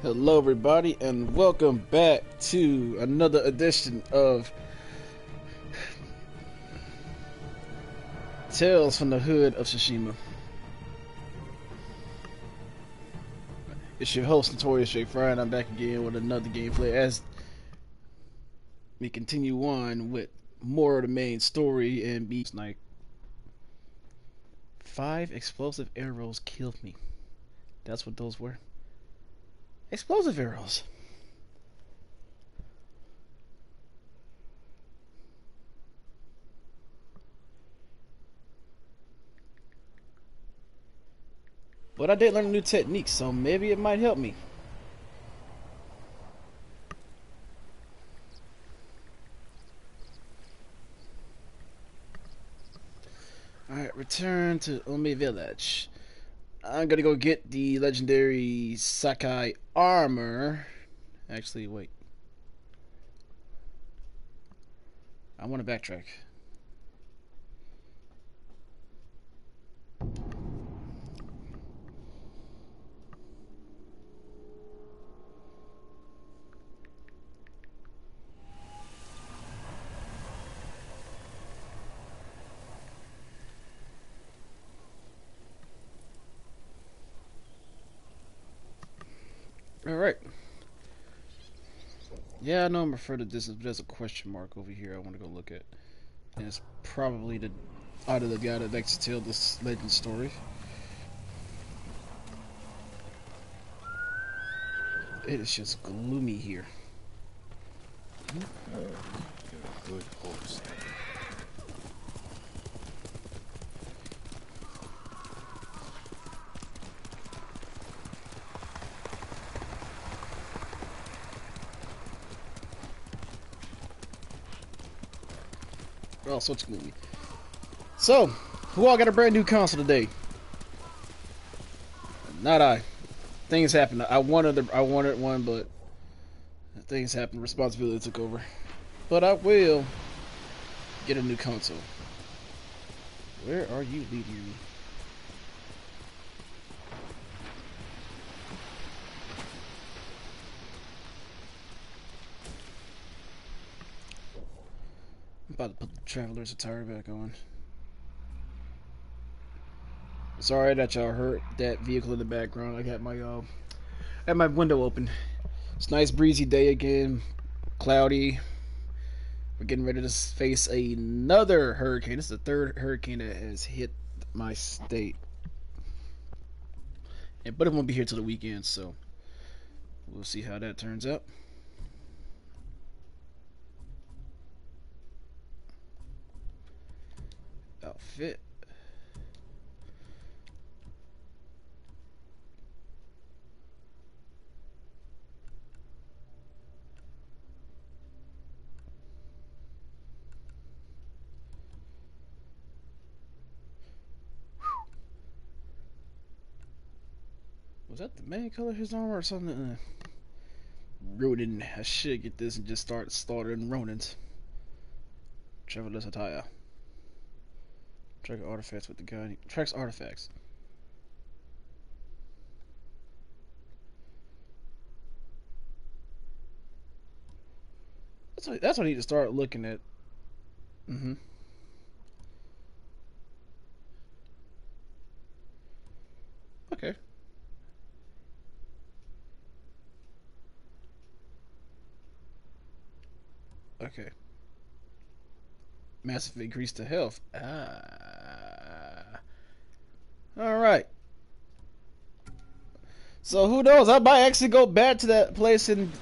Hello, everybody, and welcome back to another edition of Tales from the Hood of Tsushima. It's your host, Notorious J. Fry, and I'm back again with another gameplay as we continue on with more of the main story and be like five explosive arrows killed me. That's what those were. Explosive arrows. But I did learn a new technique, so maybe it might help me. Alright, return to Umi Village. I'm gonna go get the legendary Sakai armor. Actually, wait. I want to backtrack. Alright. Yeah, I know I'm referring to this, but there's a question mark over here I want to go look at. And it's probably the out of the guy that likes to tell this legend story. It is just gloomy here. Good host. Oh, so it's gloomy. So, who all got a brand new console today? Not I. Things happened. I wanted the, I wanted one, but things happened. Responsibility took over. But I will get a new console. Where are you leading me? About to put the traveler's attire back on. Sorry that y'all heard that vehicle in the background. I got my uh, I had my window open. It's a nice breezy day again, cloudy. We're getting ready to face another hurricane. This is the third hurricane that has hit my state. And but it won't be here till the weekend, so we'll see how that turns out. Outfit. Was that the main color of his armor or something? Ronin. I should get this and just start slaughtering Ronins. Traveler's attire. Track artifacts with the gun. Tracks artifacts. That's what, that's what I need to start looking at. Mm-hmm. Okay. Okay. Massive increase to health. Ah. Alright. So who knows? I might actually go back to that place and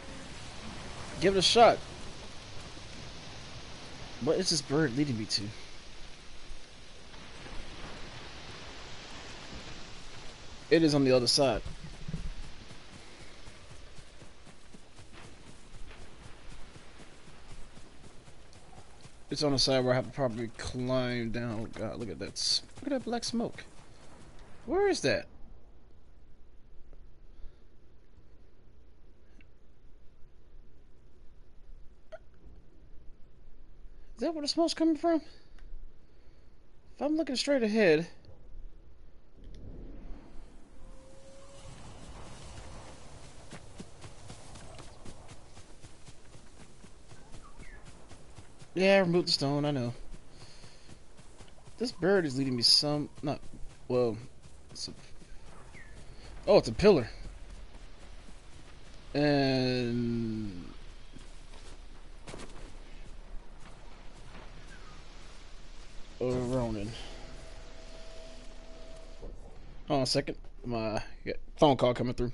give it a shot. What is this bird leading me to? It is on the other side. It's on the side where I have to probably climb down. Oh god, look at that. Look at that black smoke. Where is that? Is that where the smoke's coming from? If I'm looking straight ahead. Yeah, remove the stone, I know. This bird is leading me some... Not... Well... It's a, oh, it's a pillar. And... Oh, Ronin. Hold on a second. My phone call coming through.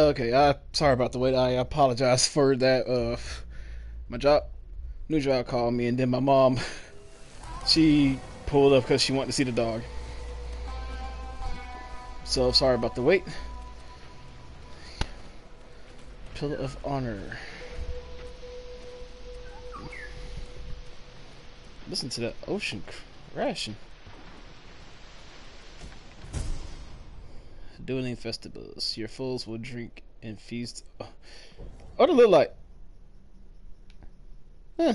Okay, I sorry about the wait. I apologize for that. Uh, my job, new job called me, and then my mom, she pulled up because she wanted to see the dog. So sorry about the wait. Pillar of Honor. Listen to that ocean crashing. Dueling festivals. Your foes will drink and feast. Oh, what it look like? Huh.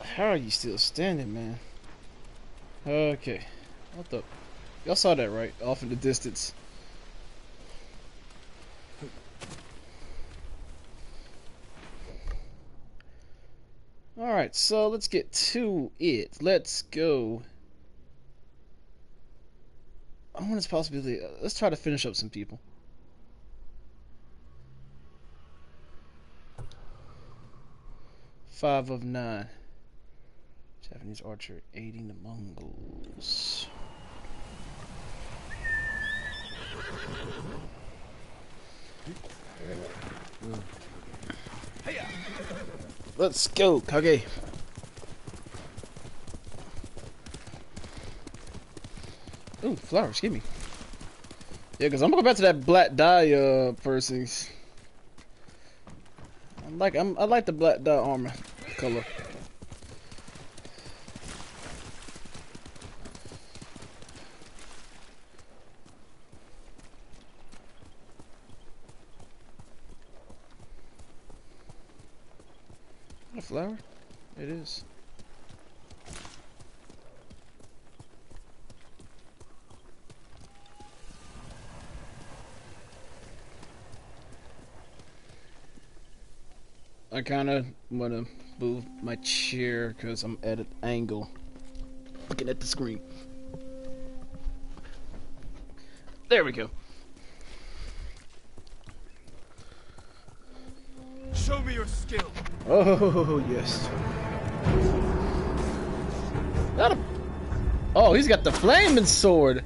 How are you still standing, man? Okay. What the? Y'all saw that, right? Off in the distance. Alright, so let's get to it. Let's go. I want this possibility. Uh, let's try to finish up some people. Five of nine. Japanese archer aiding the Mongols. Uh, Let's go, Kage. Ooh, flowers, give me. Yeah, because I'm gonna go back to that black dye uh persons. I like I'm I like the black dye armor color. A flower? It is. I kind of want to move my chair because I'm at an angle looking at the screen. There we go. Show me your skill. Oh, yes. A... Oh, he's got the flaming sword.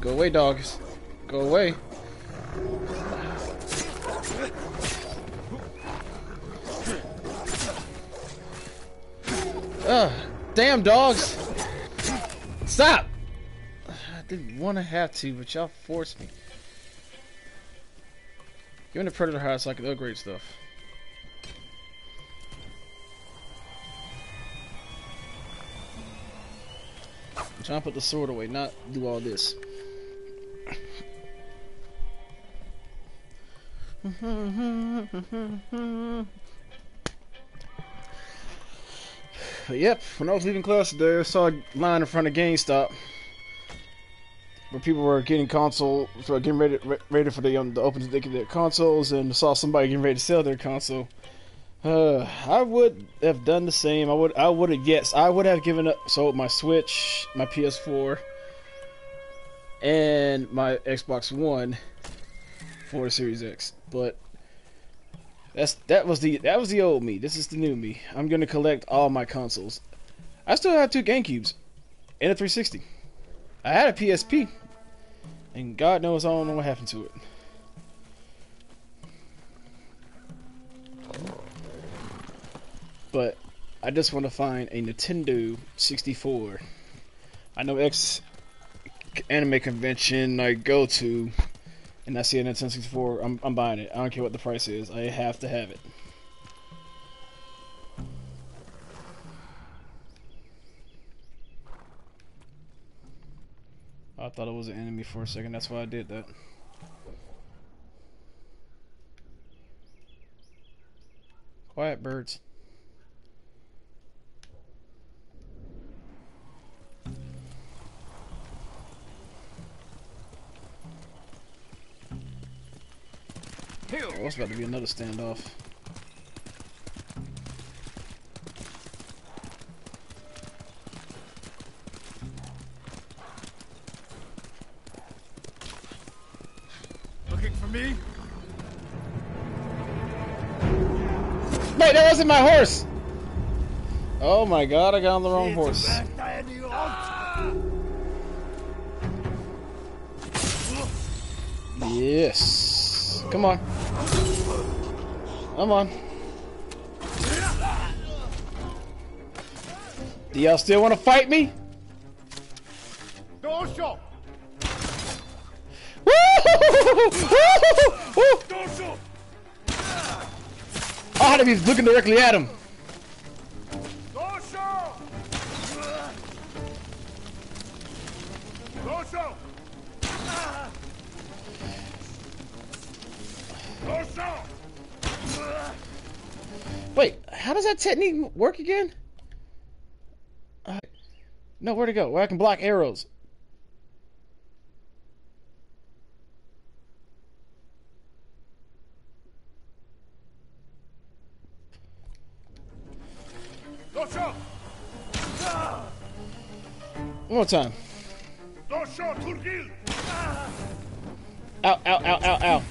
Go away, dogs. Go away. Ugh, damn dogs. Stop. I didn't want to have to, but y'all forced me. Give me the predator hide so I can upgrade stuff. I'm trying to put the sword away, not do all this. But yep, when I was leaving class today, I saw a line in front of GameStop where people were getting console, so getting ready, ready for the, um, the open their consoles, and saw somebody getting ready to sell their console. Uh, I would have done the same. I would, I would have, yes, I would have given up, sold my Switch, my PS4, and my Xbox One for the Series X. But that's that was the that was the old me. This is the new me. I'm gonna collect all my consoles. I still have two GameCubes and a 360. I had a PSP, and God knows I don't know what happened to it. But I just want to find a Nintendo 64. I know X anime convention I go to and I see a Nintendo 64, I'm, I'm buying it. I don't care what the price is. I have to have it. I thought it was an enemy for a second. That's why I did that. Quiet birds. Oh, it's about to be another standoff. Looking for me? Wait, that wasn't my horse! Oh my god, I got on the wrong horse. Yes. Come on. Come on. Do y'all still want to fight me? Woo! Woo! Dorsho! I had to be looking directly at him. How does that technique work again? Uh, no, where to go? Where I can block arrows. One more time. Ow, ow, ow, ow, ow.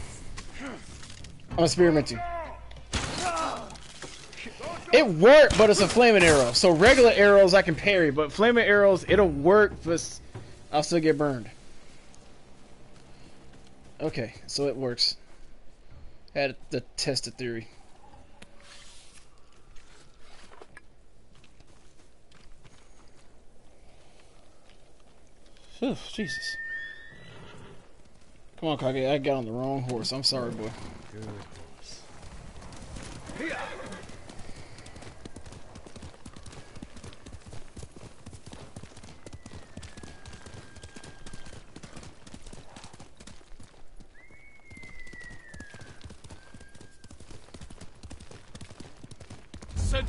I'm experimenting. It worked, but it's a flaming arrow. So regular arrows I can parry, but flaming arrows, it'll work, but I'll still get burned. Okay, so it works. Had to test the theory. Phew, Jesus. Come on, Kage. I got on the wrong horse. I'm sorry, boy. Send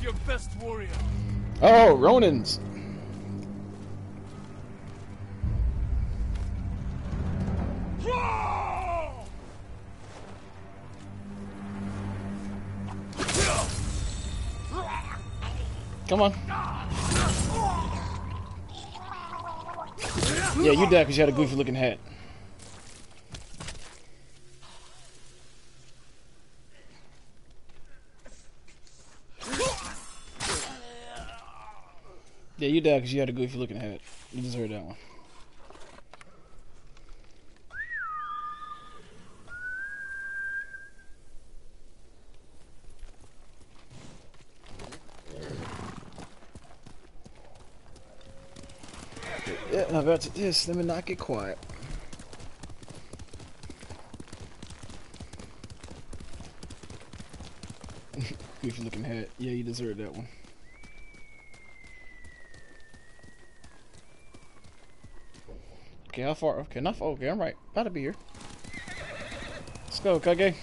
your best warrior. Oh, Ronins. Come on. Yeah, you died because you had a goofy looking hat. Yeah, you died because you had a goofy looking hat. You deserve that one. Yeah, now back to this. Let me not get quiet. Goofy looking hat. Yeah, you deserve that one. Okay, how far? Okay, far. Okay, I'm right. About to be here. Let's go, Kage.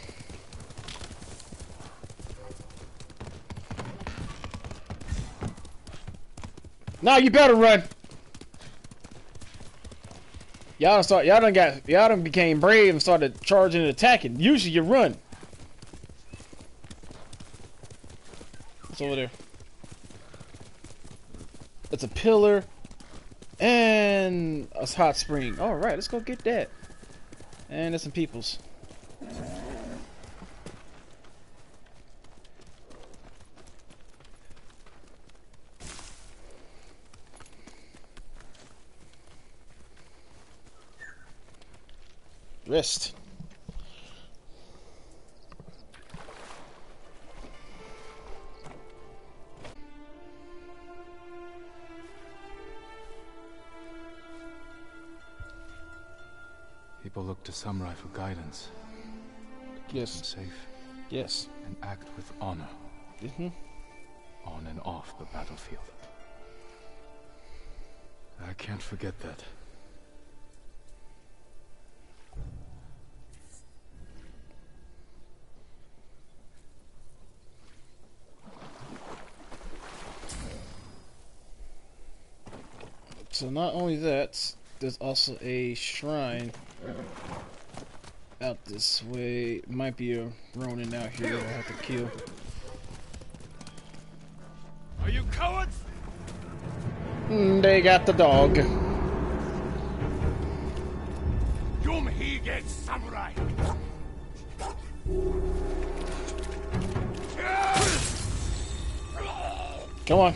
Now you better run. Y'all start. Y'all done got. Y'all done became brave and started charging and attacking. Usually you run. What's over there? It's a pillar and a hot spring. All right, let's go get that. And there's some peoples. Rest. To samurai for guidance, Yes. safe, Yes. and act with honor Mm-hmm. on and off the battlefield. I can't forget that. So not only that, there's also a shrine out this way. Might be a Ronin out here that I have to kill. Are you cowards? Mm, they got the dog. Samurai. Come on.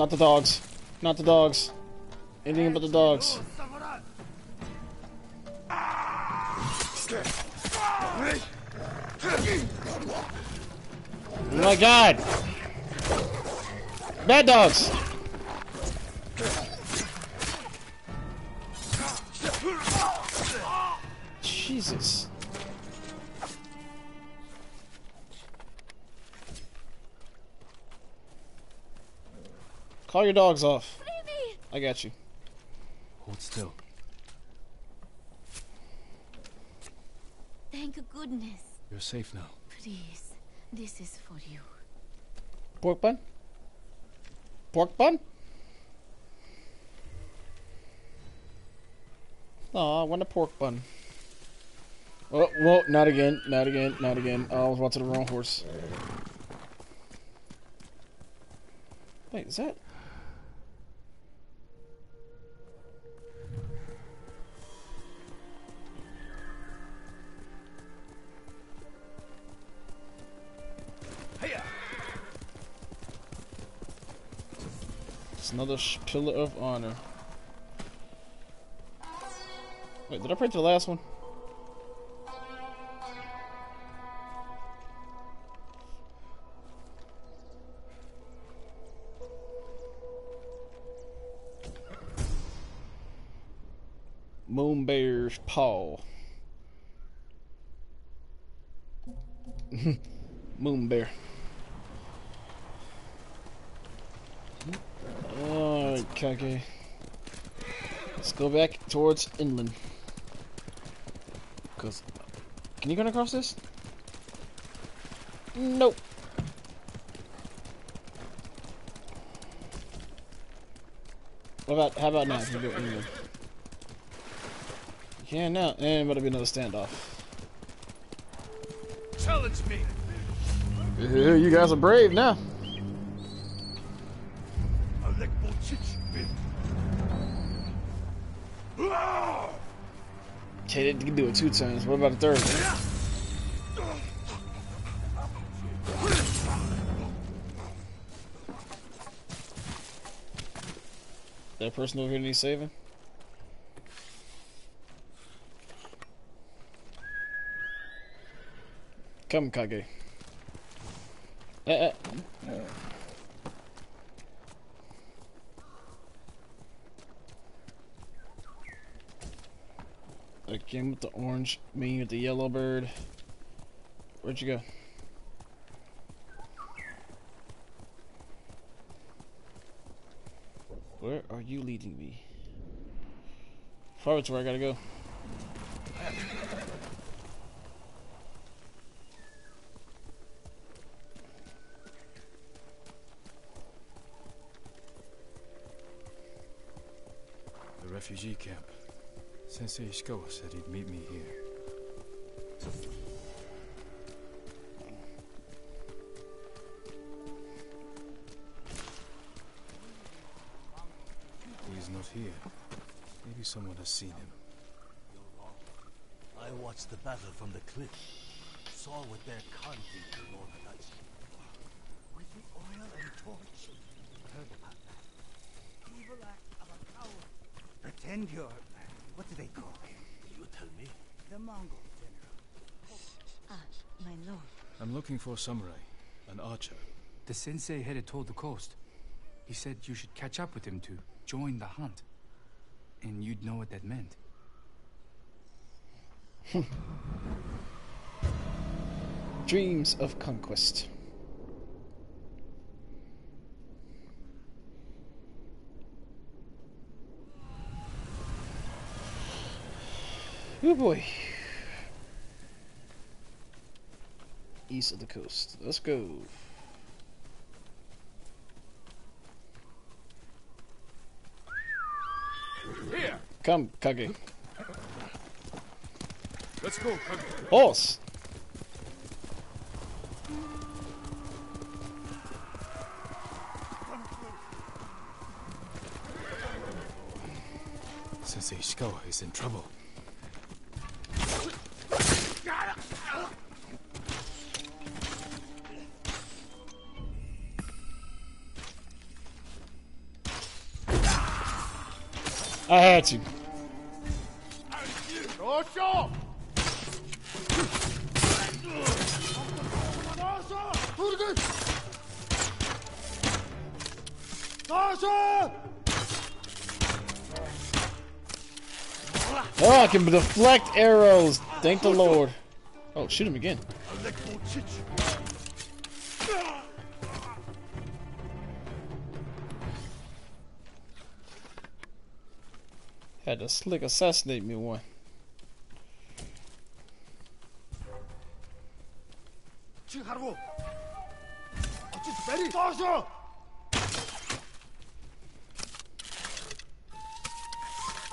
Not the dogs. Not the dogs. Anything but the dogs. Oh my god! Bad dogs! Call your dogs off. Baby! I got you. Hold still. Thank goodness. You're safe now. Please, this is for you. Pork bun? Pork bun? Aw, I want a pork bun. Oh, whoa, not again, not again, not again. Oh, I was watching the wrong horse. Wait, is that? Another pillar of honor. Wait, did I print the last one? Moon Bear's paw. Moon Bear. Alright, okay. Let's go back towards inland. Cause can you get across this? Nope. What about how about now? Can you go inland? You can now, and it'll be another standoff. Challenge me. You guys are brave now. Okay, they can do it two times. What about the third? That person over here needs saving? Come, Kage. Eh, eh. With the orange, me with the yellow bird. Where'd you go? Where are you leading me? Forward's where I gotta go. The refugee camp. Sensei Ishikawa said he'd meet me here. He's not here. Maybe someone has seen him. I watched the battle from the cliff. Saw what their the Northern Lights. With the oil and torch. Heard about that. Evil act of a coward. Pretend you're. What do they call him? You tell me. The Mongol general. Ah, my lord. I'm looking for a samurai, an archer. The sensei headed toward the coast. He said you should catch up with him to join the hunt. And you'd know what that meant. Dreams of conquest. Oh boy. East of the coast. Let's go. Here. Come, Kage. Let's go, Kage. Horse! Sensei Ishikawa is in trouble. Oh, I can deflect arrows. Thank the Lord. Oh, shoot him again. to slick assassinate me one.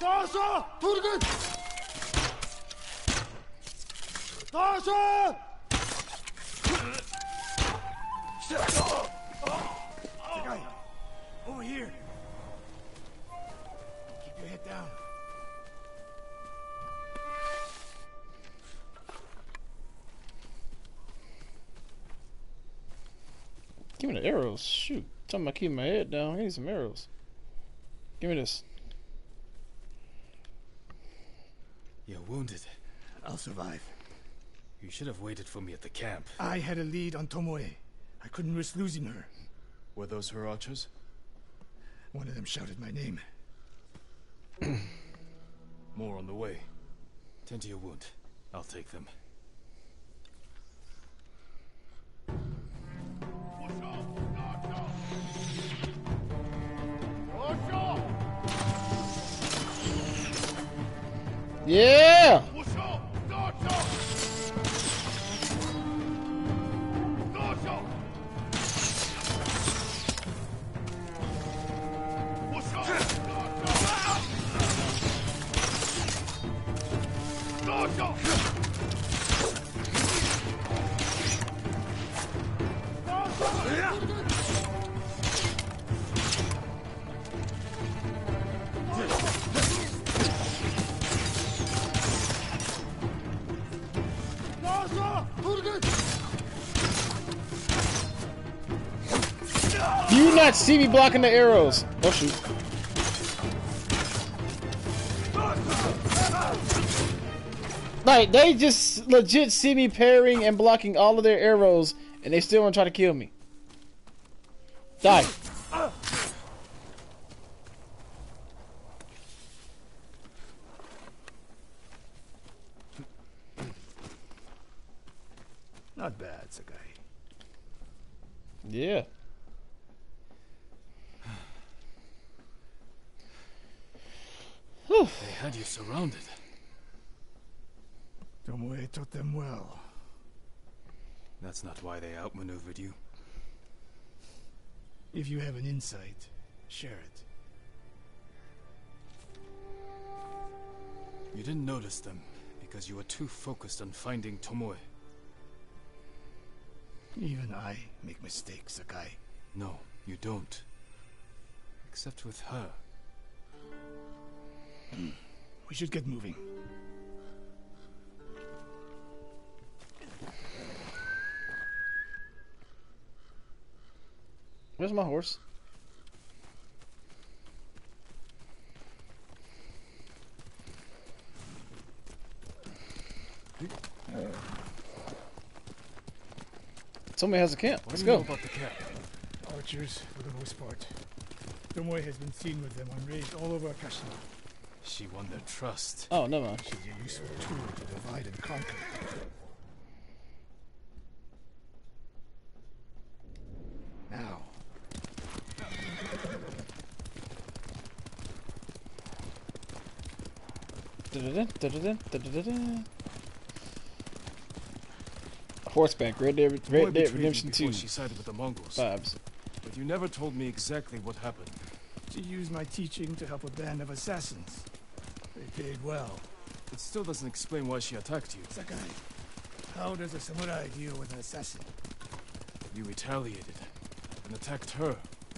Dağsa! Turgut! Dağsa! Over here. Keep your head down. Arrows. Shoot. Talking about keeping my head down. I need some arrows. Give me this. You're wounded. I'll survive. You should have waited for me at the camp. I had a lead on Tomoe. I couldn't risk losing her. Were those her archers? One of them shouted my name. More on the way. Tend to your wound. I'll take them. Yeah! See me blocking the arrows? Oh shoot. Like they just legit see me parrying and blocking all of their arrows and they still want to try to kill me. Die. Not bad, Sakai. Yeah. Whew. They had you surrounded. Tomoe taught them well. That's not why they outmaneuvered you. If you have an insight, share it. You didn't notice them because you were too focused on finding Tomoe. Even I make mistakes, Sakai. No, you don't. Except with her. Hmm. We should get moving. Where's my horse? Somebody has a camp. Let's do know go. about the camp? Archers, for the most part. Tomoe has been seen with them on raids all over Kashima. She won their trust. Oh, never mind. She's a useful tool to divide and conquer. Now. Horseback, Red Dead, Tomoe Red Dead Redemption before 2 She sided with the Mongols. vibes. But you never told me exactly what happened. she used my teaching to help a band of assassins. They paid well. It still doesn't explain why she attacked you. Sakai, how does a samurai deal with an assassin? You retaliated and attacked her.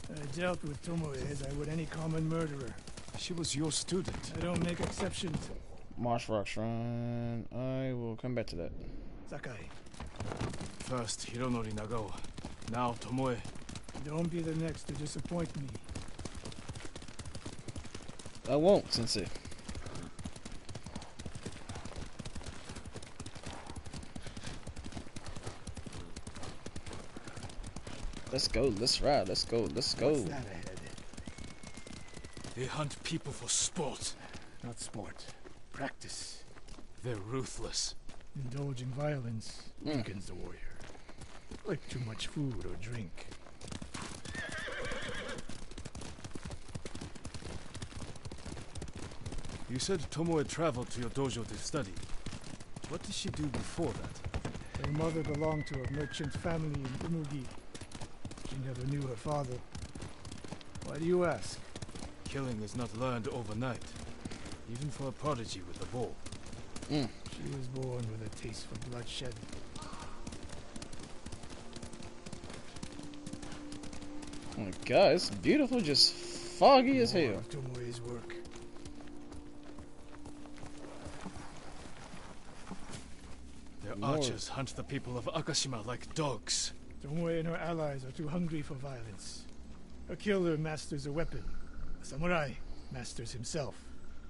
I dealt with Tomoe as I would any common murderer. She was your student. I don't make exceptions. Marsh Rock Shrine. I will come back to that. Sakai, First Hironori Nagao, now Tomoe. don't be the next to disappoint me. I won't, Sensei. Let's go, let's ride, let's go, let's go. What's that ahead? They hunt people for sport. Not sport. Practice. They're ruthless. Indulging violence Mm. weakens the warrior. Like too much food or drink. You said Tomoe traveled to your dojo to study. What did she do before that? Her mother belonged to a merchant family in Umugi. She never knew her father. Why do you ask? Killing is not learned overnight, even for a prodigy with a bow. Hmm. She was born with a taste for bloodshed. Oh my god, it's beautiful, just foggy as hell. of Tomoe's work. Their Lord. archers hunt the people of Akashima like dogs. Tomoe and her allies are too hungry for violence. A killer masters a weapon. A samurai masters himself.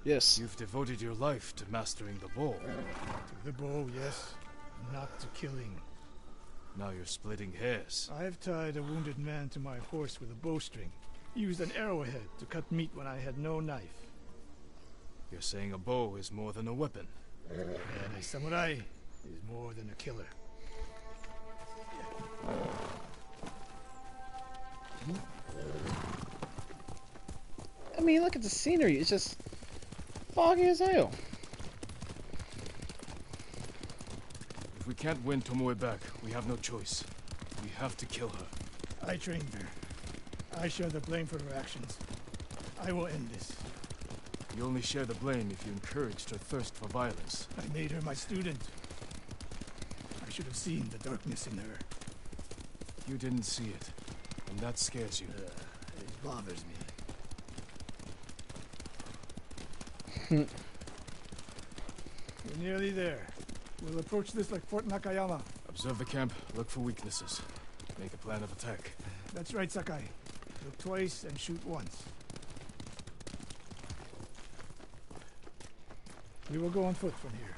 Yes. You've devoted your life to mastering the bow. To the bow, yes, not to killing. Now you're splitting hairs. I've tied a wounded man to my horse with a bowstring. Used an arrowhead to cut meat when I had no knife. You're saying a bow is more than a weapon. And a samurai is more than a killer. I mean, look at the scenery, it's just foggy as hell. If we can't win Tomoe back, we have no choice. We have to kill her. I trained her. I share the blame for her actions. I will end this. You only share the blame if you encouraged her thirst for violence. I made her my student. I should have seen the darkness in her. You didn't see it, and that scares you. Uh, it bothers me. We're nearly there. We'll approach this like Fort Nakayama. Observe the camp, look for weaknesses. Make a plan of attack. That's right, Sakai. Look twice and shoot once. We will go on foot from here.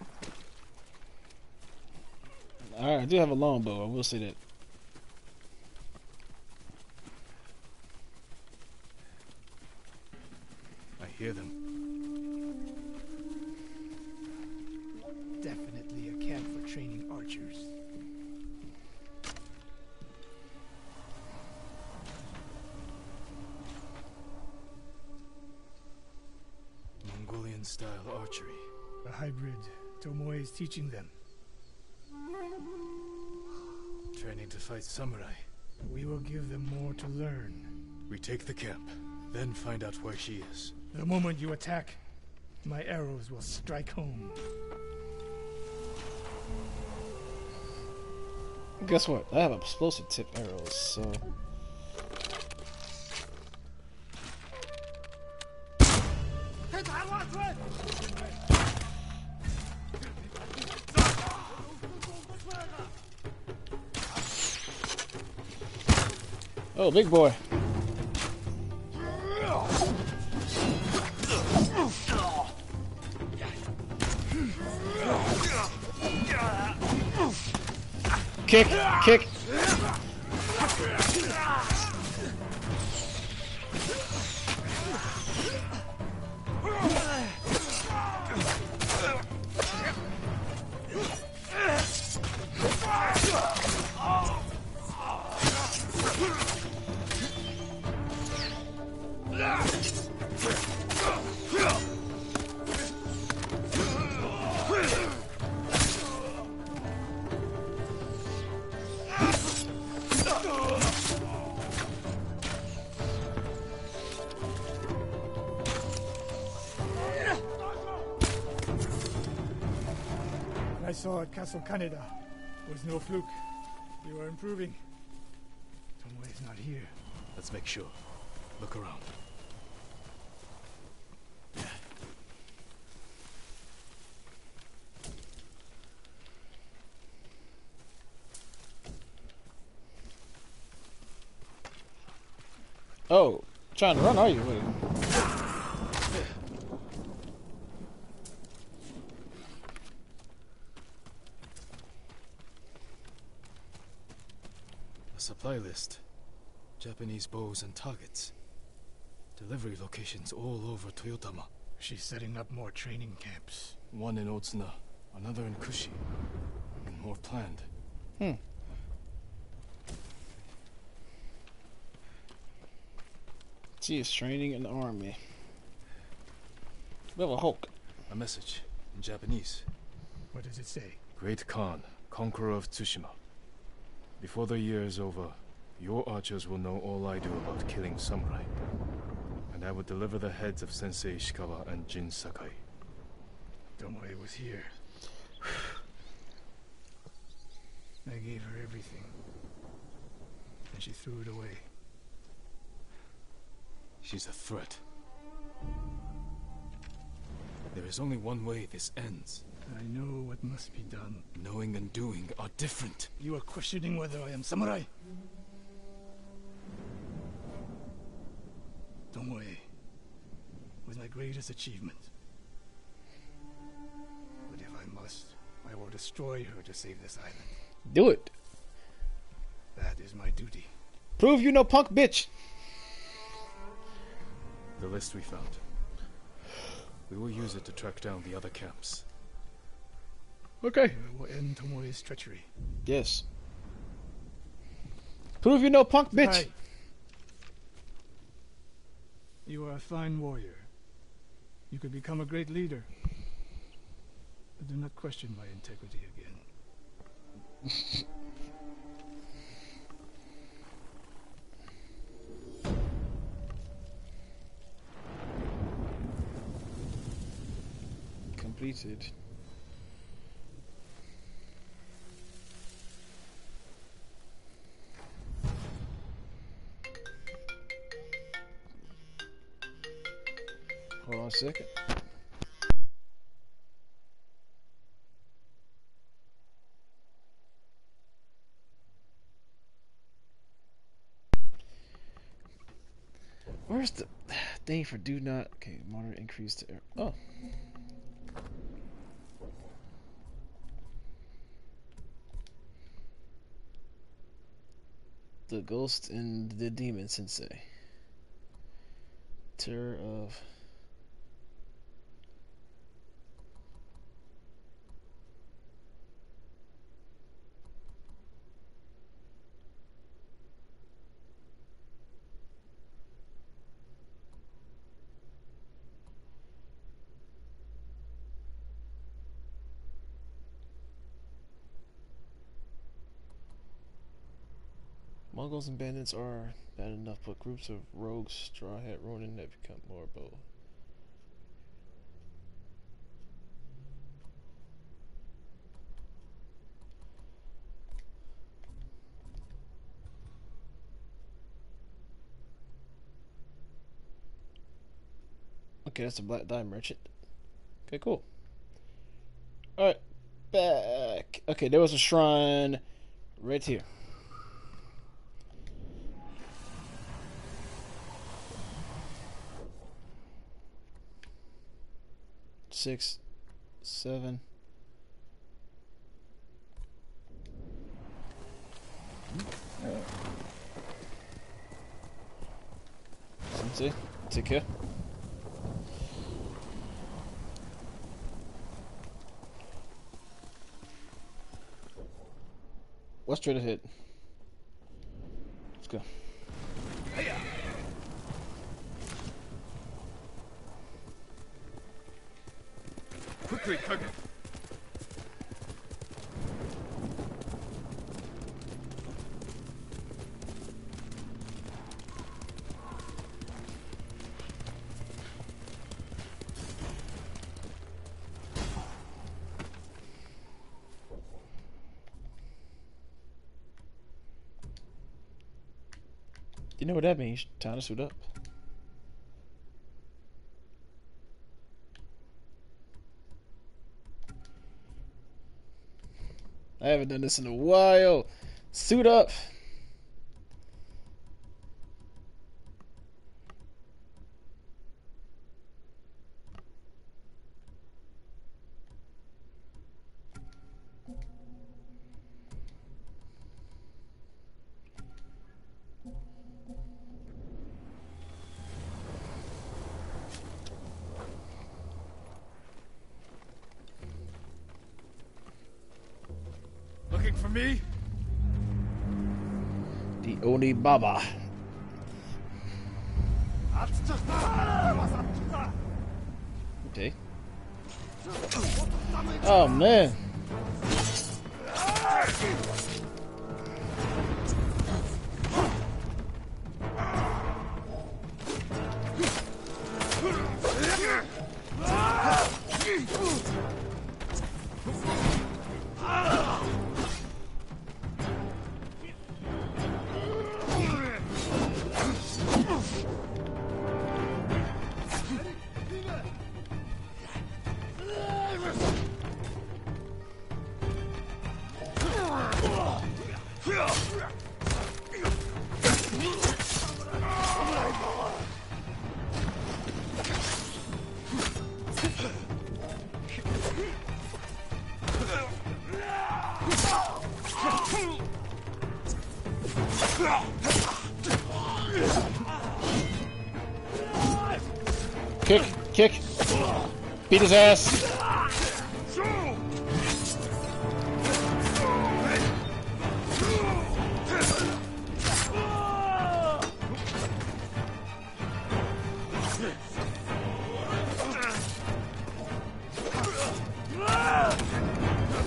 Alright, I do have a longbow, I will say that. Teaching them. Training to fight samurai. We will give them more to learn. We take the camp, then find out where she is. The moment you attack, my arrows will strike home. Guess what? I have explosive tip arrows, so. Big boy. Kick, kick. also Canada was no fluke. We were improving. Tomoe's not here. Let's make sure. Look around. Oh, trying to run are you? Wait. List. Japanese bows and targets. Delivery locations all over Toyotama. She's setting up more training camps. One in Otsuna, another in Kushi, and more planned. Hmm. She is training an army. We have a Hulk. A message in Japanese. What does it say? Great Khan, conqueror of Tsushima. Before the year is over, your archers will know all I do about killing samurai. And I will deliver the heads of Sensei Ishikawa and Jin Sakai. Tomoe was here. I gave her everything. And she threw it away. She's a threat. There is only one way this ends. I know what must be done. Knowing and doing are different. You are questioning whether I am samurai? Tomoe was my greatest achievement. But if I must, I will destroy her to save this island. Do it. That is my duty. Prove you no punk bitch. The list we found. We will use it to track down the other camps. Okay. I will end Tomoe's treachery. Yes. Prove you no punk bitch. You are a fine warrior. You could become a great leader. But do not question my integrity again. Completed. Hold on a second. Where's the thing for do not? Okay, monitor increase to air. Oh. The ghost and the demon sensei. Terror of. Mongols and bandits are bad enough, but groups of rogues, straw hat Ronin have become more bold. Okay, that's a black dye merchant. Okay, cool. Alright, back. Okay, there was a shrine right here. Six, seven. Sensei, take care. What's straight ahead? Let's go. Quickly, Kage! You know what that means? Time to suit up. I haven't done this in a while. Suit up. Baba. Okay. Oh man. His ass.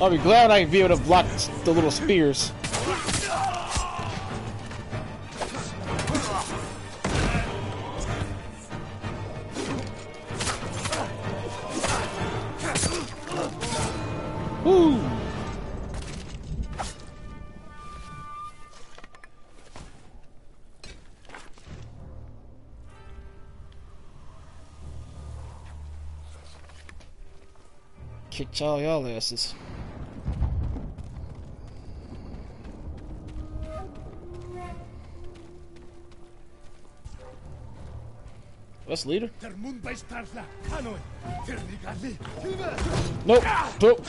I'll be glad I can be able to block the little spears. Kicked all y'all asses. That's leader? Nope. Nope.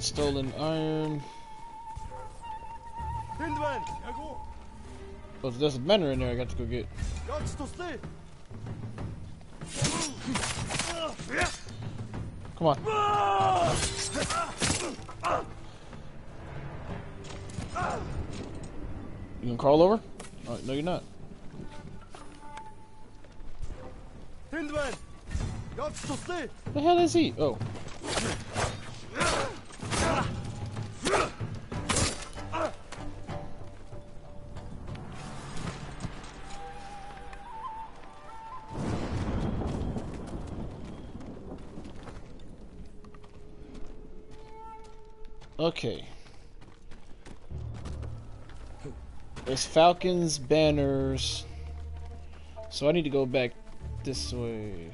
Stolen iron. Oh, there's a banner in there I got to go get. Come on. You gonna crawl over? Oh, no, you're not. The hell is he? Oh. Falcons, banners. So I need to go back this way.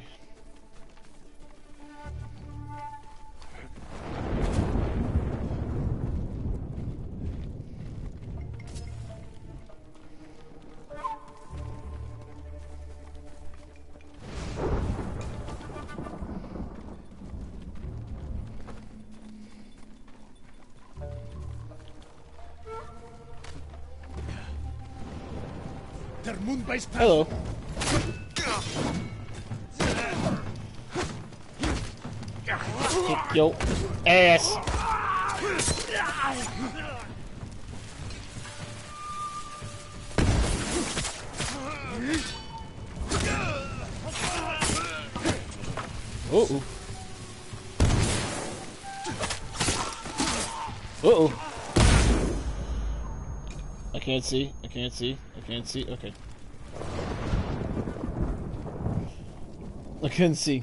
Hello. Kick yo ass. Uh oh. Uh oh. I can't see. I can't see. I can't see. Okay. I couldn't see.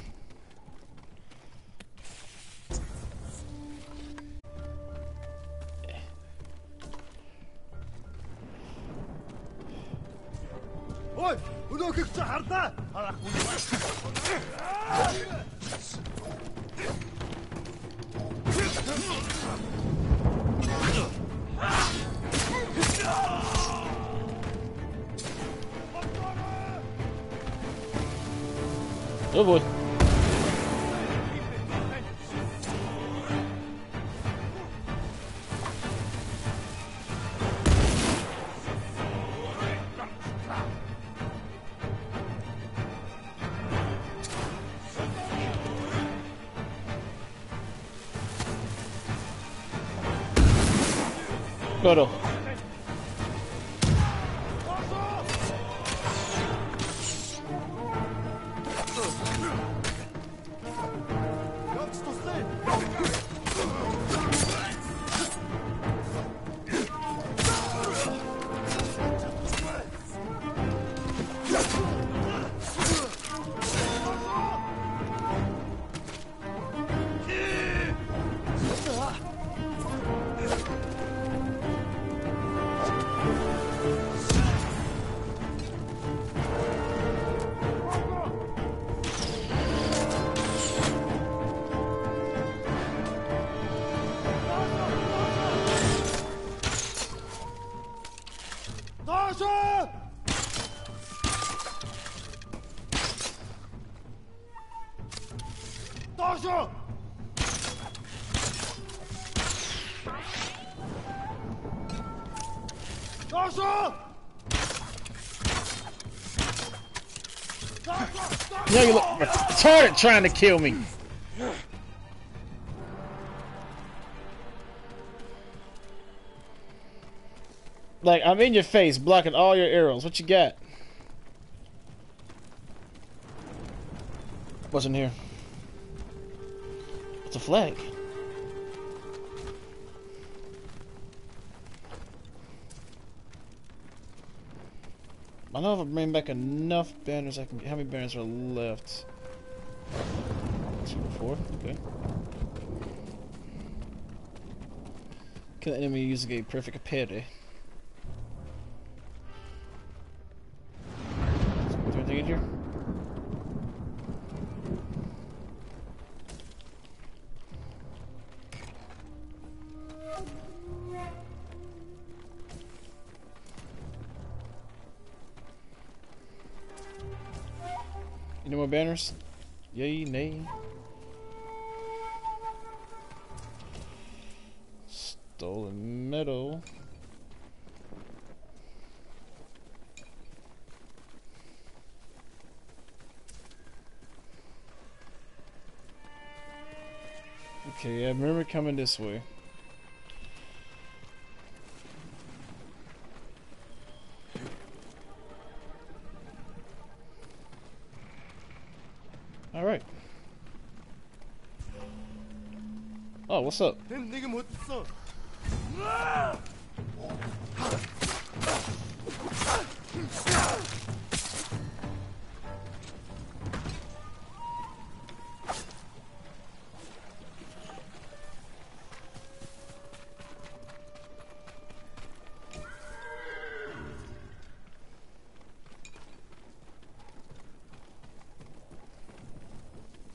Retarded trying to kill me. Like, I'm in your face, blocking all your arrows. What you got? What's in here? It's a flag. I don't know if I bring back enough banners, I can. How many banners are left? Two four. Okay. Kill the enemy using a perfect parry. Anything in here? More banners? Yay, nay. Stolen metal. Okay, I remember coming this way. up?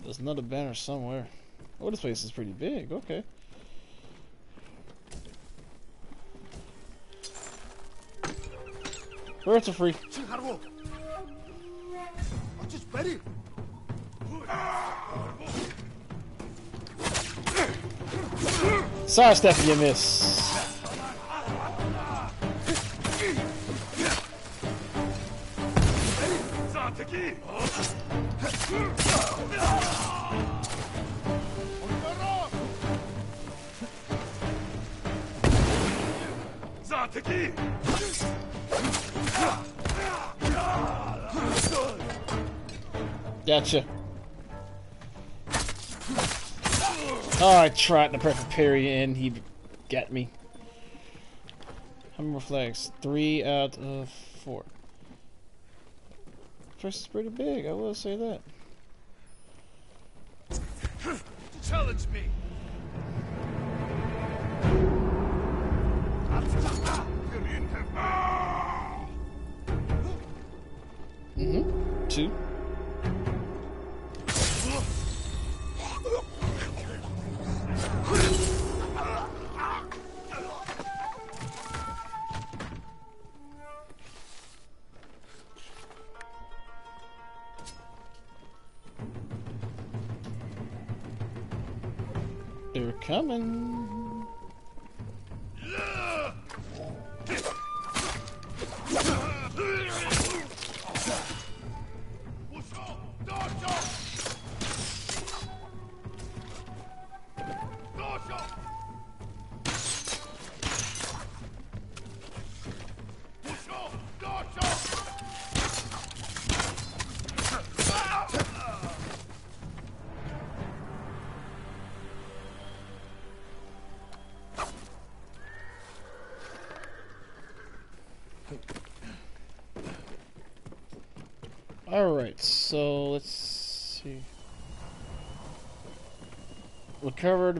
There's another banner somewhere. Oh, this place is pretty big. Okay. Birds are free. Sorry, Stephanie, you miss. Tried to perfect parry and he got me. How many flags? Three out of four. First is pretty big, I will say that.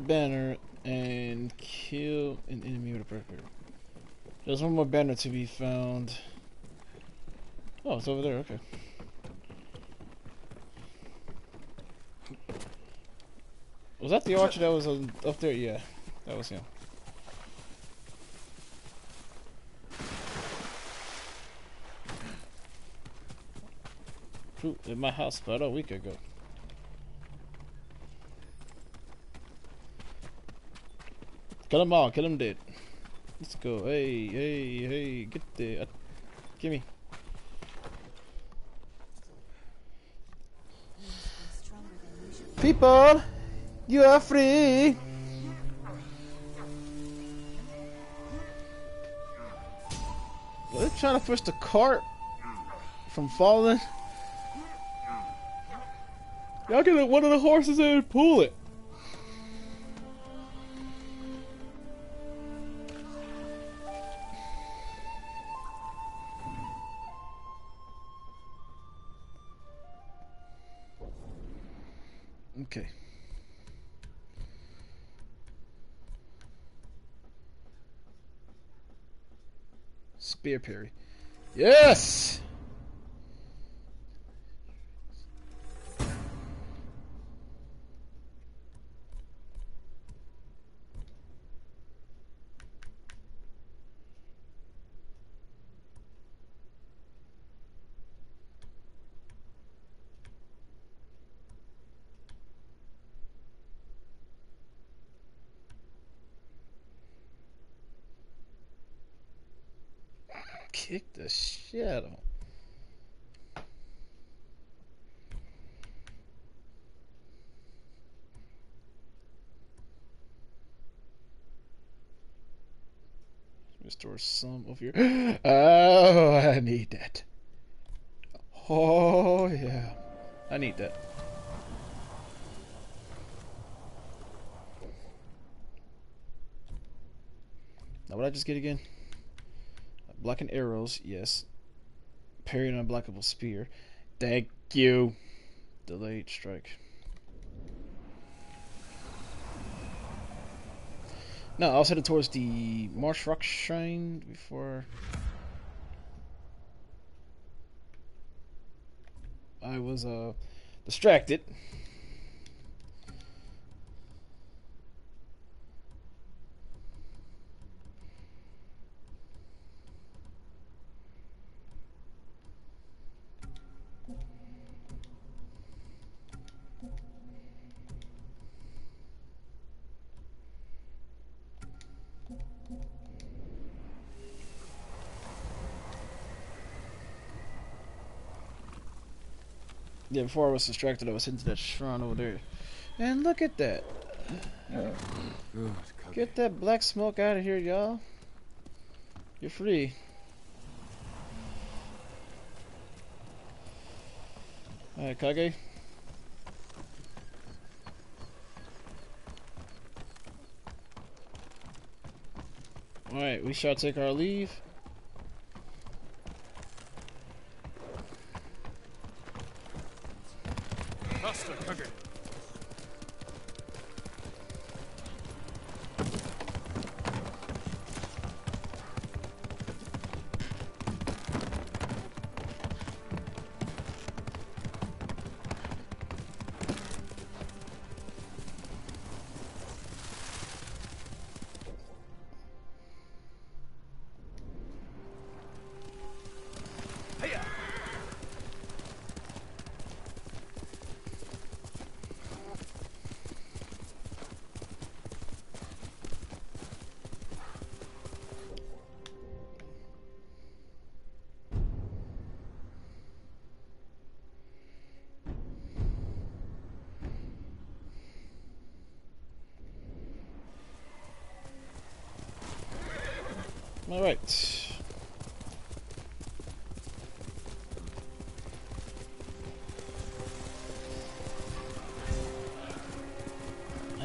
Banner and kill an enemy with a record. There's one more banner to be found. Oh, it's over there, okay. Was that the archer that was uh, up there? Yeah, that was him. Shoot, in my house about a week ago. Kill them all, kill them dead. Let's go. Hey, hey, hey, get there. Uh, gimme. Stronger than usual. People, you are free. Well, they're trying to push the cart from falling. Y'all get one of the horses in and pull it. Spear parry. Yes! Kick the shit out of him. Restore some of your. Oh, I need that. Oh, yeah. I need that. Now, what I just get again? Blocking arrows, yes. Parry an unblockable spear. Thank you. Delayed strike. No, I was headed towards the Marsh Rock Shrine before I was uh distracted. Yeah, before I was distracted, I was into that shrine over there. And look at that. Good. Get that black smoke out of here, y'all. You're free. Alright, Kage. Alright, we shall take our leave.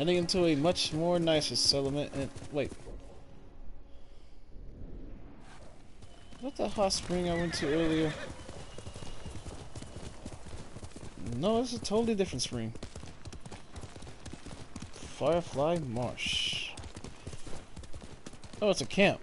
Heading into a much more nicer settlement and wait. What the hot spring I went to earlier? No, it's a totally different spring. Firefly Marsh. Oh, it's a camp.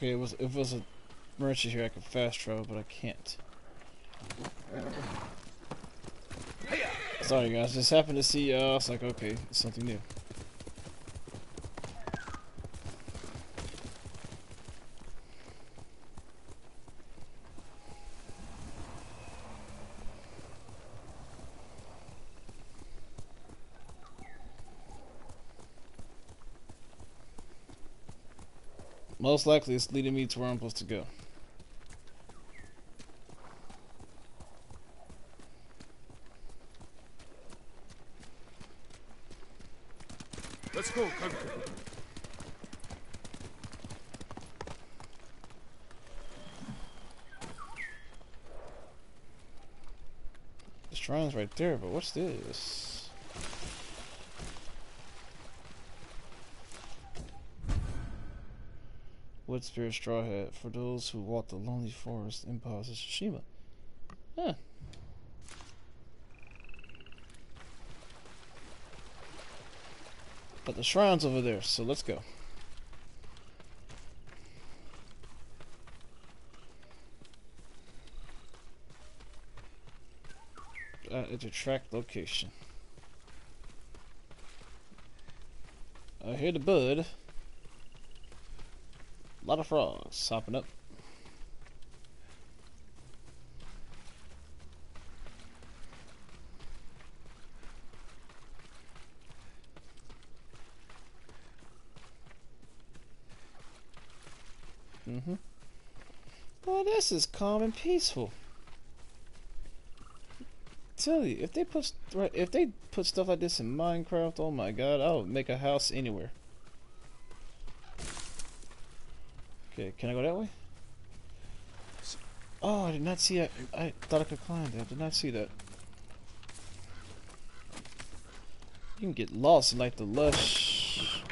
Okay, it was it was a merchant here, I could fast travel, but I can't. Sorry guys, just happened to see y'all. It's like okay, it's something new. Most likely it's leading me to where I'm supposed to go. Let's go, Kaguya. The shrine's right there, but what's this? Wood Spirit Straw Hat for those who walk the lonely forest in Paz of Tsushima. Huh. But the shrine's over there, so let's go. Uh, it's a track location. I hear the bud. A lot of frogs hopping up. Mm-hmm. Well, this is calm and peaceful. Tell you, if they put if they put stuff like this in Minecraft, oh my god, I would make a house anywhere. Okay, can I go that way? Oh, I did not see that. I thought I could climb that. Did not see that. You can get lost in like the lush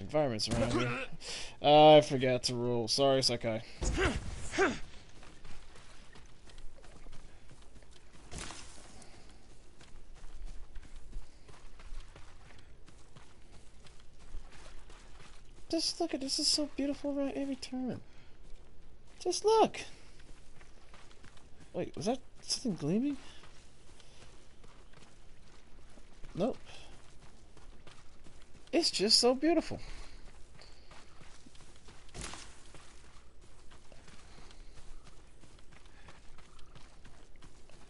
environments around here. I forgot to roll. Sorry, Sakai. Just look at this. Is so beautiful around every turn. Just look. Wait, was that something gleaming? Nope. It's just so beautiful.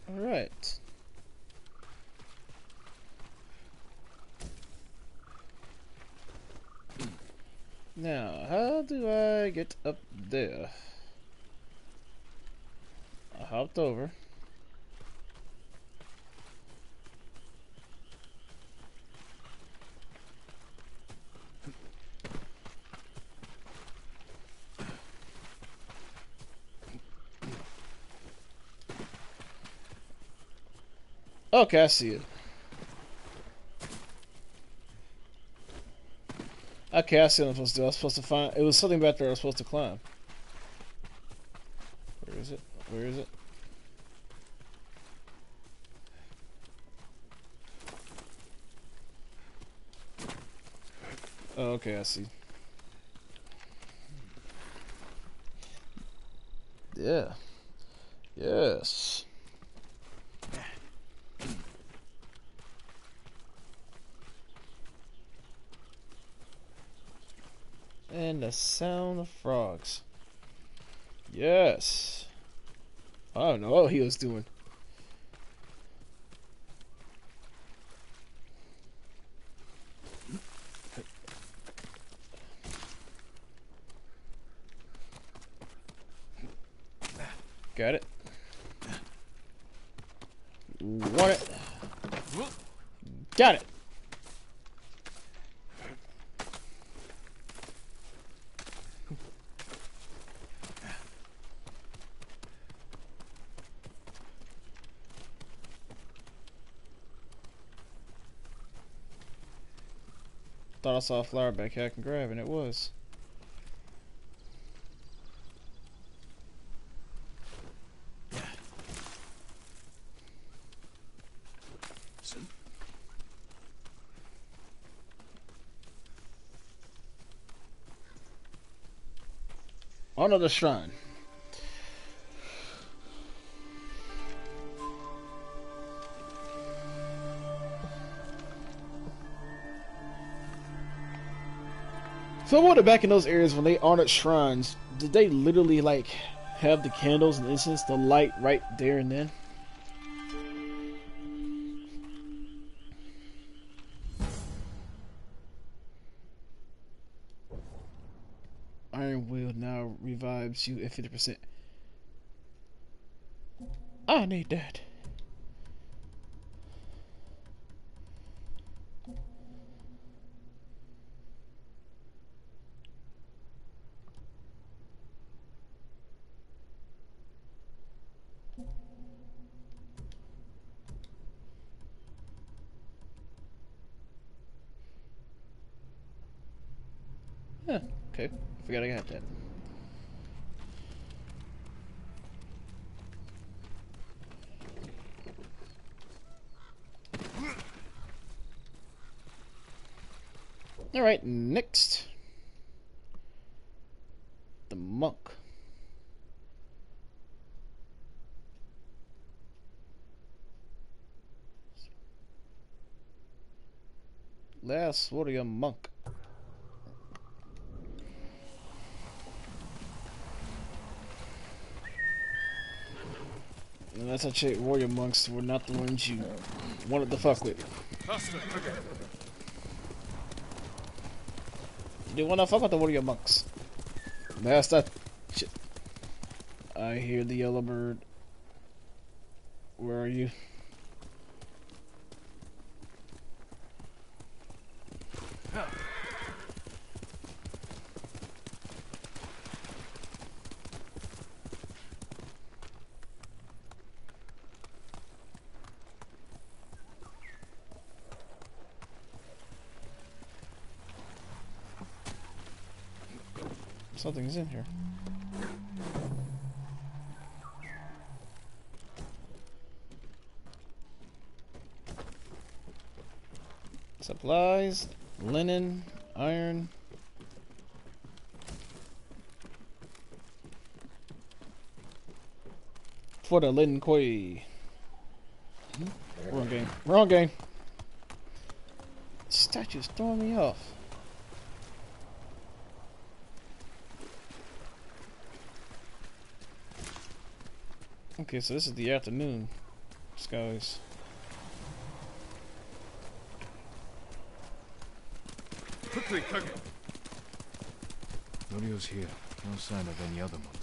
Alright. Now, how do I get up there? I hopped over. Okay, I see it. Okay, I see what I'm supposed to do. I was supposed to find. It was something back there I was supposed to climb. Where is it? Where is it? Oh, okay, I see. Yeah. Yes. and the sound of frogs. Yes. I don't know what he was doing. Got it. Want it. Got it. Saw a flower back here I can grab, and it was. Honor the shrine. So I wonder back in those areas when they honored shrines, did they literally like have the candles and incense to light right there and then? Iron Will now revives you at 50%. I need that. Huh, okay. Forgot I got that. Alright, next. The monk. Last warrior monk. And that's actually warrior monks were not the ones you wanted to fuck with. Do to fuck with the warrior monks. Master. Shit. I hear the yellow bird. Where are you? Something's in here. Supplies, linen, iron. For the Lin Kuei. Wrong game. Wrong game. Statue's throwing me off. Okay, so this is the afternoon skies. Quickly, Kage! Norio's here. No sign of any other monks,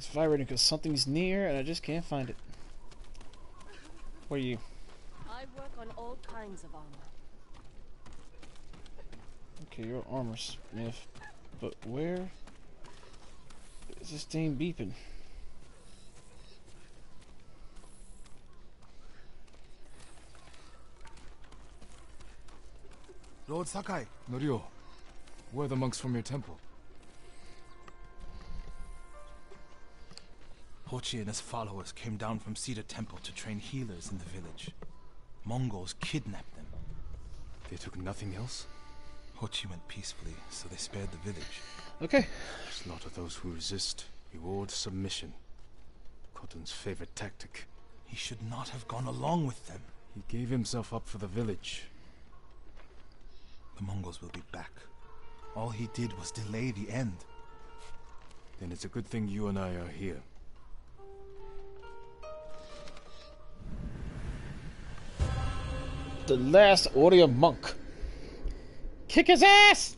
It's vibrating because something's near and I just can't find it. Where are you? I work on all kinds of armor. Okay, you're armor smith, but where is this thing beeping? Lord Sakai, Norio, where are the monks from your temple. Hochi and his followers came down from Cedar Temple to train healers in the village. Mongols kidnapped them. They took nothing else? Hochi went peacefully, so they spared the village. Okay. Slaughter those who resist, reward submission. Khotun's favorite tactic. He should not have gone along with them. He gave himself up for the village. The Mongols will be back. All he did was delay the end. Then it's a good thing you and I are here. The last audio monk. Kick his ass!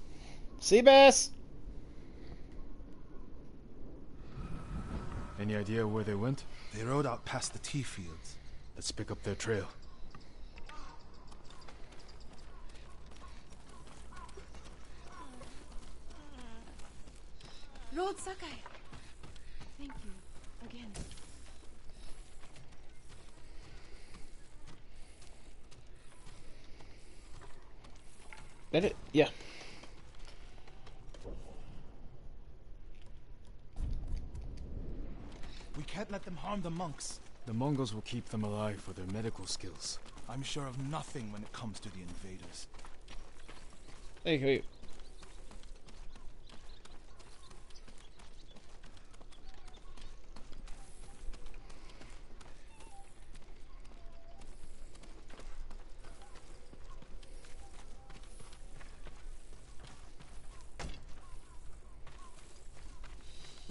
Seabass! Any idea where they went? They rode out past the tea fields. Let's pick up their trail. Lord Sakai. Thank you again. That it? Yeah. We can't let them harm the monks. The Mongols will keep them alive for their medical skills. I'm sure of nothing when it comes to the invaders. Hey, wait.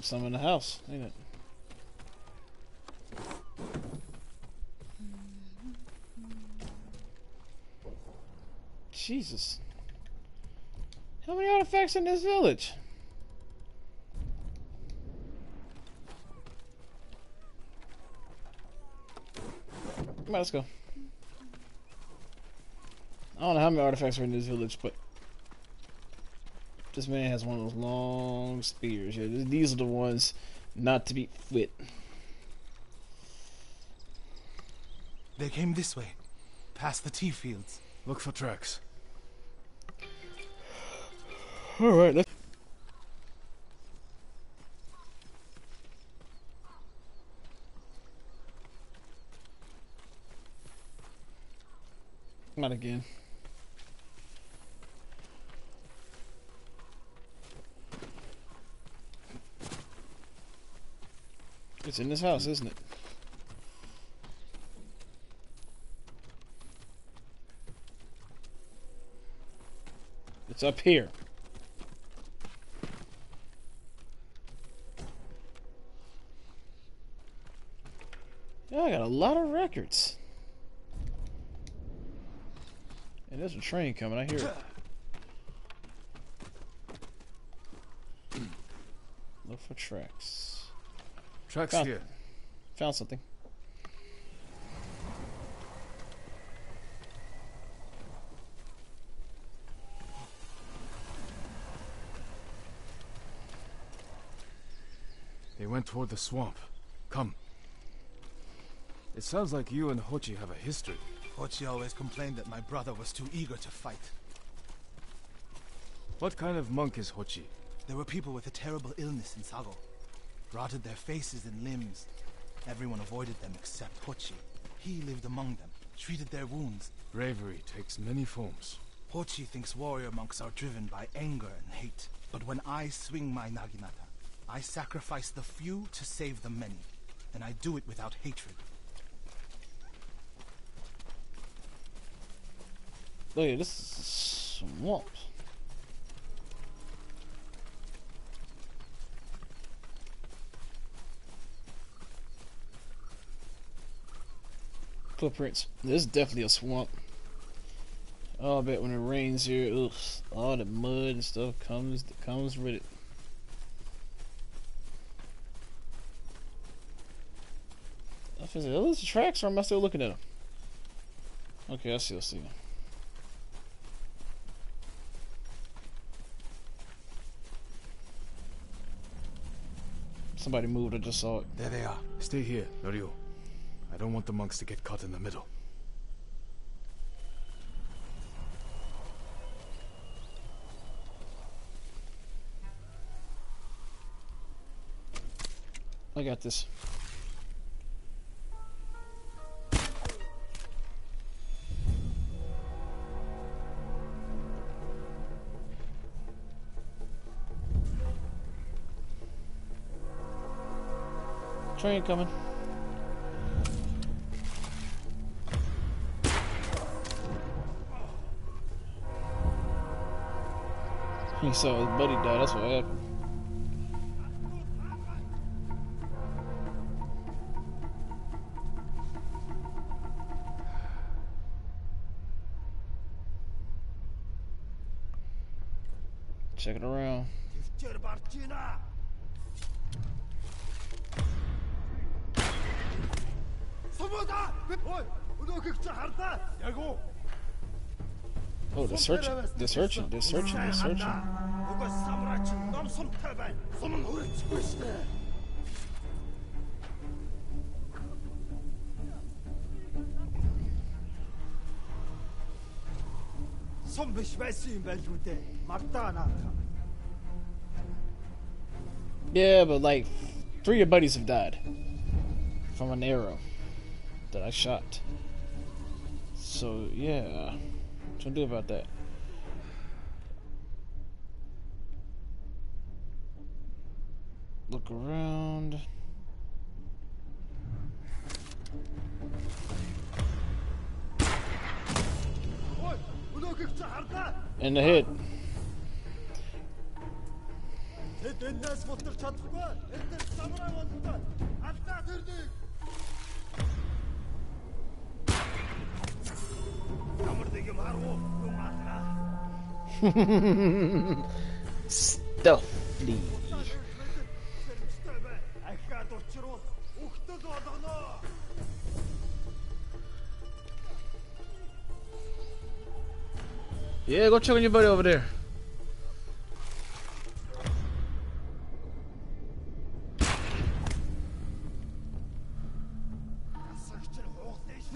Some in the house, ain't it? Jesus. How many artifacts in this village? Let's go. I don't know how many artifacts are in this village, but this man has one of those long spears. Yeah, these are the ones not to be with. They came this way, past the tea fields. Look for tracks. All right, let's. Not again. It's in this house, isn't it? It's up here. Yeah, I got a lot of records. And there's a train coming, I hear it. Look for tracks. Tracks Found- here. Found something. They went toward the swamp. Come. It sounds like you and Hochi have a history. Hochi always complained that my brother was too eager to fight. What kind of monk is Hochi? There were people with a terrible illness in Sago. Rotted their faces and limbs. Everyone avoided them except Hochi. He lived among them, treated their wounds. Bravery takes many forms. Hochi thinks warrior monks are driven by anger and hate. But when I swing my Naginata, I sacrifice the few to save the many. And I do it without hatred. Look at this swamp. Footprints. This is definitely a swamp. Oh, I bet when it rains here, ugh, all the mud and stuff comes comes with it. If it's- Are those tracks or am I still looking at them? Okay, I see, I see. Somebody moved, I just saw it. There they are. Stay here, Norio. I don't want the monks to get caught in the middle. I got this. Train coming. he saw his buddy die. That's what happened. Check it around. Oh, they're searching. They're searching. They're searching. They're searching. Yeah, but like three of your buddies have died from an arrow that I shot. So yeah, what you do about that? Look around. In the head. Тэд энэс бутар чадахгүй. Энд дээр самурай болтой. Алдаа тэрнийг. Ямар нэг юм харуу. Юм аалаа. Stealthily. Yeah, go check on your buddy over there.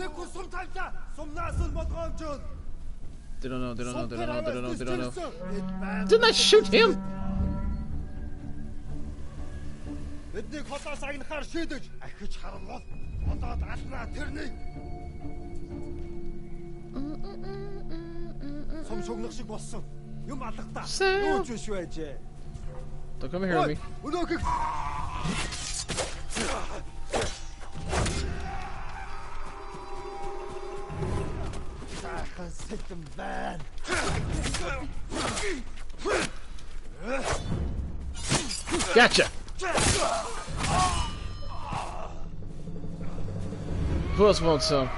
Нэг хүн сум тавьлаа. Сумнаас л бодгоомж өн. They don't know. They don't know. They don't know. They don't know. They don't know. know. Didn't I shoot him? Бидний хотоос агнахаар шийдэж ахиж харамвал бодоод алнаа тэрний. 섬속낚시 왔어. 이거 맞다. 이거 조심해야지. Don't come here, me. Them bad. Gotcha. Who else wants some?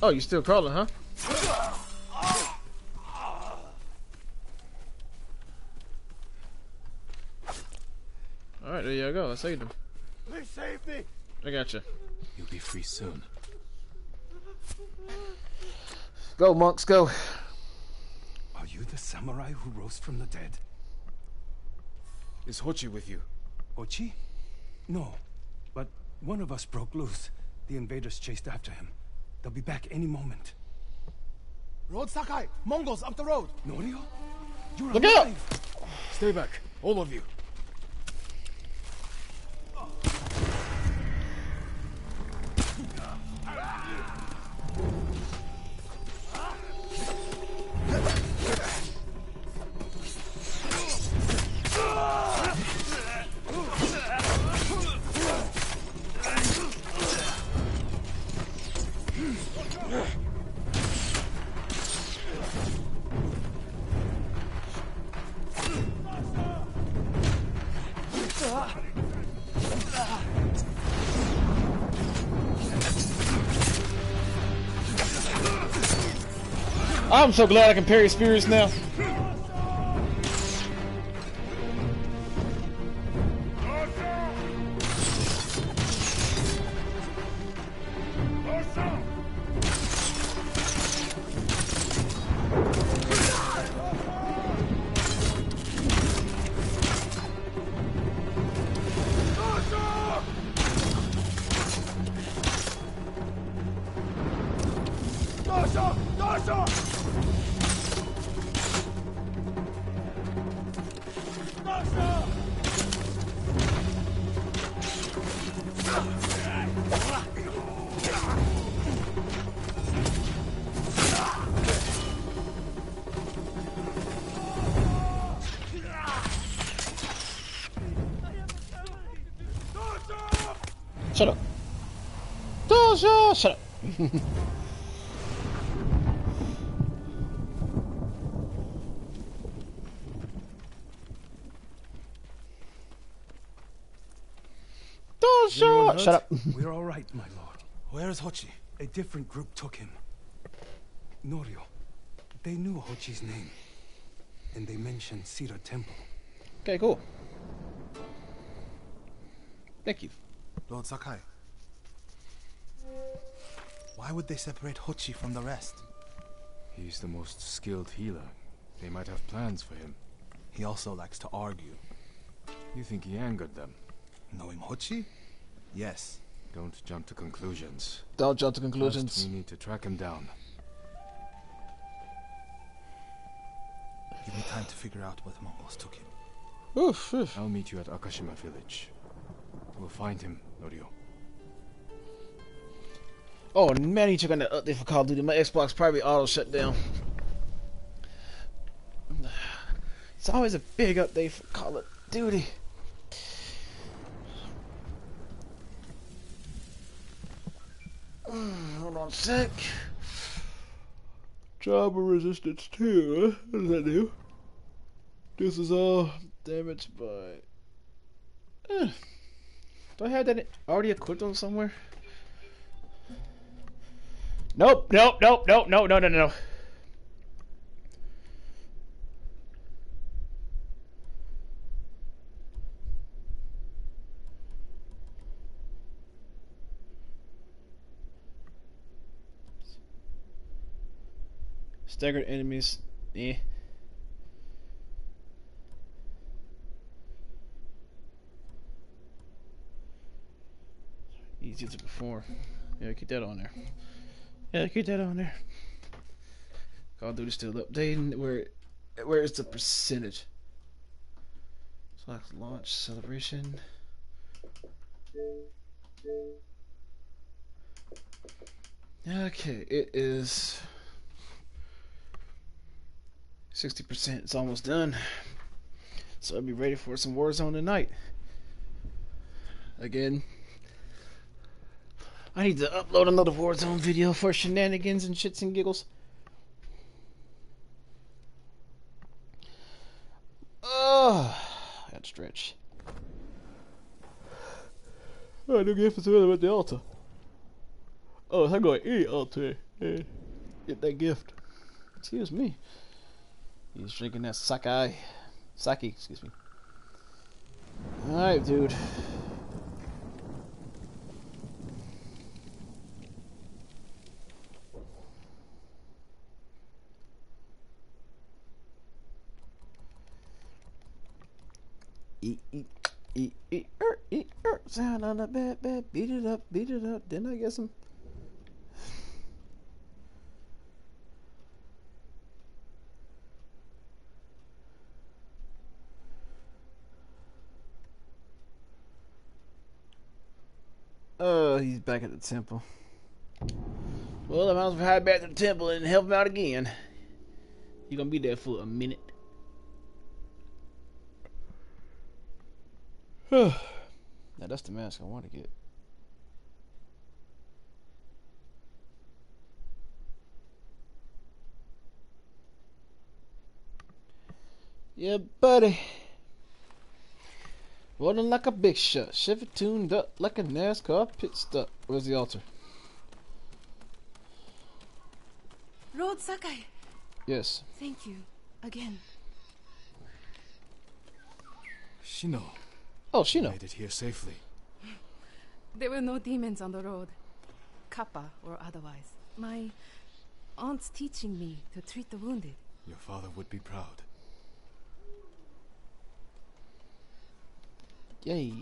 Oh, you still crawling, huh? Alright, there you go. I saved him. Please save me. I gotcha. You'll be free soon. Go, monks, go. Are you the samurai who rose from the dead? Is Hochi with you? Ochi? No. But one of us broke loose. The invaders chased after him. They'll be back any moment. Lord Sakai! Mongols up the road! Norio? You're Look out! Stay back, all of you. I'm so glad I can parry spears now. Mm-hmm. We're all right, my lord. Where's Hochi? A different group took him. Norio. They knew Hochi's name. And they mentioned Cedar Temple. Okay, cool. Thank you. Lord Sakai. Why would they separate Hochi from the rest? He's the most skilled healer. They might have plans for him. He also likes to argue. You think he angered them? Knowing Hochi? Yes. Don't jump to conclusions. Don't jump to conclusions. First, conclusions. we need to track him down. Give me time to figure out where the Mongols took him. Oof, oof. I'll meet you at Akashima village. We'll find him, Norio. Oh man, he took on that update for Call of Duty. My Xbox probably auto shut down. It's always a big update for Call of Duty. Hold on a sec. Trauma resistance 2. What does that do? This is all damaged by. Eh. Do I have that already equipped on somewhere? Nope, nope, nope, nope, no, no, no, no. Staggered enemies. Eh. Easy to perform. Yeah, keep that on there. Yeah, keep that on there. Call of Duty still updating. Where, where is the percentage? Select launch celebration. Okay, it is sixty percent. It's almost done. So I'll be ready for some Warzone tonight. Again, I need to upload another Warzone video for shenanigans and shits and giggles. Oh, I got to stretch. Oh, I do get for at the altar. Oh, I'm going to eat altar. Get that gift. Excuse me. He's drinking that sake. Sake, excuse me. Alright, dude. Eat, eat, eat, eat, er, eat, er. Sound on the bed, bed. Beat it up, beat it up. Didn't I get some? Oh, he's back at the temple. Well, I might as well hide back to the temple and help him out again. You're gonna be there for a minute. now that's the mask I want to get. Yeah, buddy. Rolling like a big shot. Chevy tuned up like a NASCAR pit stop. Where's the altar? Lord Sakai, Yes. thank you. Again. Shino Oh, Shino. know. made it here safely. There were no demons on the road. Kappa or otherwise. My aunt's teaching me to treat the wounded. Your father would be proud. Yay.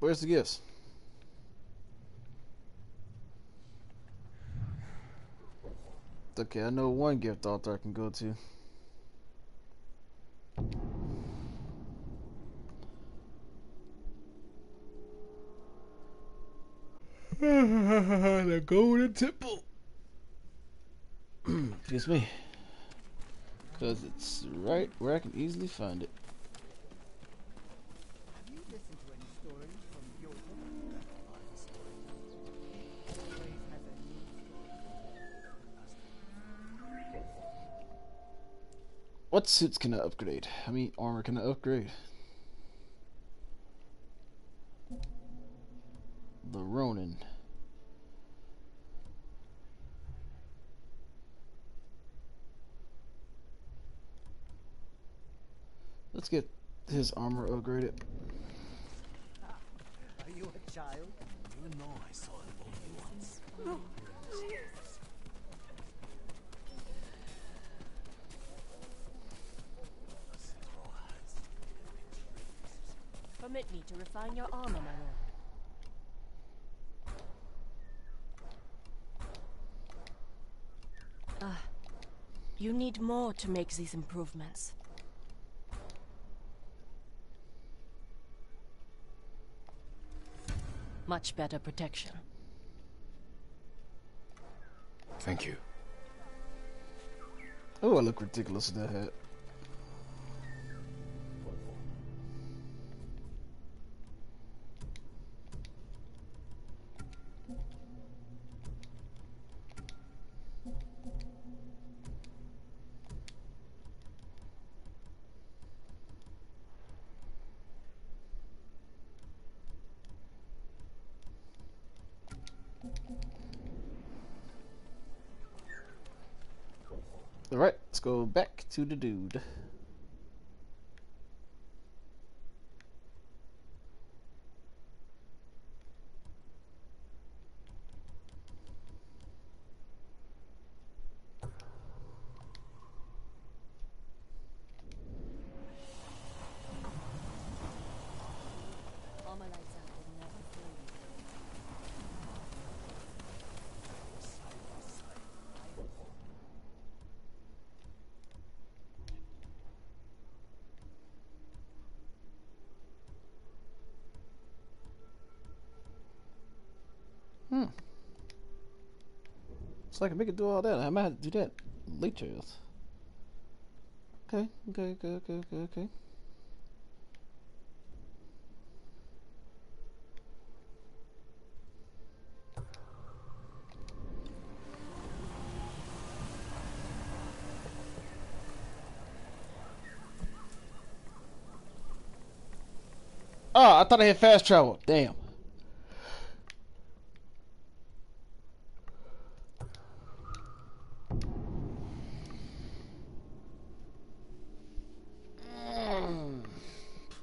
Where's the gifts? Okay, I know one gift altar I can go to. the Golden Temple. Excuse me. Because it's right where I can easily find it. What suits can I upgrade? I mean, armor can I upgrade? The Ronin. Let's get his armor upgraded. Are you a child? You know I saw it only once. Permit me to refine your armor, my lord. Ah, you need more to make these improvements. Much better protection. Thank you. Oh, I look ridiculous in that hat. To the dude. Armor lights out will never fail you. Hmm. It's can make it do all that. I might have to do that later. Okay, okay, okay, okay, okay, okay. Oh, I thought I had fast travel. Damn.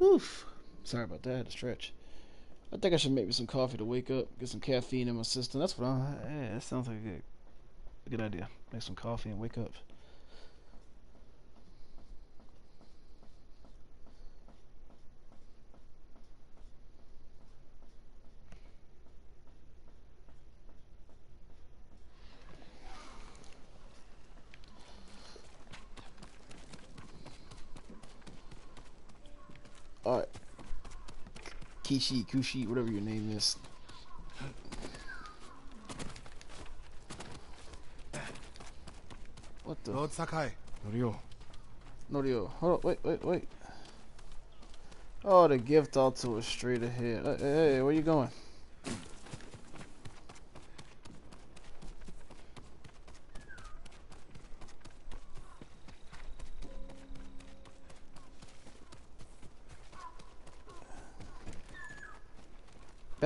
Oof. Sorry about that. I had to stretch. I think I should make me some coffee to wake up, get some caffeine in my system. That's what I. Yeah, that sounds like a good, a good idea. Make some coffee and wake up. Alright. Kishi, Kushi, whatever your name is. What the? Lord Sakai, Norio, Norio. Hold on, wait, wait, wait. Oh, the gift altar was straight ahead. Hey, hey, where you going?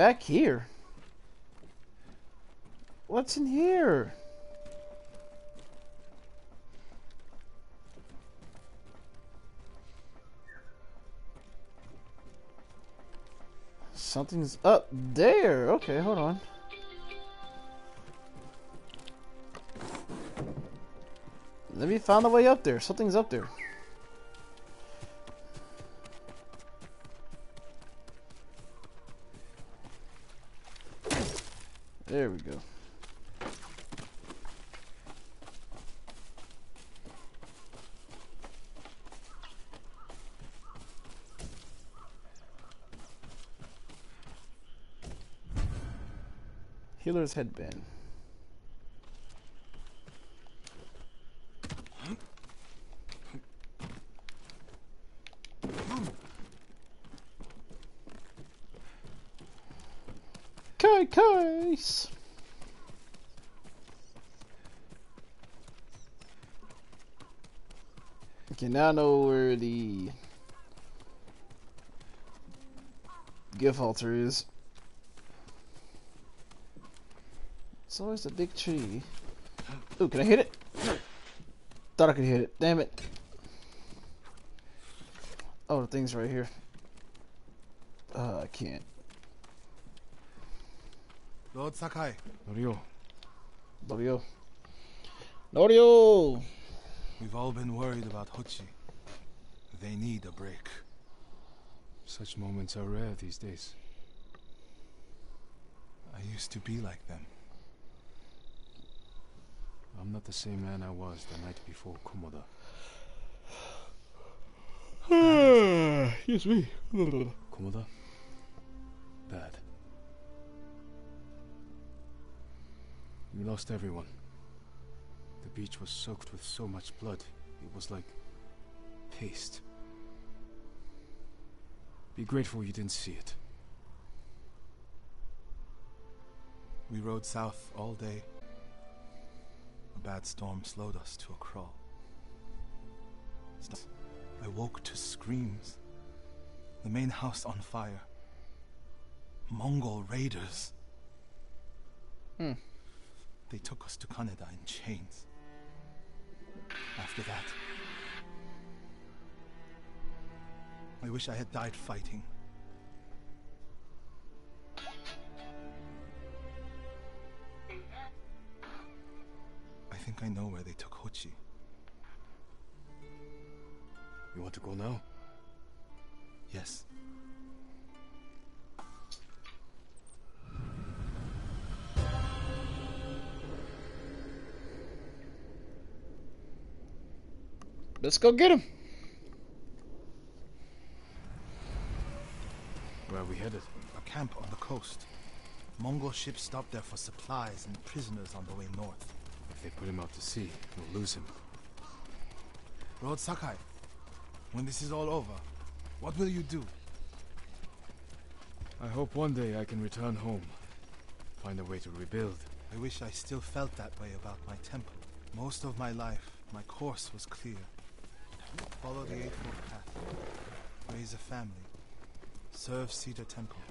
Back here? What's in here? Something's up there. Okay, hold on. Let me find the way up there. Something's up. There Healer's headband. Kai Kais! Okay, now I know where the gift altar is. It's always a big tree. Ooh, can I hit it? Thought I could hit it. Damn it. Oh, the thing's right here. Uh, I can't. Lord Sakai, Norio, Norio. Norio! we've all been worried about Hochi. They need a break. such moments are rare these days. I used to be like them. I'm not the same man I was the night before Komoda. Ah, excuse me. Komoda? Bad. We lost everyone. The beach was soaked with so much blood, it was like paste. Be grateful you didn't see it. We rode south all day. Bad storm slowed us to a crawl. I woke to screams. The main house on fire. Mongol raiders. Hmm. They took us to Kaneda in chains. After that, I wish I had died fighting. Think I know where they took Hochi. You want to go now? Yes. Let's go get him. Where are we headed? A camp on the coast. Mongol ships stopped there for supplies and prisoners on the way north. They put him out to sea, we'll lose him. Lord Sakai, when this is all over, what will you do? I hope one day I can return home. Find a way to rebuild. I wish I still felt that way about my temple. Most of my life, my course was clear. Follow the Eightfold Path. Raise a family. Serve Cedar Temple.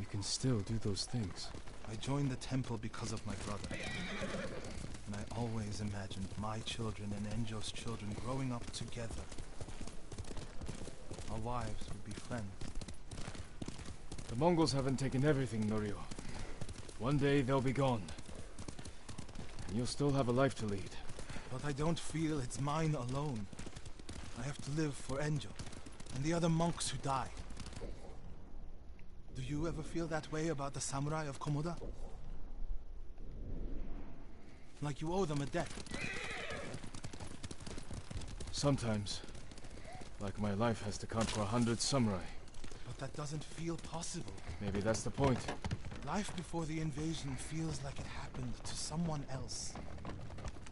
You can still do those things. I joined the temple because of my brother. And I always imagined my children and Enjo's children growing up together. Our wives would be friends. The Mongols haven't taken everything, Norio. One day they'll be gone. And you'll still have a life to lead. But I don't feel it's mine alone. I have to live for Enjo and the other monks who died. Do you ever feel that way about the samurai of Komoda? Like you owe them a debt. Sometimes, like my life has to count for a hundred samurai. But that doesn't feel possible. Maybe that's the point. Life before the invasion feels like it happened to someone else.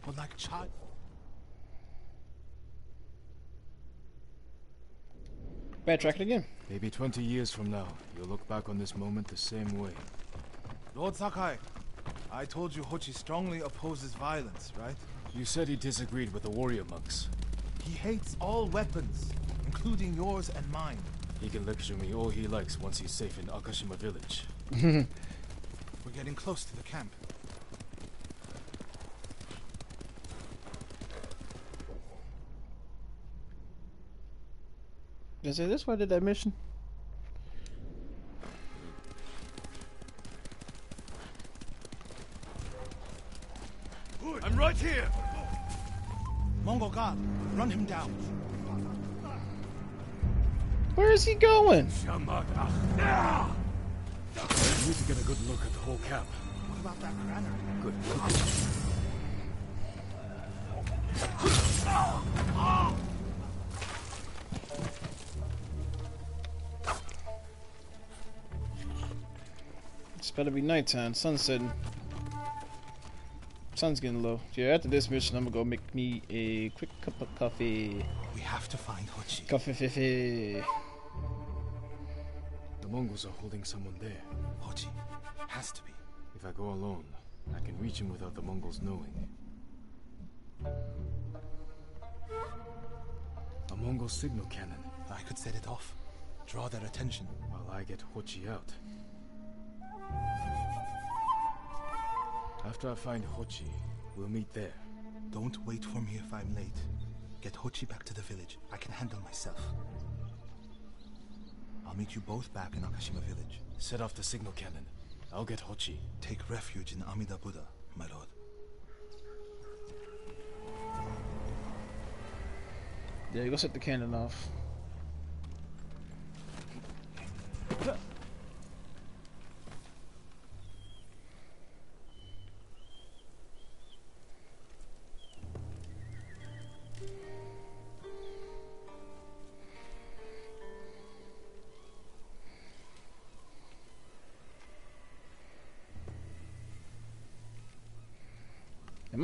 Or like child. Backtrack it again. Maybe 20 years from now, you'll look back on this moment the same way. Lord Sakai, I told you Hochi strongly opposes violence, right? You said he disagreed with the warrior monks. He hates all weapons, including yours and mine. He can lecture me all he likes once he's safe in Akashima village. We're getting close to the camp. Is it this why I did that mission? Run him down. Where is he going? You need to get a good look at the whole camp. What about that granary? Good. It's better be nighttime, sun setting. Sun's getting low. Yeah, after this mission, I'm gonna go make me a quick cup of coffee. We have to find Hochi. Coffee, fifi. The Mongols are holding someone there. Hochi. Has to be. If I go alone, I can reach him without the Mongols knowing. A Mongol signal cannon. I could set it off. Draw their attention. While I get Hochi out. After I find Hochi, we'll meet there. Don't wait for me if I'm late. Get Hochi back to the village. I can handle myself. I'll meet you both back in Akashima village. Set off the signal cannon. I'll get Hochi. Take refuge in Amida Buddha, my lord. Yeah, you go set the cannon off.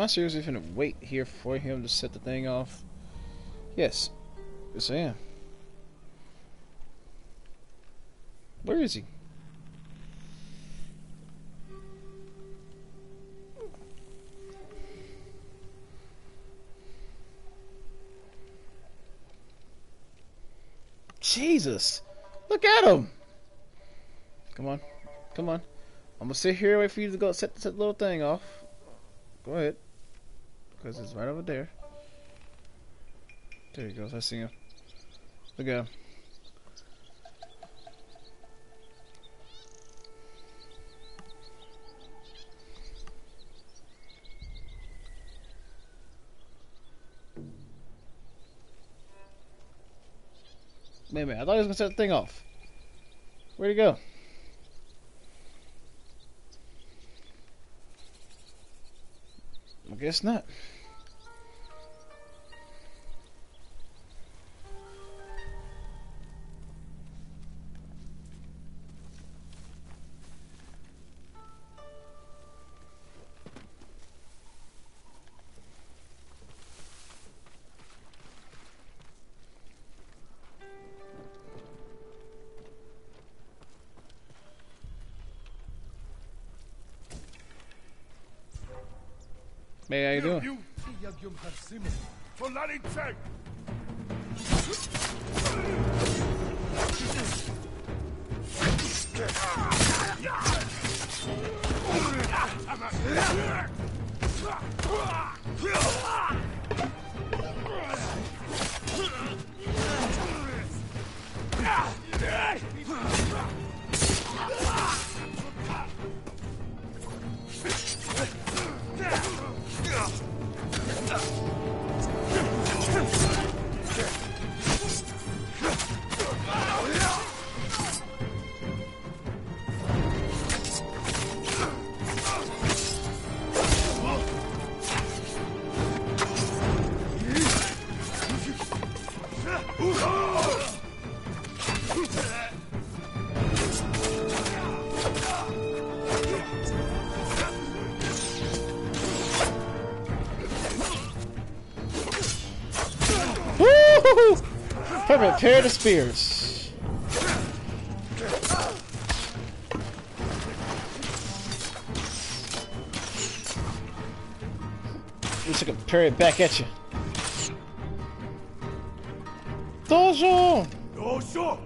Am I seriously gonna wait here for him to set the thing off? Yes. Yes, I am. Where is he? Jesus! Look at him! Come on. Come on. I'm gonna sit here and wait for you to go set, set the little thing off. Go ahead. Because it's right over there. There he goes. I see him. Look at him. Wait a minute. I thought he was to set the thing off. Where'd he go? Guess not. Woo! Perfect pair of spears. Wish I could parry it back at you. Dojo! Dojo!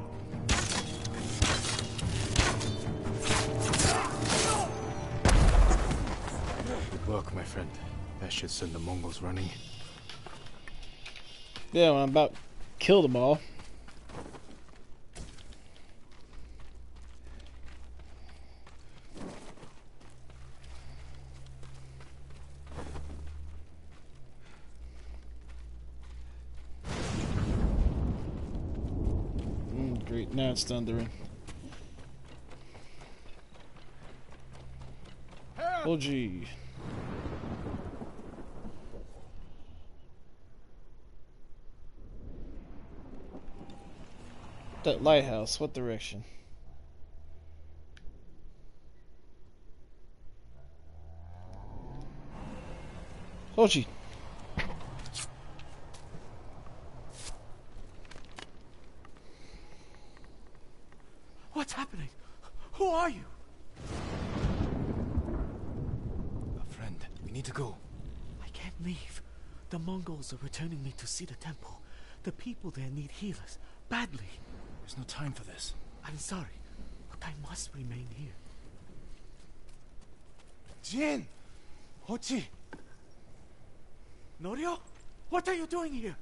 Good work, my friend. That should send the Mongols running. Yeah, when I'm about to kill them all. It's thundering. Oh gee. That lighthouse, what direction? Kochi. What's happening? Who are you? A friend. We need to go. I can't leave. The Mongols are returning me to see the temple. The people there need healers. Badly. There's no time for this. I'm sorry, but I must remain here. Jin! Hochi! Norio? What are you doing here?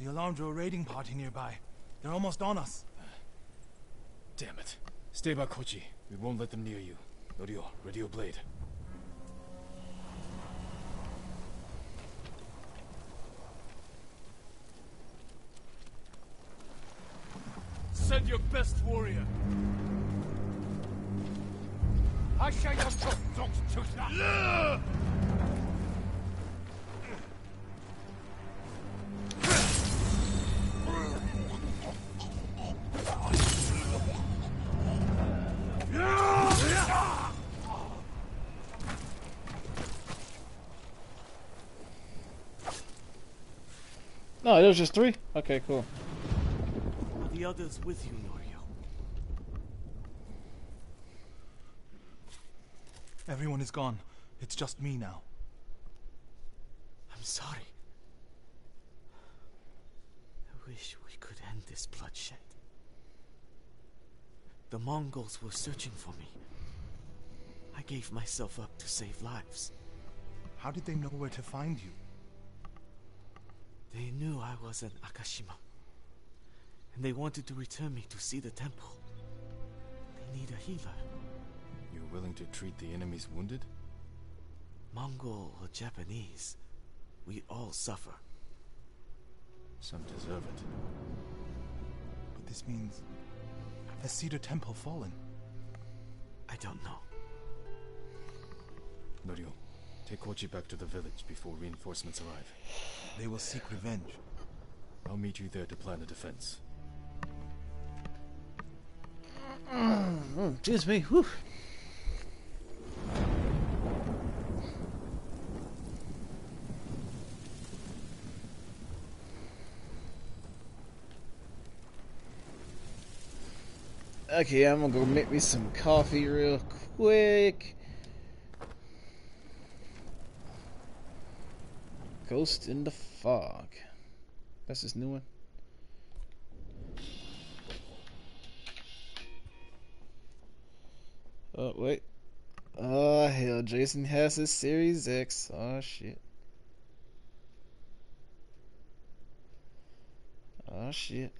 The alarm drew a raiding party nearby. They're almost on us. Damn it. Stay by Kochi. We won't let them near you. Norio, ready your blade. Send your best warrior. No, it was just three. Okay, cool. Are the others with you, Norio? Everyone is gone. It's just me now. I'm sorry. I wish we could end this bloodshed. The Mongols were searching for me. I gave myself up to save lives. How did they know where to find you? They knew I was an Akashima. And they wanted to return me to see the temple. They need a healer. You're willing to treat the enemy's wounded? Mongol or Japanese. We all suffer. Some deserve it. But this means... Has Cedar Temple fallen? I don't know. Norio, take Kochi back to the village before reinforcements arrive. They will seek revenge. I'll meet you there to plan a defense. Mm, Excuse me. Whew. Okay, I'm gonna go make me some coffee real quick. Ghost in the Fog. That's this new one. Oh, wait. Oh, hell. Jason has his Series X. Oh, shit. Oh, shit.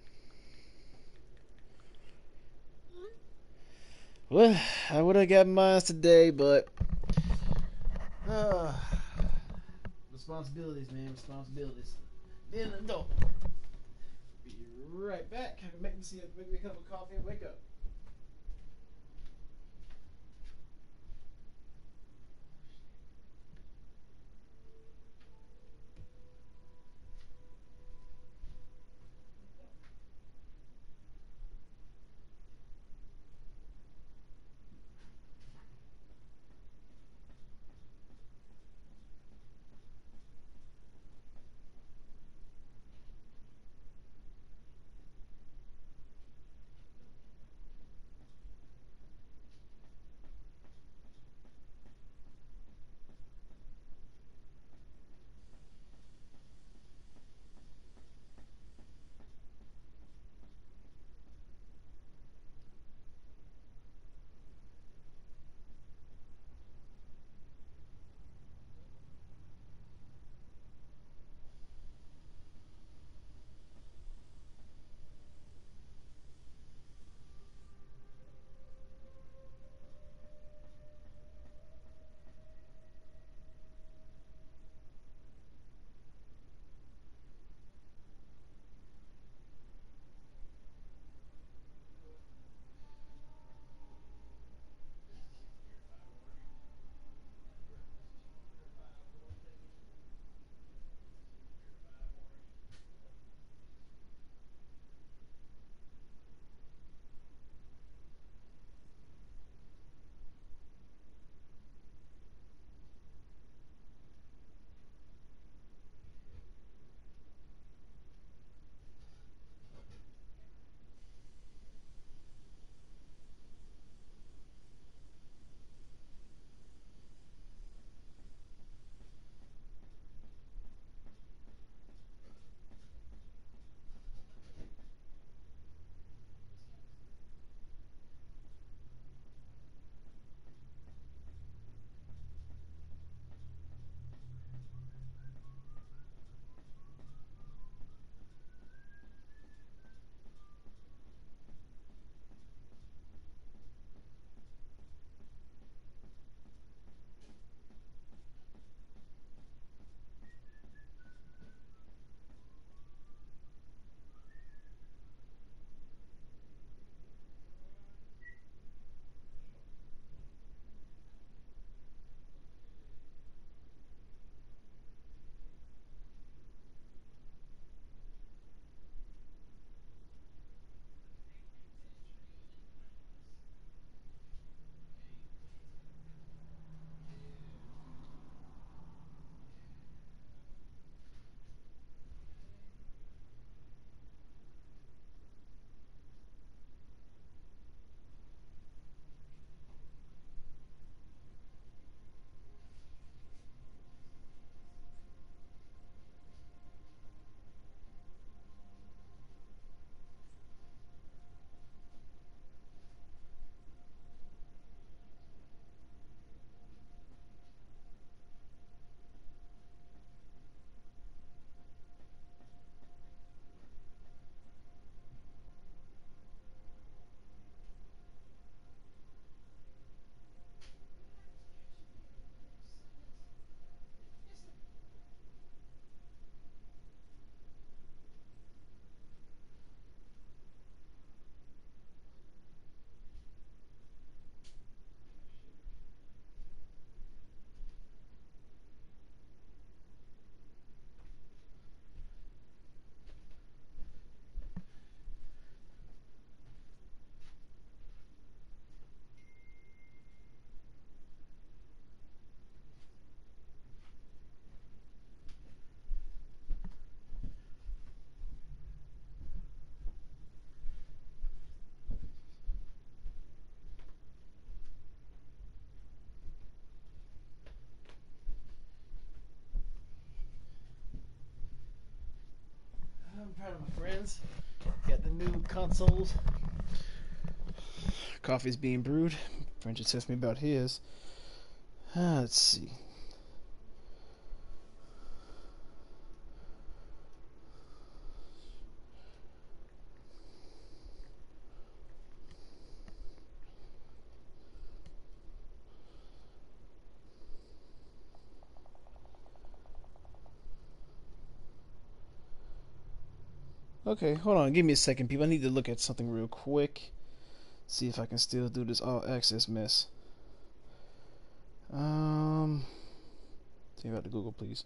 Well, I would have got mine today, but. Uh, responsibilities, man. Responsibilities. In the door. Be right back. Make me, see, make me a cup of coffee and wake up. Proud of my friends. Got the new consoles. Coffee's being brewed. French asked me about his. Uh, let's see. Okay, hold on. Give me a second, people. I need to look at something real quick. See if I can still do this all access mess. Um, see about the Google, please.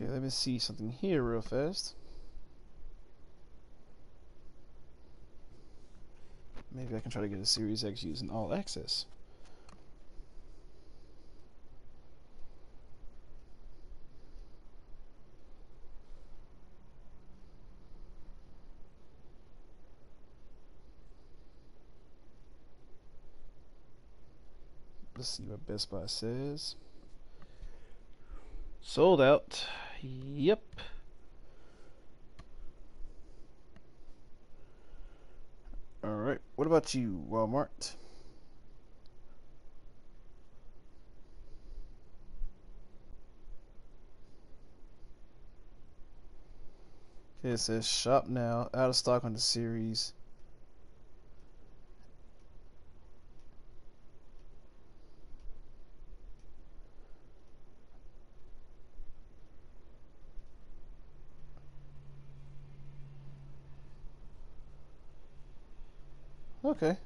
Okay, let see something here real fast. Maybe I can try to get a Series X using all access. Let's see what Best Buy says. Sold out. Yep. Alright, what about you, Walmart? Okay, it says shop now, out of stock on the series. Okay.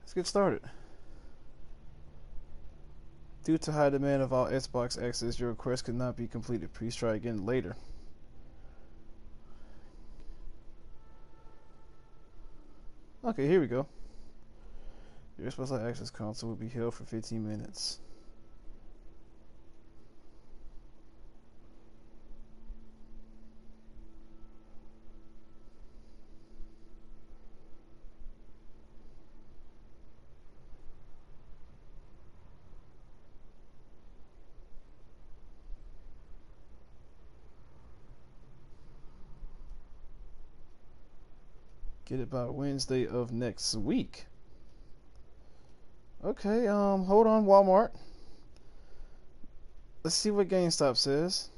Let's get started. Due to high demand of all Xbox X's, your request could not be completed. Please try again later. Okay, here we go. Your Xbox Access console will be held for 15 minutes. Get it by Wednesday of next week. Okay, um, hold on, Walmart. Let's see what GameStop says.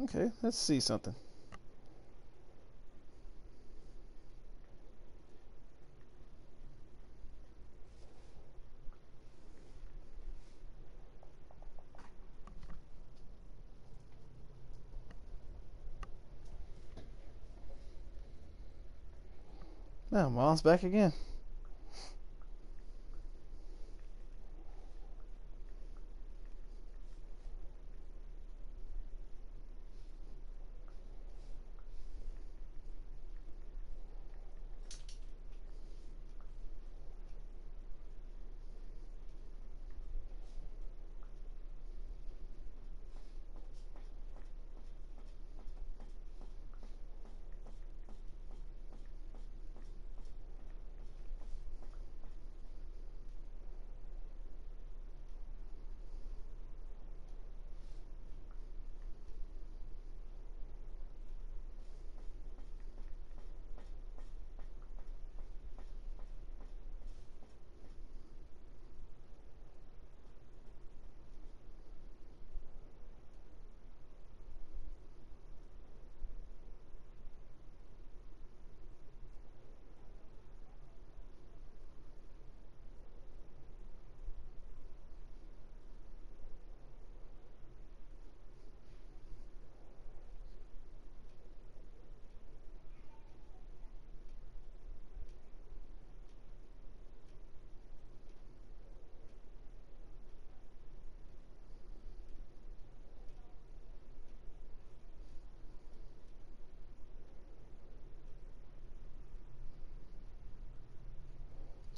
Okay, let's see something. Now, mom's back again.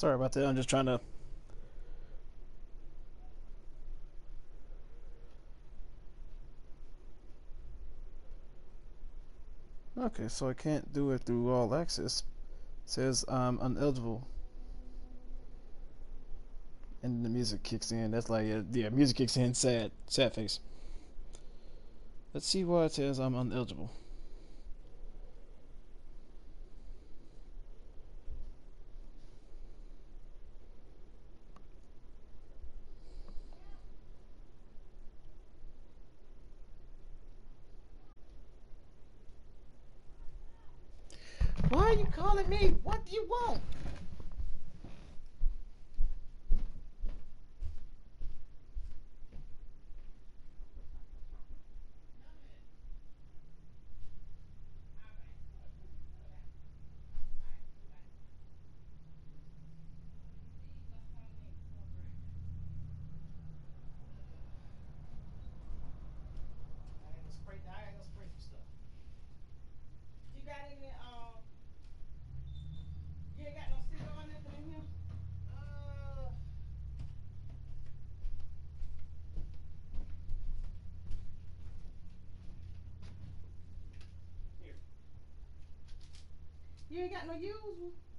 Sorry about that. I'm just trying to. Okay, so I can't do it through all access. It says um, I'm ineligible. And the music kicks in. That's like, yeah, music kicks in. Sad, sad face. Let's see why it says I'm ineligible. Why are you calling me? What do you want? You got any, um, you ain't got no cigar or nothing in here? Uh. Here. You ain't got no used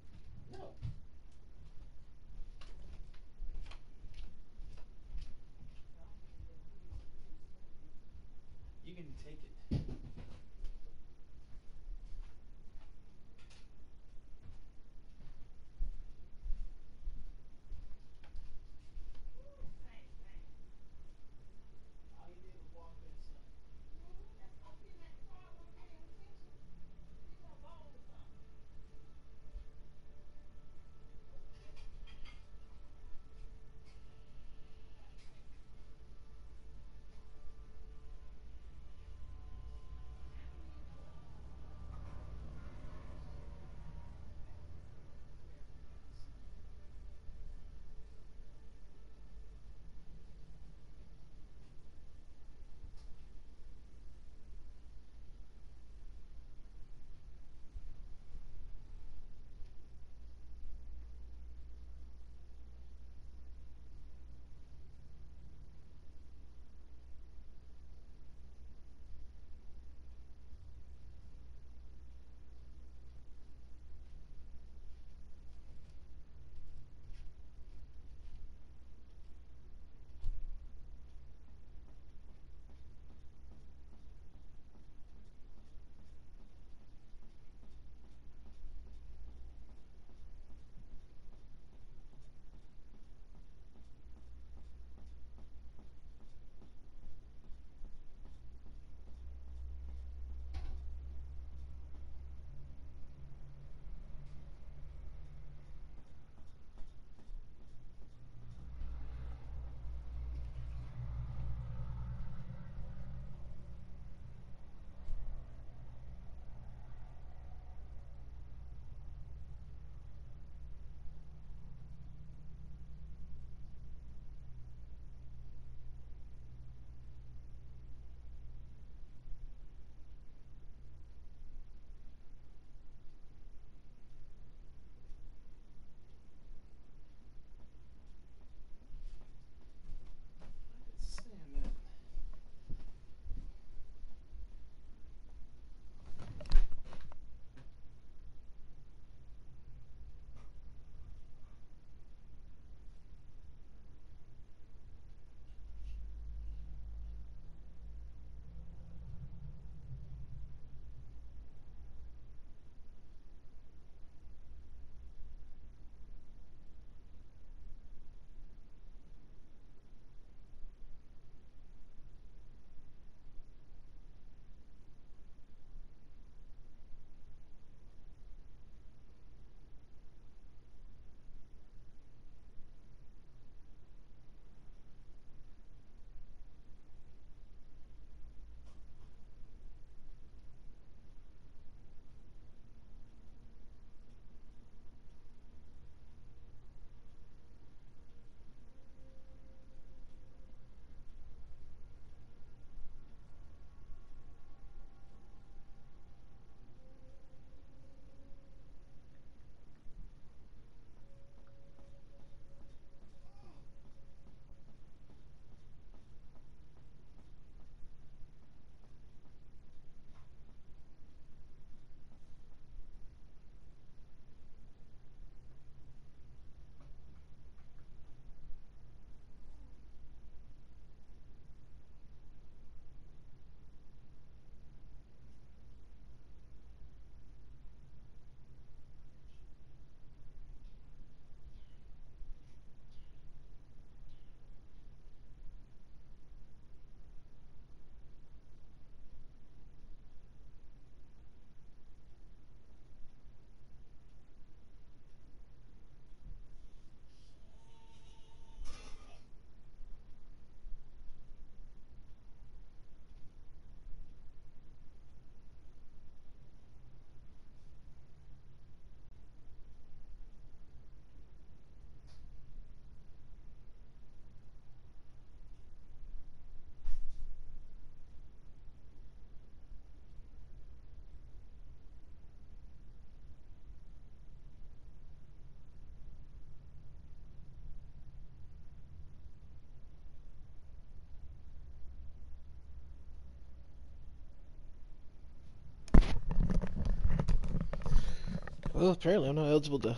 Well, apparently I'm not eligible to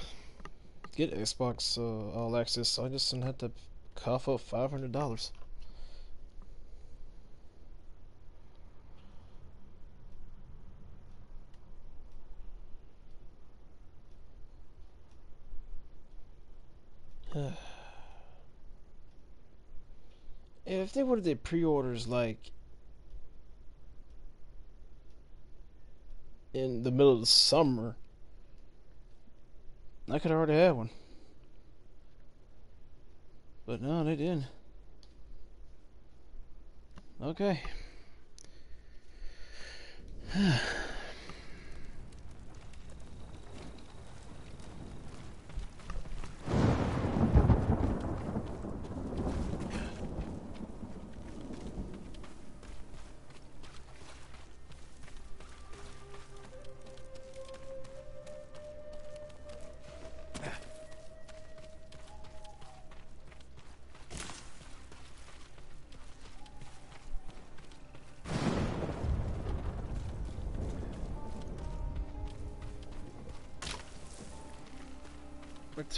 get Xbox uh, All Access, so I just have to cough up five hundred dollars. if they would have did pre-orders like in the middle of the summer, I could already have one. But no, they didn't. Okay.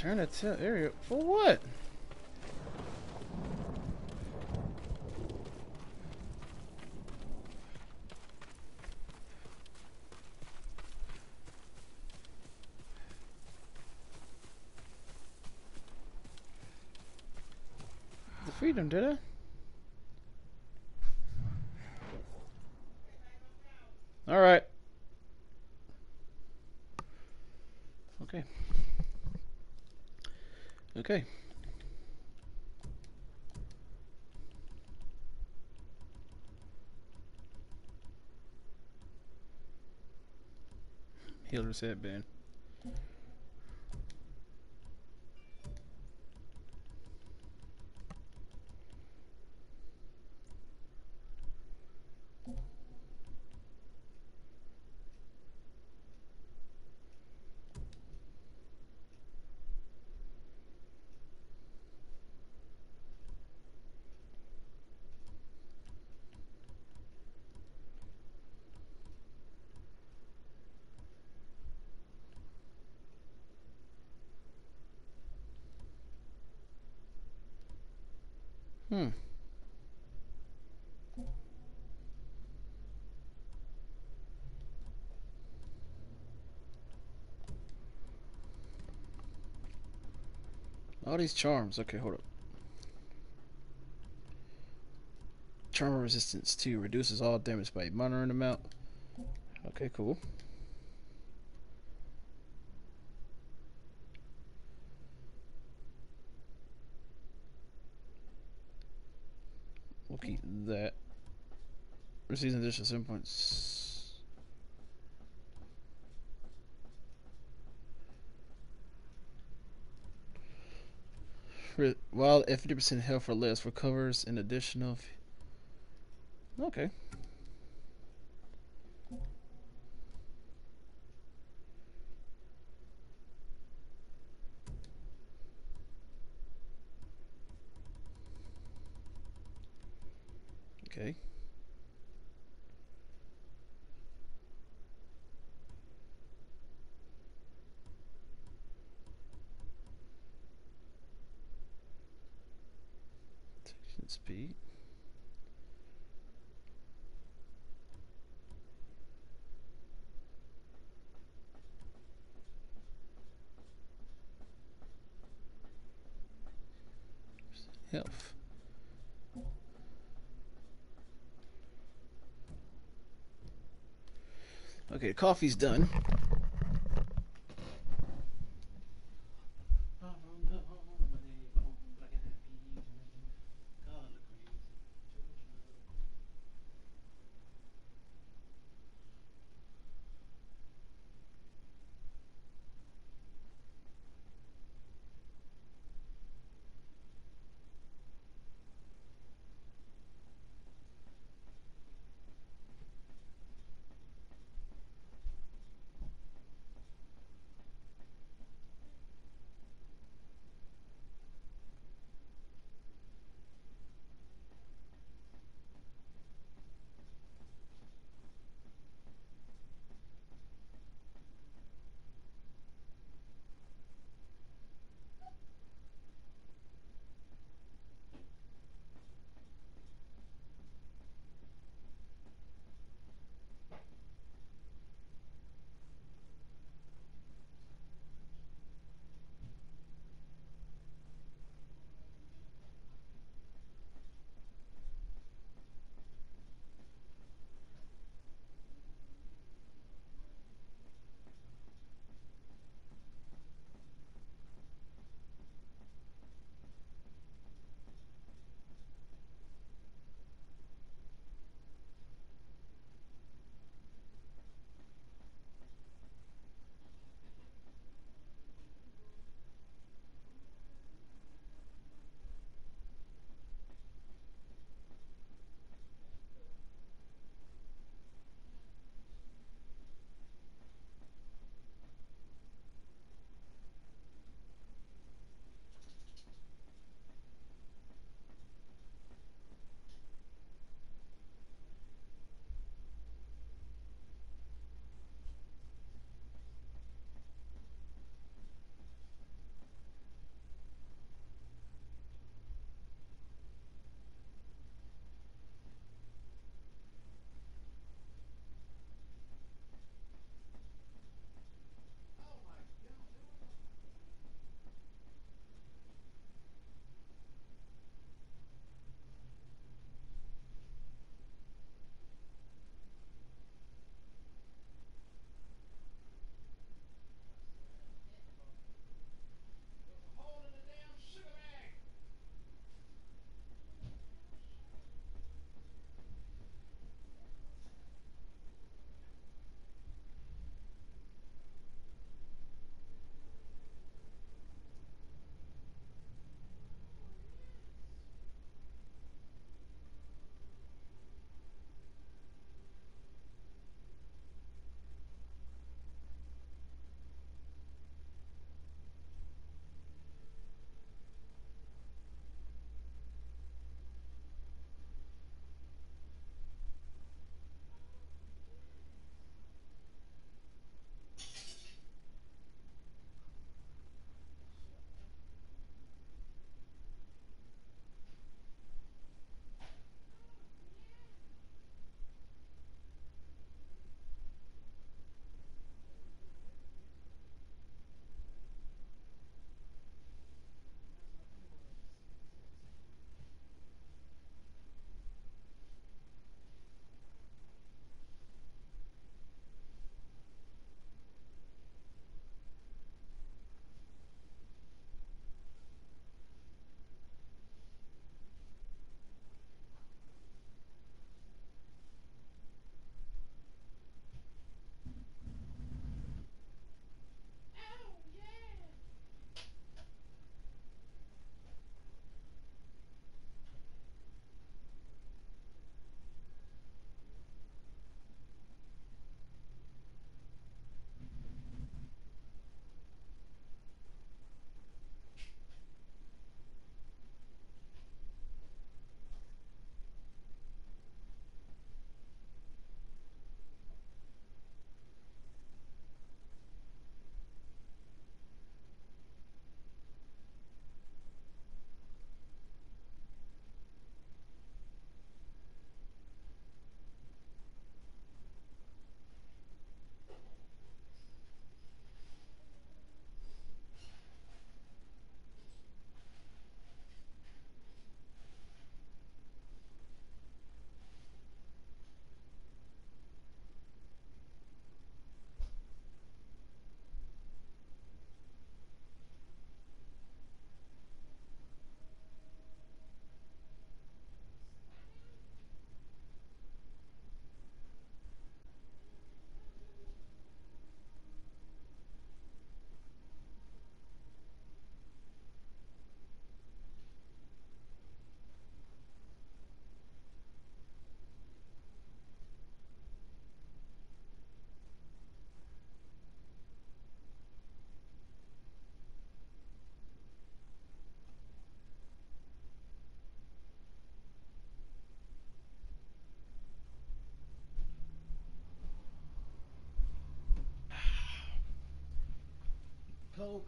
Return it to area for what? Defeat him, did I? All right. Okay. Okay. Healer's headband. Hmm. All these charms. Okay, hold up. Charm resistance 2 reduces all damage by a moderate amount. Okay, cool. We'll keep that. Receives an additional 7 points. While at 50% health or less, recovers an additional. Okay. Action speed. Health. Okay, coffee's done.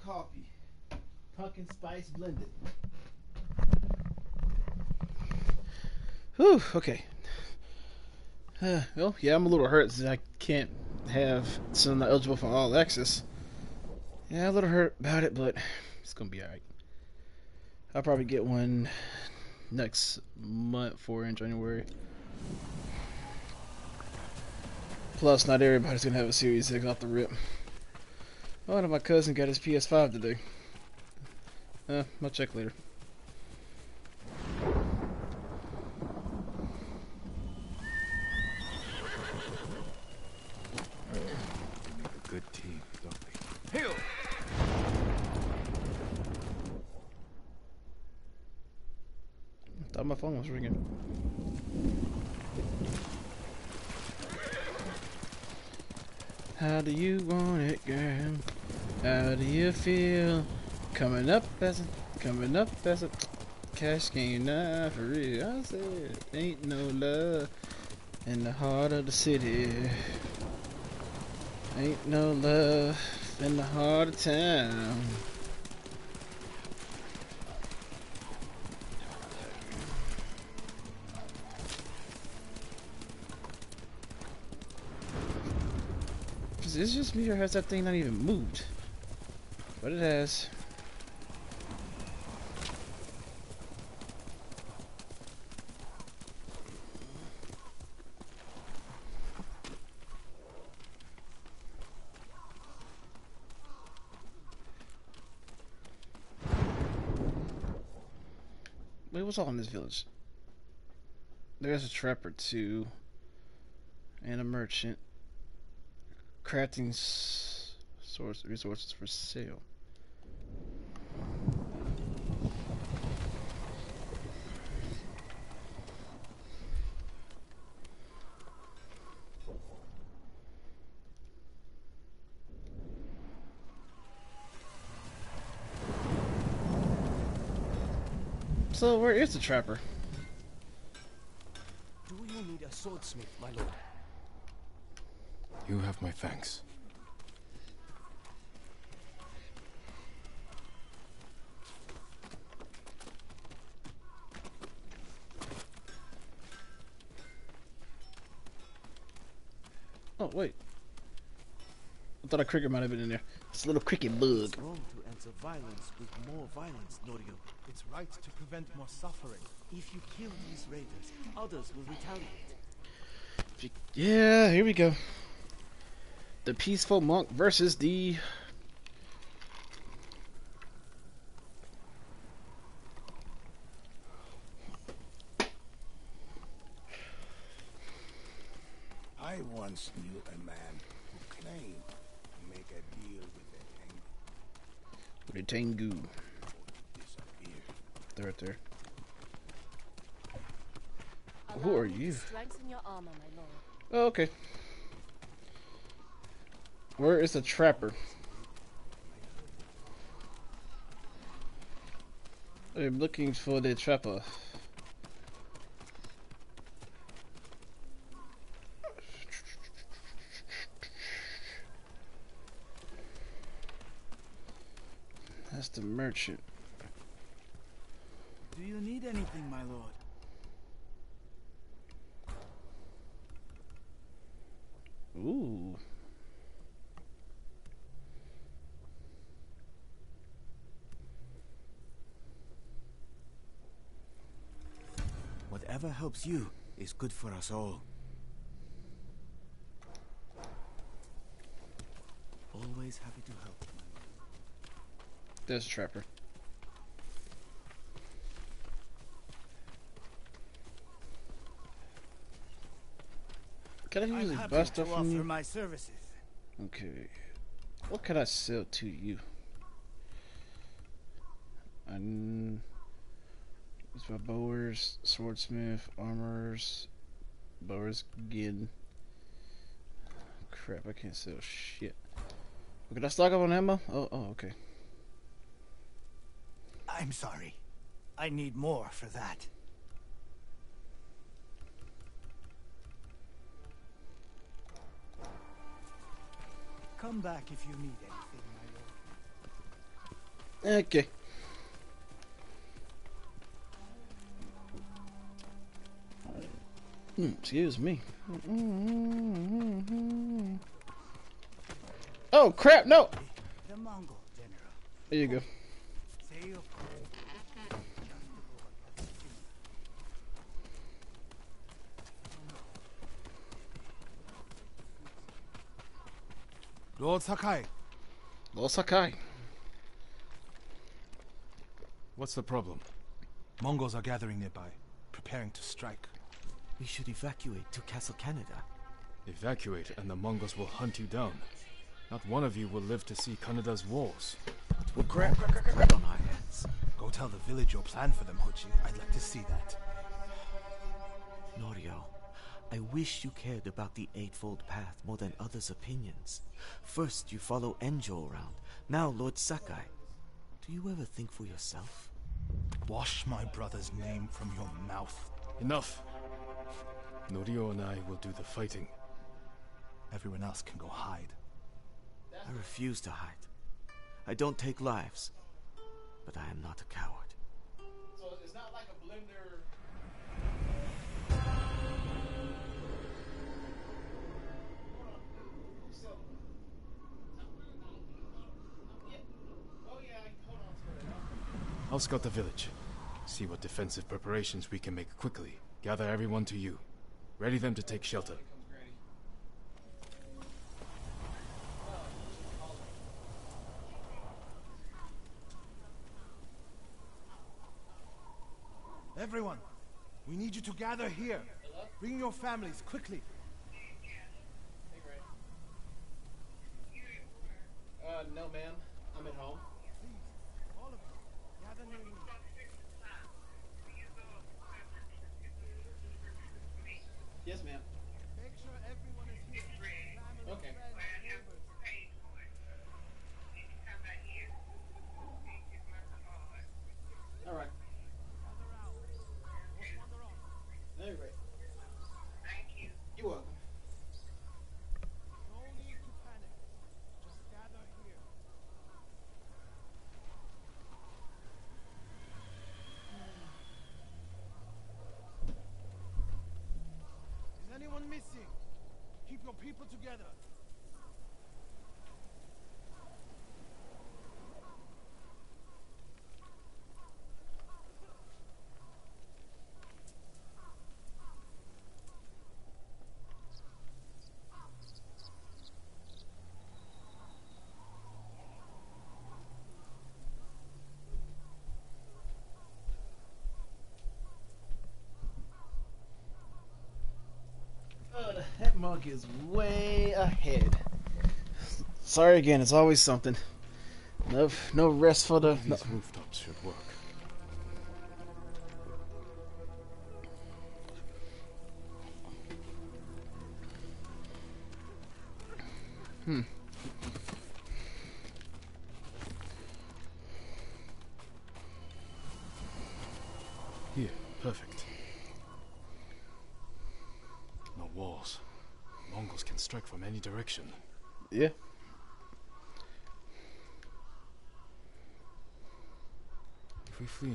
Coffee. Pumpkin spice blended. Whew, okay. Uh, well, yeah, I'm a little hurt since I can't have not eligible for all access. Yeah, a little hurt about it, but it's gonna be alright. I'll probably get one next month for in January. Plus, not everybody's gonna have a Series X off the rip. One of my cousin got his PS5 today. Uh, I'll check later. A good team, don't we? Hail! Thought my phone was ringing. How do you want it, girl? How do you feel? Coming up as a, coming up as a cash game, nah, for real. I said, ain't no love in the heart of the city. Ain't no love in the heart of town. Is this just me or has that thing not even moved? But it has. Wait, what's all in this village? There's a trapper too, and a merchant crafting source resources for sale. So where is the trapper? Do you need a swordsmith, my lord? You have my thanks. Oh wait, I thought a cricket might have been in there. It's a little cricket bug. It's wrong to answer violence with more violence, Norio. It's right to prevent more suffering. If you kill these raiders, others will retaliate. Yeah, here we go. The peaceful monk versus the I once knew a man who claimed to make a deal with the Tengu. They're right there. Who are you? Armor. Oh, okay. Where is the trapper? I'm looking for the trapper. That's the merchant. Do you need anything, my lord? Ooh. Whatever helps you is good for us all. Always happy to help. There's a trapper. Can I I'm usually buy to offer from you? my services. Okay. What can I sell to you? I'm it's my bowers, swordsmith, armors, bowers again. Crap, I can't sell shit. Can I stock up on ammo? Oh, oh, okay. I'm sorry. I need more for that. Come back if you need anything, my lord. Okay. Hmm, excuse me. Oh crap! No. The Mongol general. There you go. Say Lord Sakai, Lord Sakai. What's the problem? Mongols are gathering nearby, preparing to strike. We should evacuate to Castle Kaneda. Evacuate and the Mongols will hunt you down. Not one of you will live to see Kaneda's walls. We'll crap, crap, crap, crap on our hands. Go tell the village your plan for them, Hochi. I'd like to see that. Norio, I wish you cared about the Eightfold Path more than others' opinions. First, you follow Enjo around. Now, Lord Sakai. Do you ever think for yourself? Wash my brother's name from your mouth. Enough! Norio and I will do the fighting. Everyone else can go hide. I refuse to hide. I don't take lives, but I am not a coward. So it's not like a blender. I'll scout the village. See what defensive preparations we can make quickly. Gather everyone to you. Ready them to take shelter. Everyone, we need you to gather here. Bring your families, quickly. Uh, no, ma'am. I'm at home. Yes, ma'am. Make sure everyone is here. Family, Okay. friends, neighbors. All right. Gather round. Don't wander off. All right. Thank you. You're welcome. No need to panic. Just gather here. Is anyone missing? Keep your people together. That mug is way ahead. Sorry again. It's always something. No, no rest for the. No. These rooftops should work.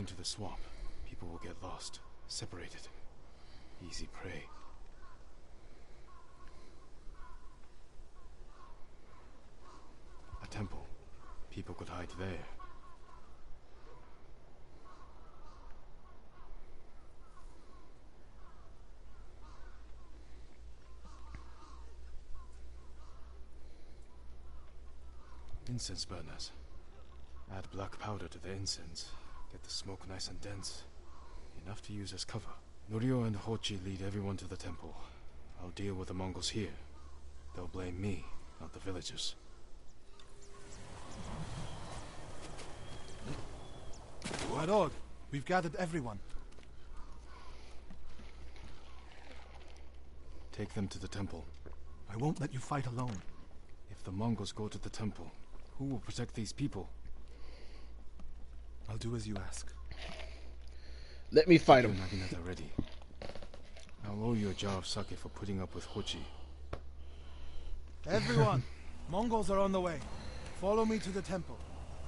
Into the swamp, people will get lost, separated. Easy prey. A temple. People could hide there. Incense burners. Add black powder to the incense. Get the smoke nice and dense. Enough to use as cover. Norio and Hochi lead everyone to the temple. I'll deal with the Mongols here. They'll blame me, not the villagers. My lord, we've gathered everyone. Take them to the temple. I won't let you fight alone. If the Mongols go to the temple, who will protect these people? I'll do as you ask. Let me fight him. Naginata ready. I'll owe you a jar of sake for putting up with Hochi. Everyone, Mongols are on the way. Follow me to the temple.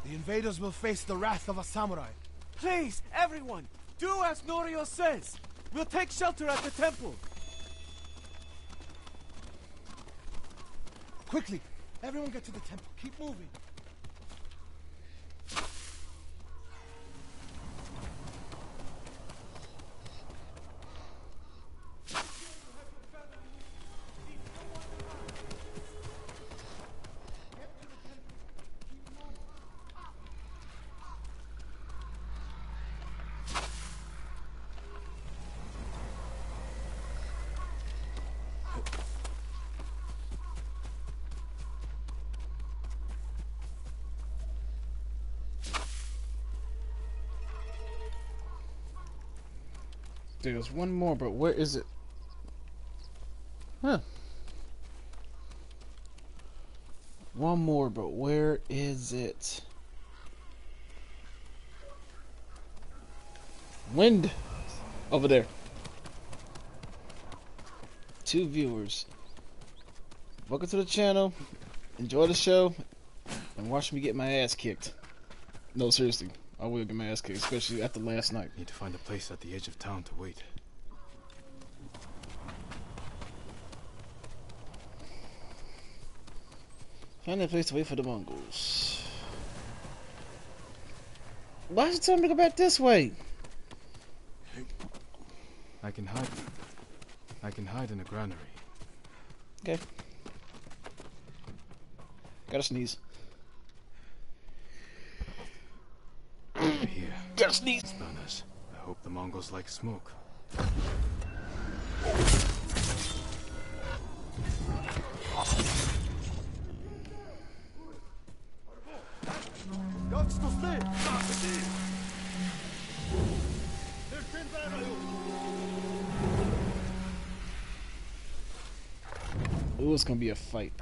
The invaders will face the wrath of a samurai. Please, everyone, do as Norio says. We'll take shelter at the temple. Quickly, everyone get to the temple. Keep moving. There's one more, but where is it? Huh. One more, but where is it? Wind! Over there. Two viewers. Welcome to the channel. Enjoy the show. And watch me get my ass kicked. No, seriously. I will get my ass kicked, especially after last night. Need to find a place at the edge of town to wait. Find a place to wait for the Mongols. Why is it telling me to go back this way? I can hide. I can hide in a granary. Okay. Gotta sneeze. Here. Gotta sneeze. Burners. I hope the Mongols like smoke. Ooh, it's gonna be a fight.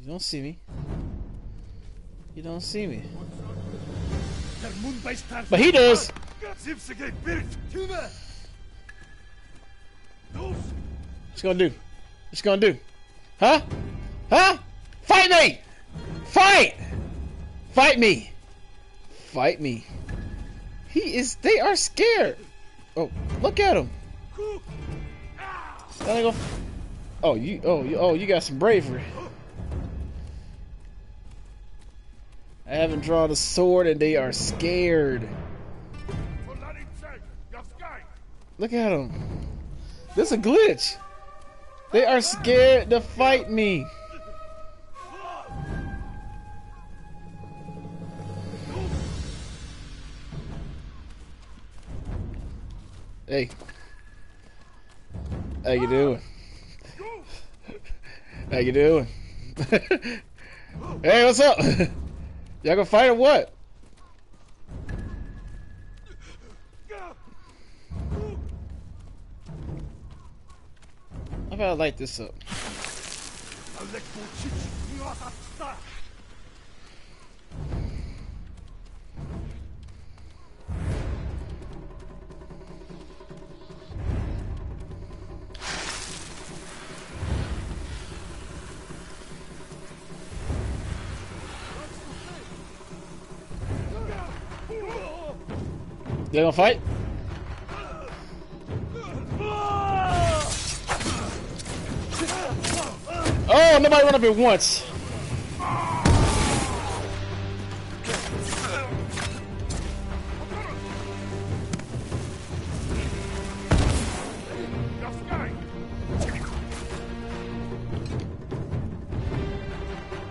You don't see me. You don't see me. But he does. What's gonna do? What's gonna do? Huh? Huh? Fight me! Fight! Fight me! Fight me. He is. They are scared. Oh, look at him. Ain't gonna- Oh, you. Oh, you. Oh, you got some bravery. Haven't drawn a sword and they are scared. Look at them. This is a glitch. They are scared to fight me. Hey. How you doing? How you doing? hey, what's up? Y'all gonna fight or what? I light this up? They gonna fight? Oh, nobody run up here once.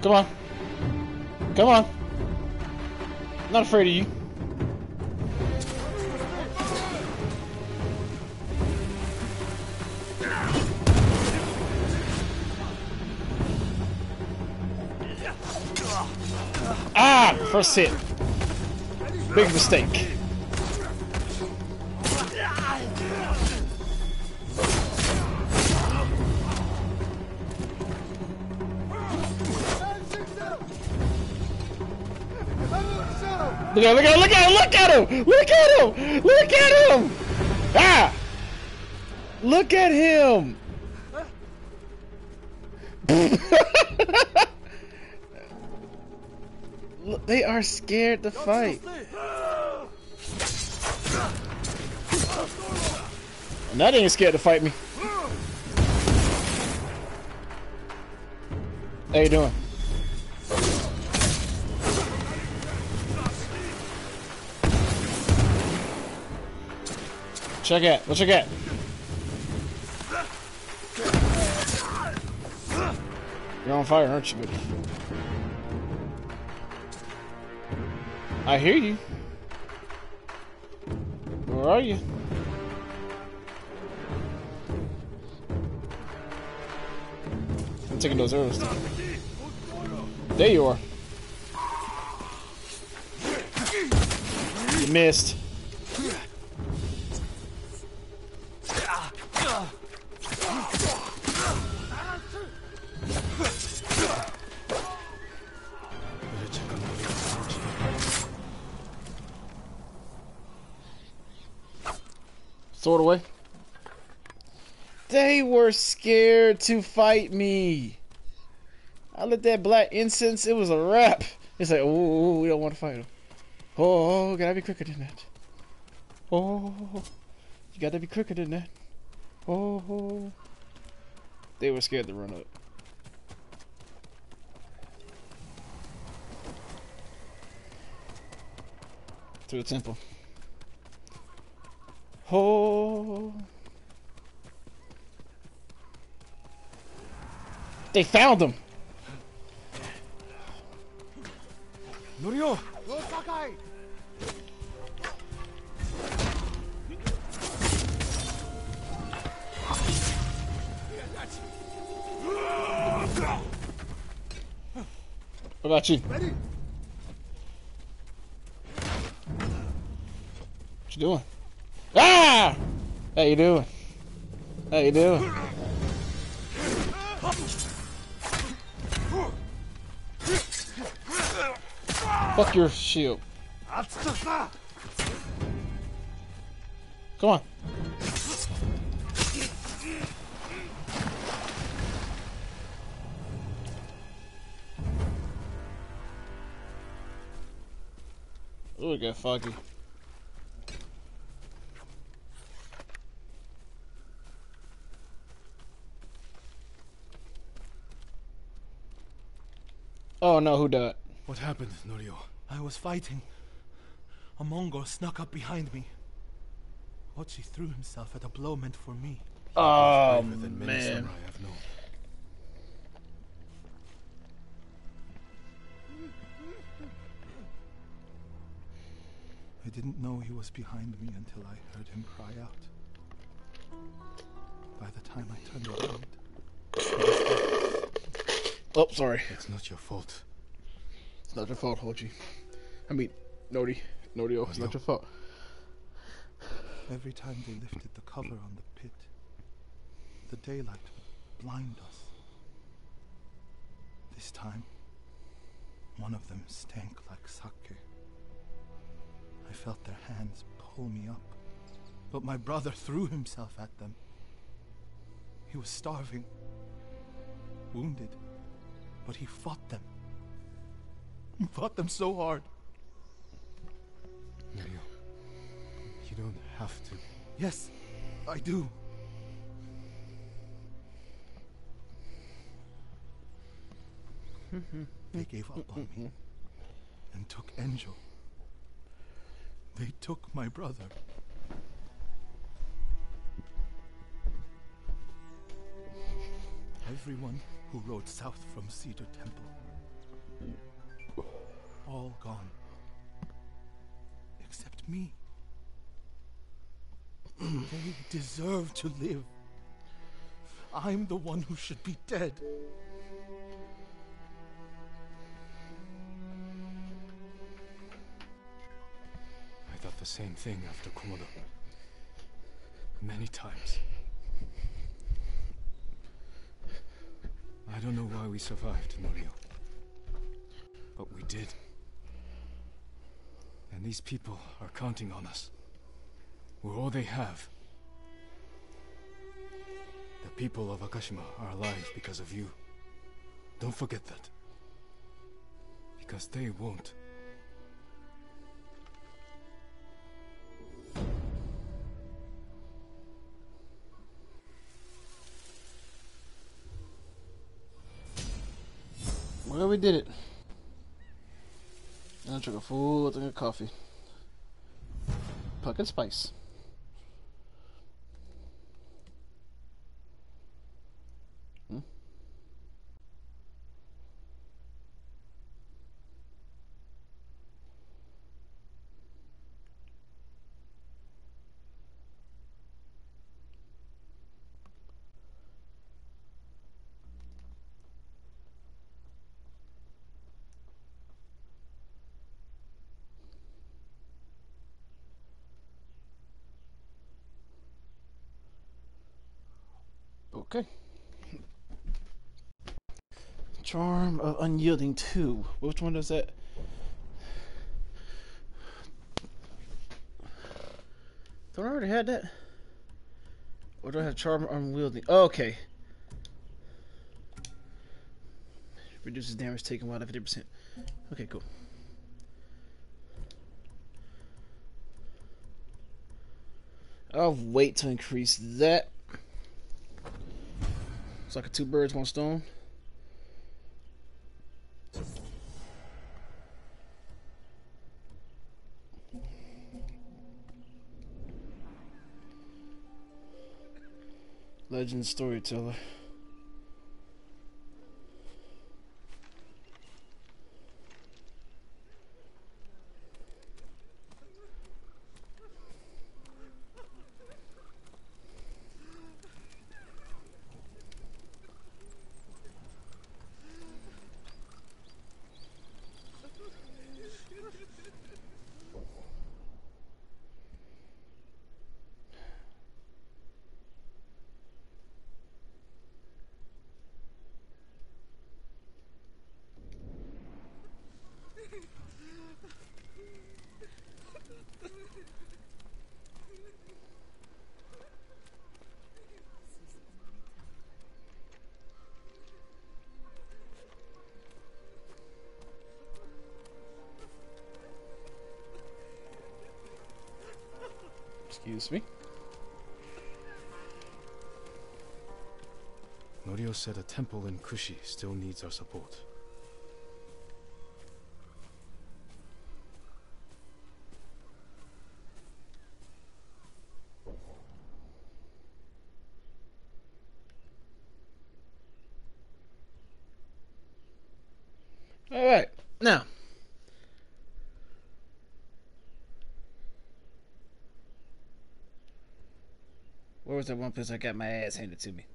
Come on. Come on. I'm not afraid of you. First hit. Big mistake. Look at, look at, look at, look at him! Look at him! Look at him! Ah! Look at him! Are scared to fight. That ain't scared to fight me. How you doing? Check it. What you get? You're on fire, aren't you, buddy? I hear you. Where are you? I'm taking those arrows. There you are. You missed. Scared to fight me. I lit that black incense. It was a wrap. It's like, oh, we don't want to fight him. Oh, oh, gotta be quicker than that. Oh, oh, oh you gotta be quicker than that. Oh, they were scared to run up. To the temple. Oh. They found him. Norio! What about you? Ready? What you doing? Ah! How you doing? How you doing? Fuck your shield. Come on. Ooh, it got foggy. Oh no, who died? What happened, Norio? I was fighting. A Mongol snuck up behind me. Ochi threw himself at a blow meant for me. Oh Braver than many man. samurai I've known. I didn't know he was behind me until I heard him cry out. By the time I turned around, Oh, sorry. It's not your fault. It's not your fault, Hoji. I mean, Nodi. Nodio, oh, it's not your fault. every time they lifted the cover on the pit, the daylight would blind us. This time, one of them stank like sake. I felt their hands pull me up, but my brother threw himself at them. He was starving, wounded, but he fought them. He fought them so hard. Norio, you don't have to. Yes, I do. Mm-hmm. they gave up on me and took Enjo. They took my brother. Everyone who rode south from Cedar Temple. All gone. Except me. They deserve to live. I'm the one who should be dead. I thought the same thing after Komoda. Many times. I don't know why we survived, Norio. But we did. And these people are counting on us. We're all they have. The people of Akashima are alive because of you. Don't forget that. Because they won't. Well, we did it. I drink a full thing of coffee. Pumpkin spice. Okay. Charm of Unyielding 2. Which one is that? Don't I already had that? Or do I have Charm Unwielding? Oh, okay. Reduces damage taken by 50%. Okay, cool. I'll wait to increase that. It's like a two birds, one stone. Legend storyteller. Kushi still needs our support. All right, now. Where was that one place I got my ass handed to me?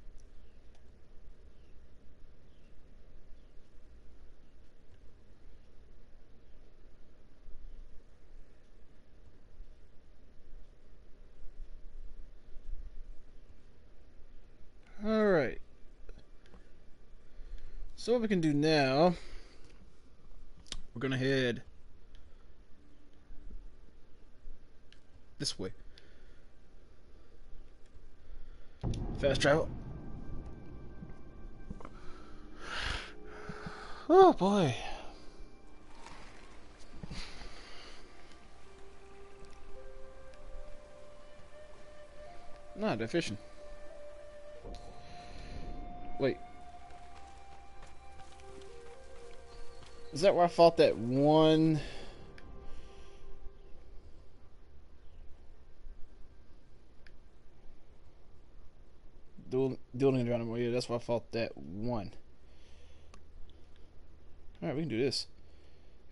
Alright. So what we can do now, we're gonna head this way. Fast travel. Oh boy. Nah, they're fishing. Wait. Is that where I fought that one? Duel, dueling Geronimo. Oh, yeah, that's where I fought that one. All right, we can do this.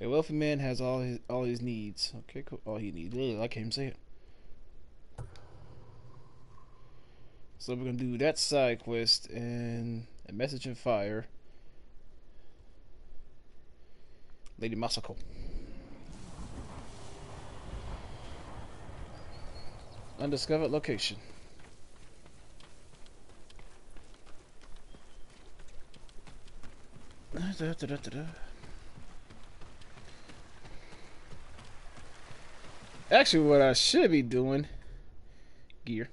A wealthy man has all his all his needs. Okay, cool. All he needs. Ugh, I can't even say it. So we're gonna do that side quest and a message in fire. Lady Masako. Undiscovered location. Da, da, da. Actually, what I should be doing, gear,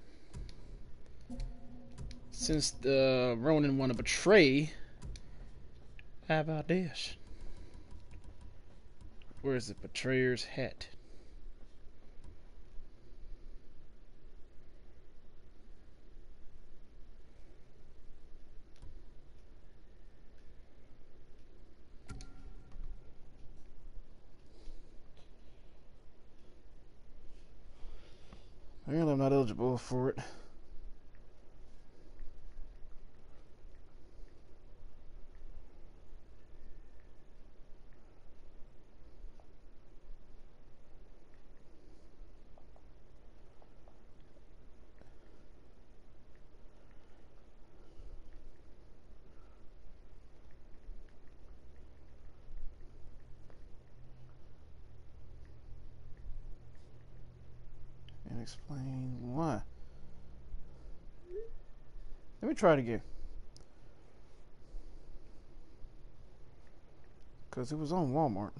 since uh, the Ronin want to betray, how about this? Where's the betrayer's hat? Apparently I'm not eligible for it. Explain why. Let me try it again. Because it was on Walmart.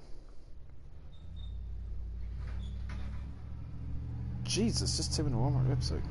Jesus, just type in the Walmart website.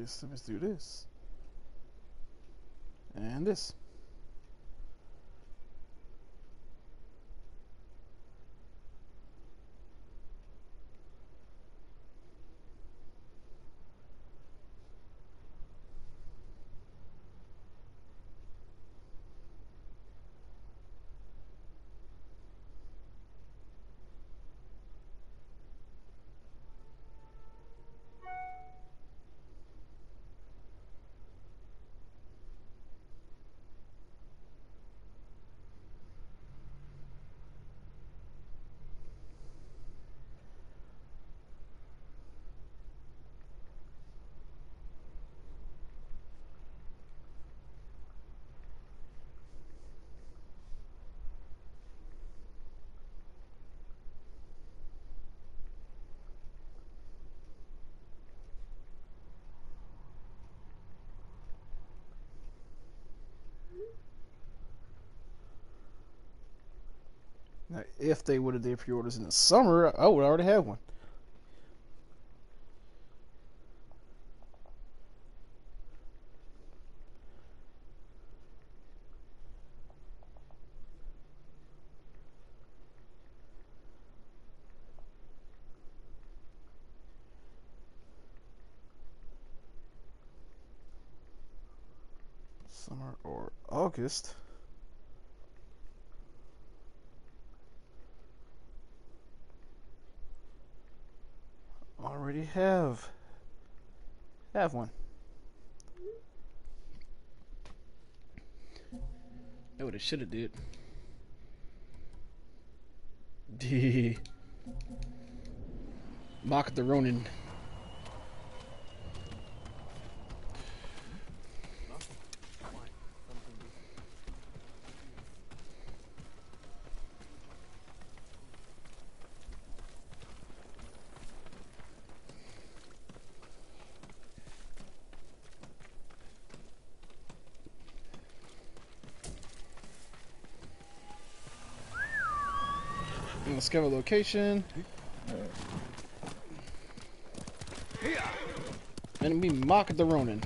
This, let's do this. And this. Now, if they would have did pre-orders in the summer, I would already have one. Summer or August. already have have one. Know what I should have did. D. Mock the Ronin. Discover location. And we mock the Ronin.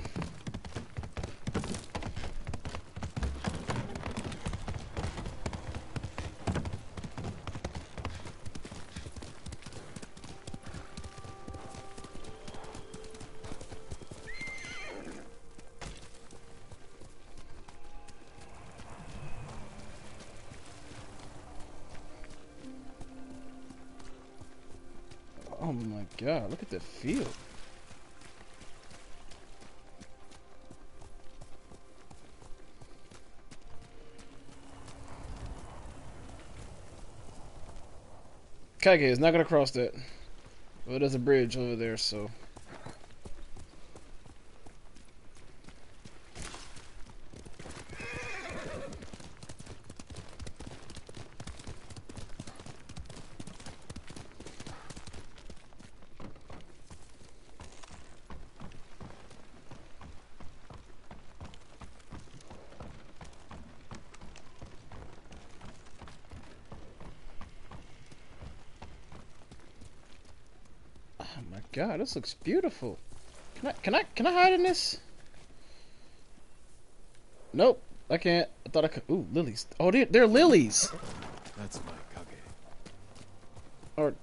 Kage is not gonna cross that. Well, there's a bridge over there, so. Oh my god, this looks beautiful. Can I can I can I hide in this? Nope, I can't. I thought I could. Ooh, lilies. Oh, they're, they're lilies. That's my Kage. Or,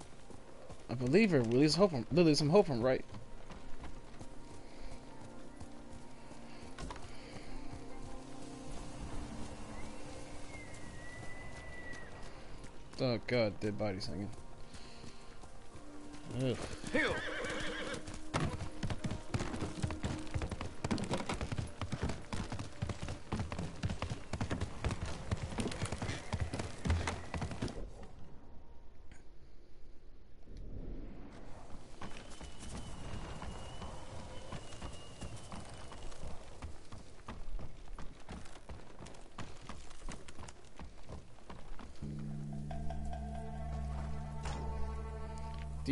I believe her. Lilies. Hope I'm, lilies. I'm hoping right. Oh god, dead body singing. Ugh.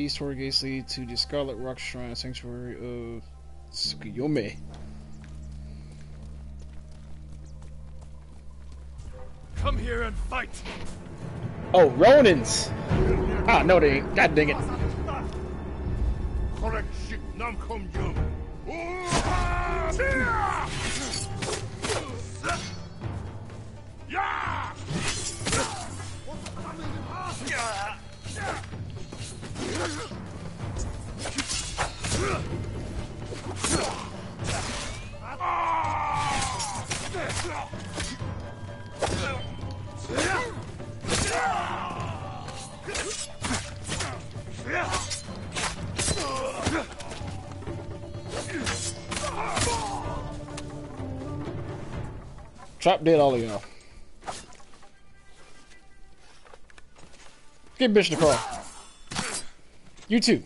These gates lead to the Scarlet Rock Shrine Sanctuary of Tsukuyome. Come here and fight! Oh, Ronins! Ah, no, they ain't. God dang it. Trap dead all of y'all. Get bitch to crawl. You too.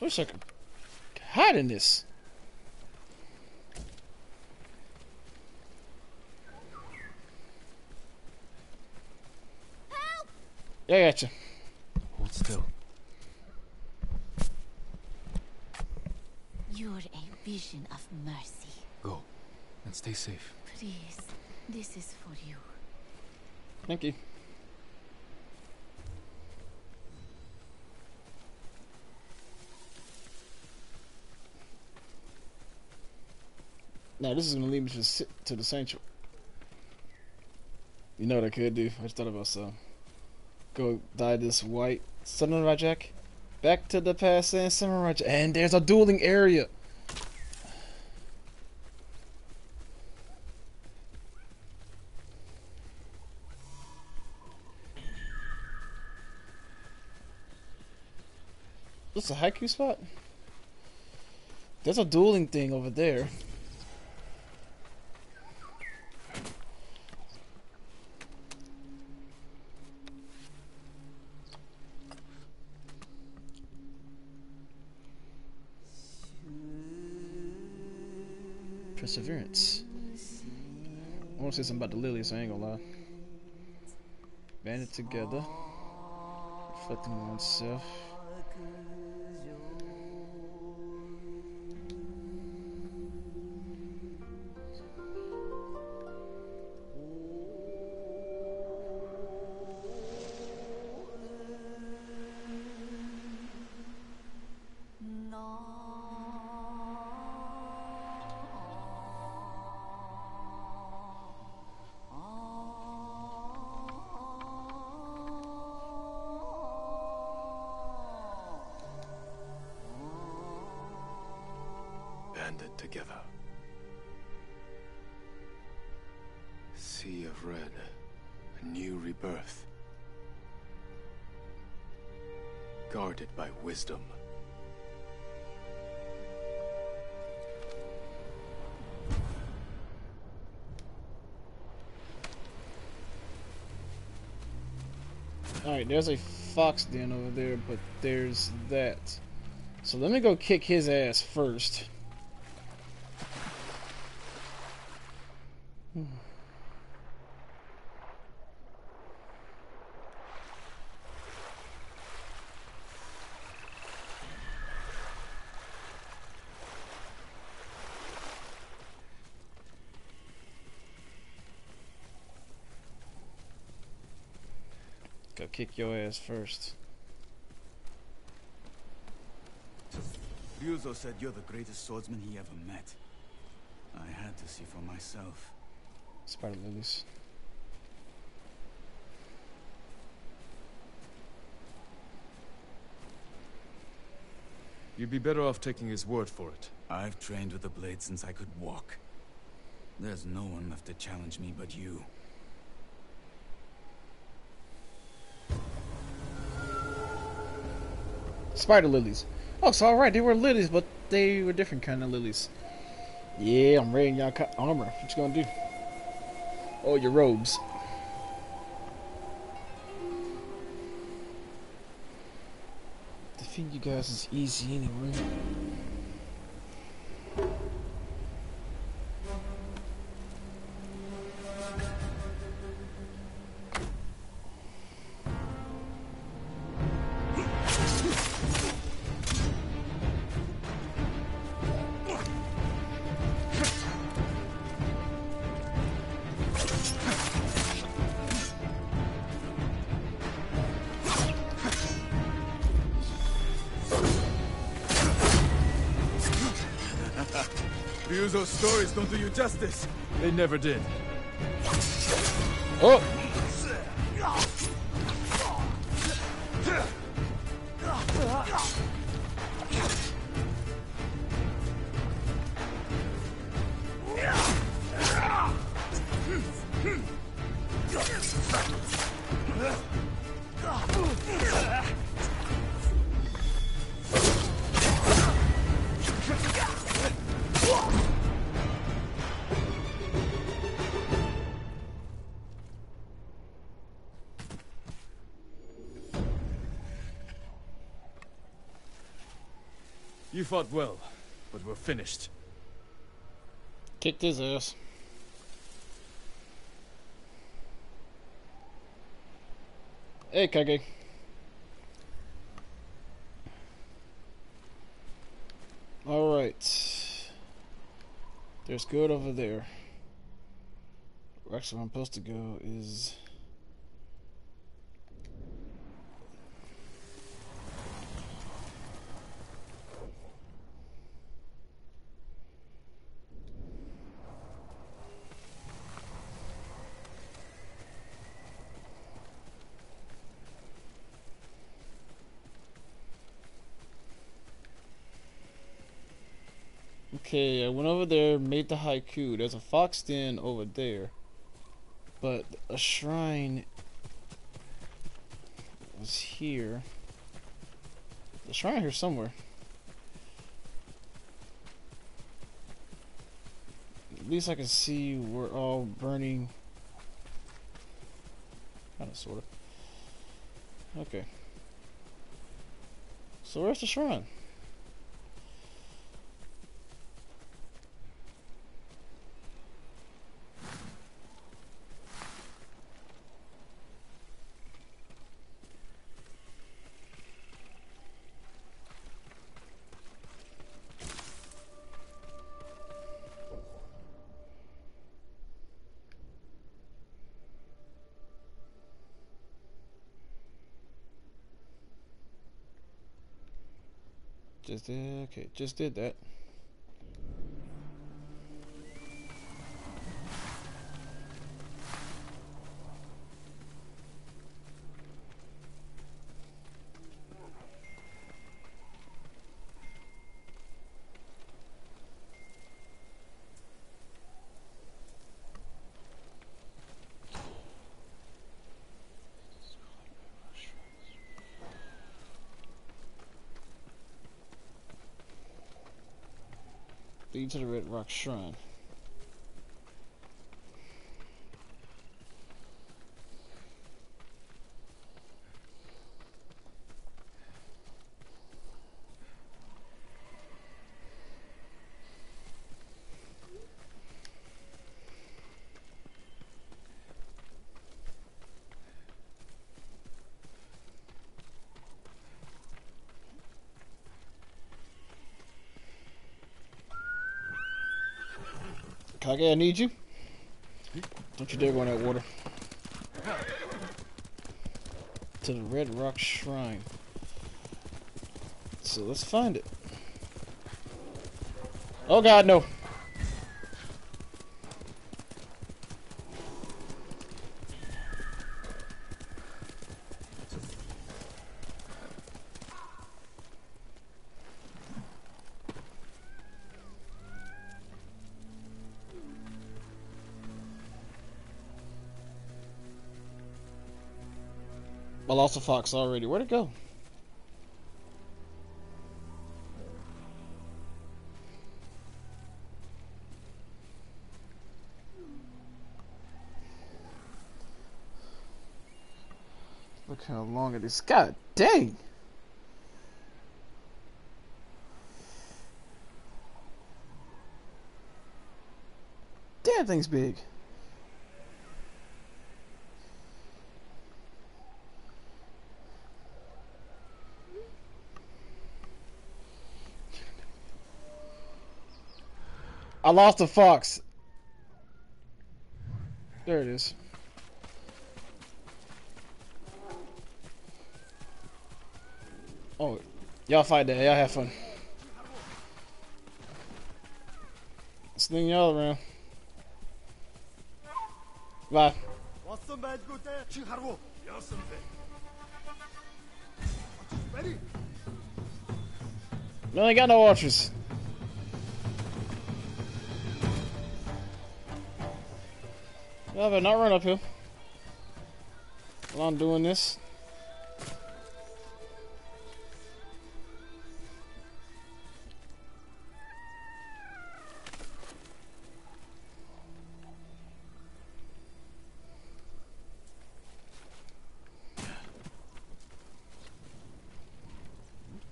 Wish I could hide in this. Yeah, I gotcha. Hold still. You're a vision of mercy. Go. And stay safe. Please, this is for you. Thank you. Now this is gonna lead me to the, si- to the sanctuary. You know what I could do? I just thought about some. Go dye this white samurai jack. Back to the past and samurai jack. And there's a dueling area. This a haiku spot? There's a dueling thing over there. Perseverance. I want to say something about the lilies, I ain't gonna lie. Banded together. Reflecting on oneself. There's a fox den over there, but there's that. So let me go kick his ass first. Kick your ass first. Ryuzo said you're the greatest swordsman he ever met. I had to see for myself. Spider lilies. You'd be better off taking his word for it. I've trained with the blade since I could walk. There's no one left to challenge me but you. Spider lilies. Oh, it's alright. They were lilies, but they were different kind of lilies. Yeah, I'm wearing y'all armor. What you gonna do? Oh, your robes. Defeat you guys is easy anyway. Ryuzo's stories don't do you justice. They never did. Oh! Fought well, but we're finished. Kicked his ass. Hey, Kage. Alright. There's good over there. Actually, where I'm supposed to go is... Okay, I went over there, made the haiku. There's a fox den over there. But a shrine was here. The shrine here somewhere. At least I can see we're all burning. Kinda sorta. Okay. So where's the shrine? Just did, okay, just did that. To the Red Rock Shrine. Kage, I need you. Don't you dare go in that water. To the Red Rock Shrine. So let's find it. Oh god, no. A fox already. Where'd it go? Look how long it is. God dang! Damn thing's big. I lost the fox. There it is. Oh, y'all fight that. Y'all have fun. Sling y'all around. Bye. No, I got no archers. Y'all better not run uphill. While I'm doing this.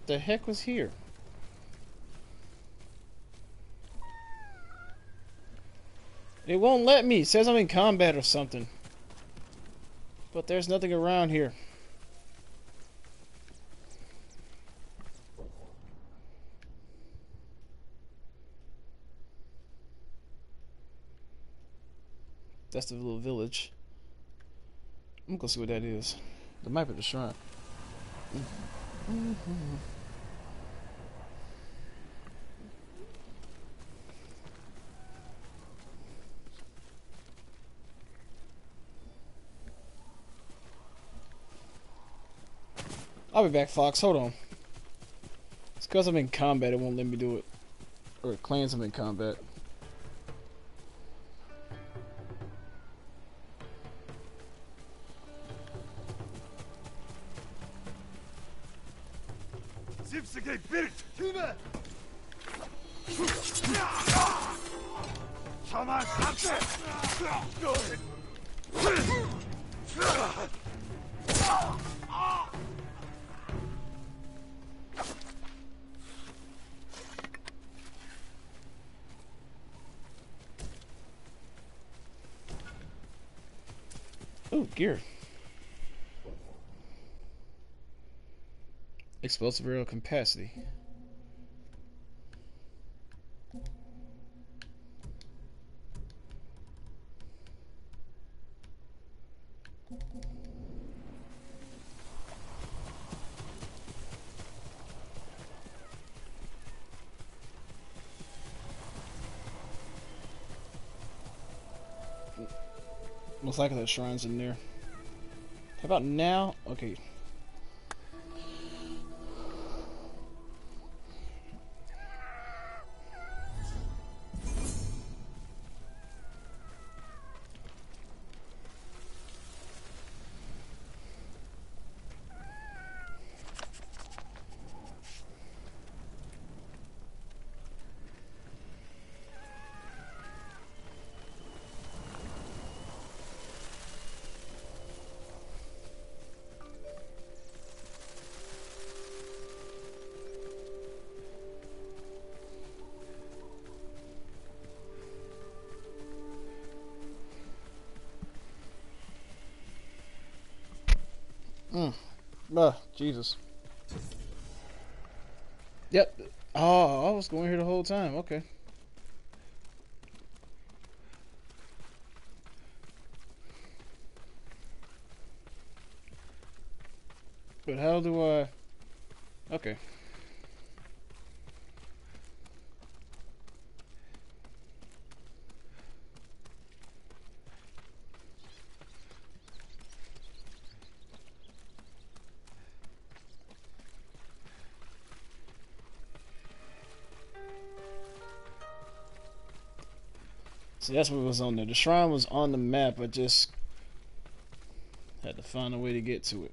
The heck was here? It won't let me. It says I'm in combat or something. But there's nothing around here. That's the little village. I'm gonna go see what that is. The map of the shrine. Mm-hmm. I'll be back, Fox. Hold on. It's because I'm in combat, it won't let me do it. Or it claims I'm in combat. Explosive aerial capacity. Looks like the shrine's in there. How about now? Okay, Jesus. Yep. Oh, I was going here the whole time. Okay. So that's what was on there. The shrine was on the map. I just had to find a way to get to it.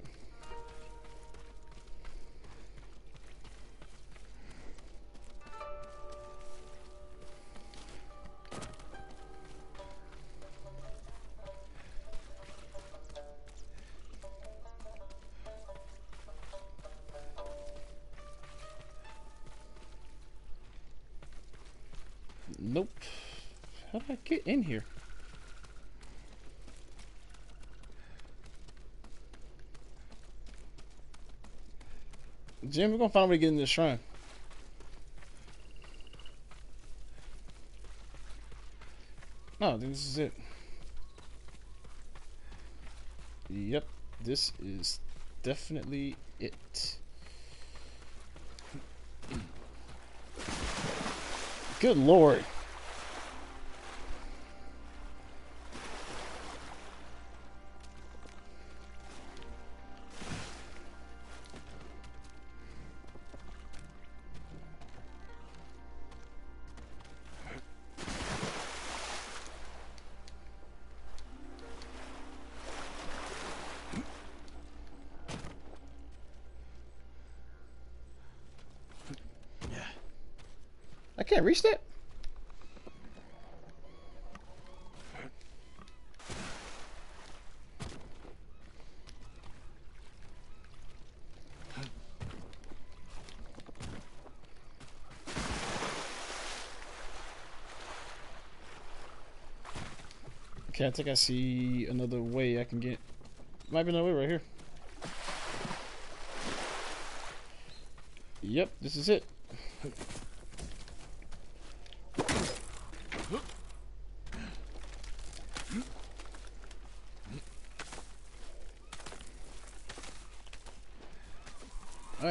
Jim, we're gonna find a way to get in this shrine. No, this is it. Yep, this is definitely it. Good lord. I can't reach that? Okay, I think I see another way I can get. Might be another way right here. Yep, this is it.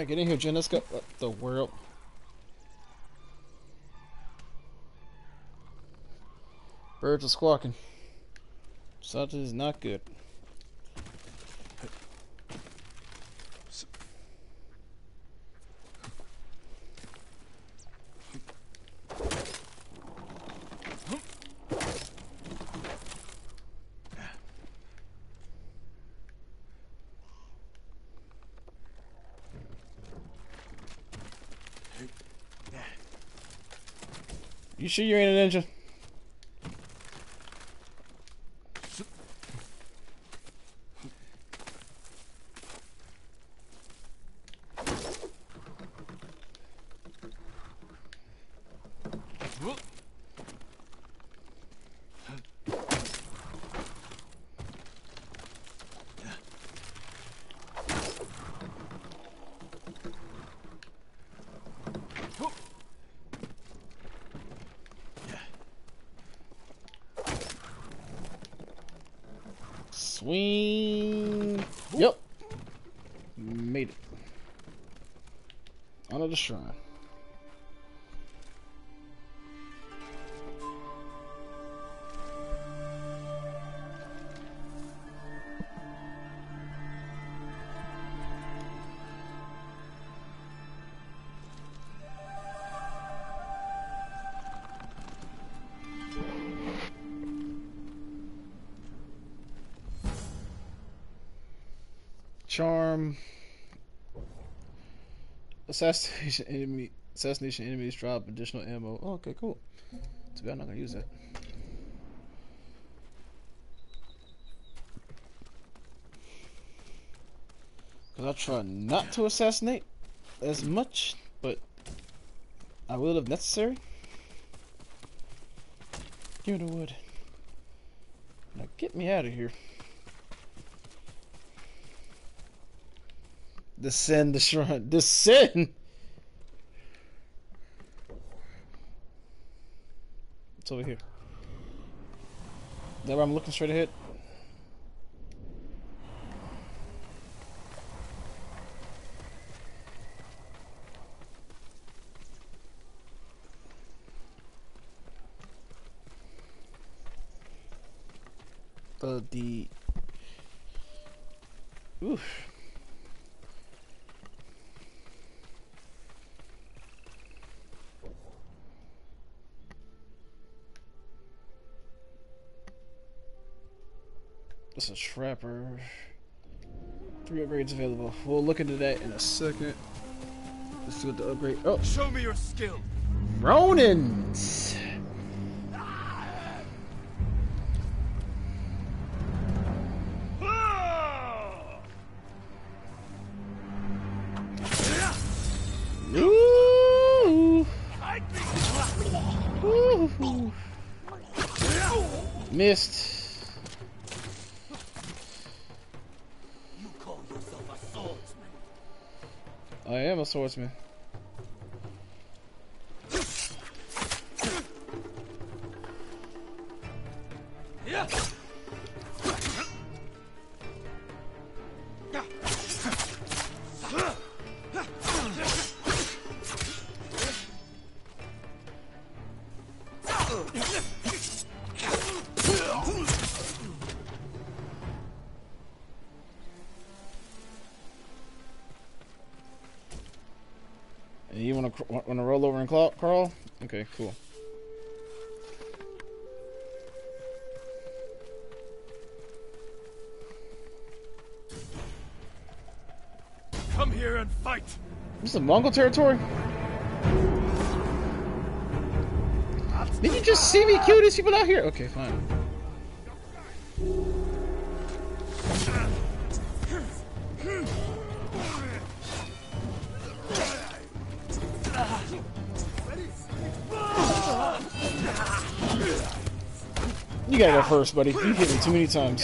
Alright, get in here, Jen. Let's go. What the world? Birds are squawking. Something is not good. Sure you ain't a ninja? Charm. Assassination enemy. Assassination enemies drop additional ammo. Oh, okay, cool. Too bad I'm not gonna use that. Cause I try not to assassinate as much, but I will if necessary. Give me the wood. Now get me out of here. Descend the shrine. Descend! It's over here. Is that where I'm looking straight ahead? Uh, the oof. Is Trapper. Three upgrades available. We'll look into that in a second. Let's do the upgrade. Oh, Show me your skill. Ronins. Am Mongol territory. Did you just see me kill these people out here? Okay, fine. You gotta go first, buddy. You hit me too many times.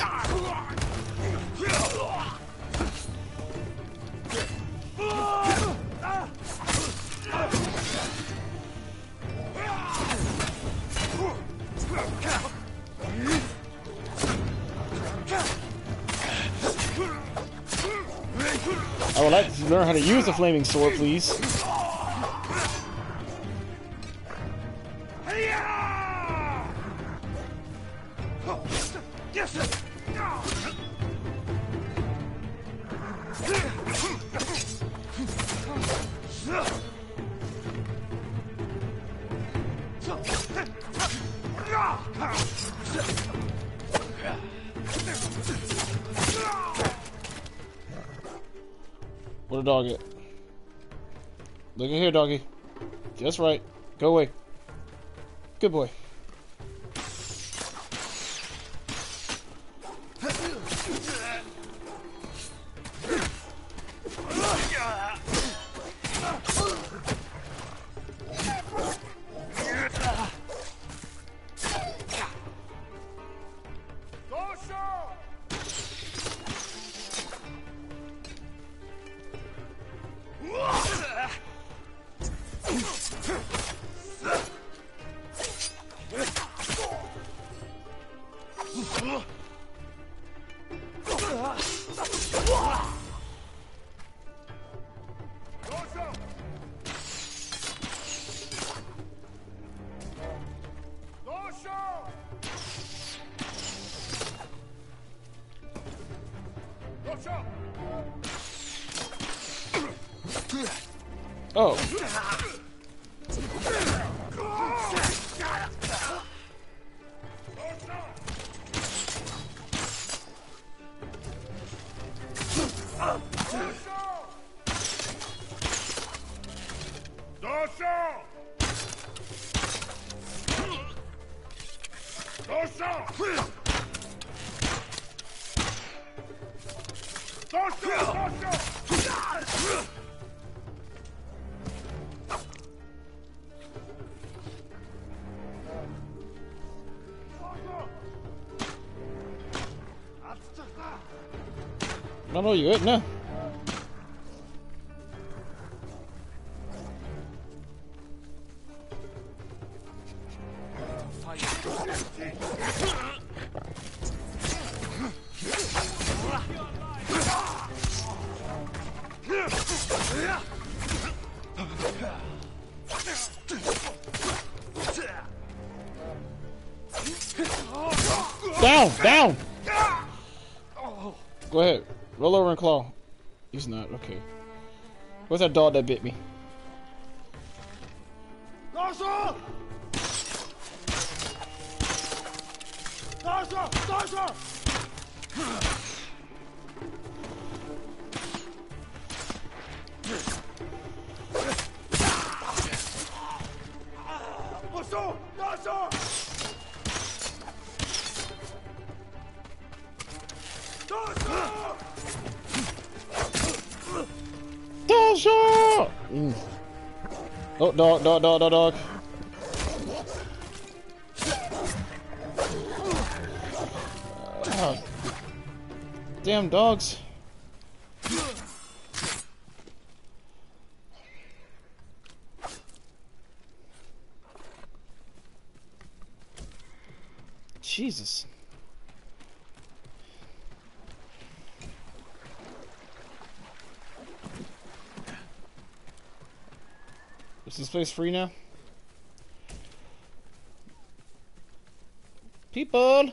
To use the flaming sword, please. Here, doggy. Just right. Go away. Good boy. 看到一个人呢。Where's that dog that bit me? Free now? People!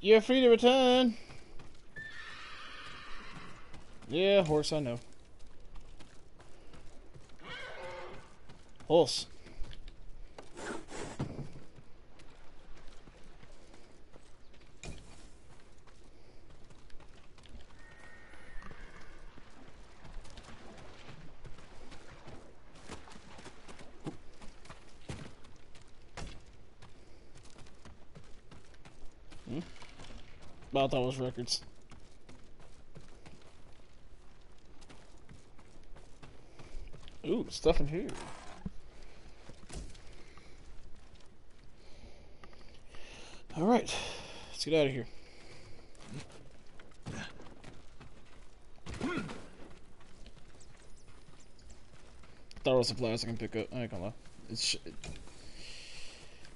You're free to return! Yeah, horse, I know. Horse. Thought it was records. Ooh, stuff in here. All right, let's get out of here. Was supplies I can pick up. I ain't gonna lie. It's sh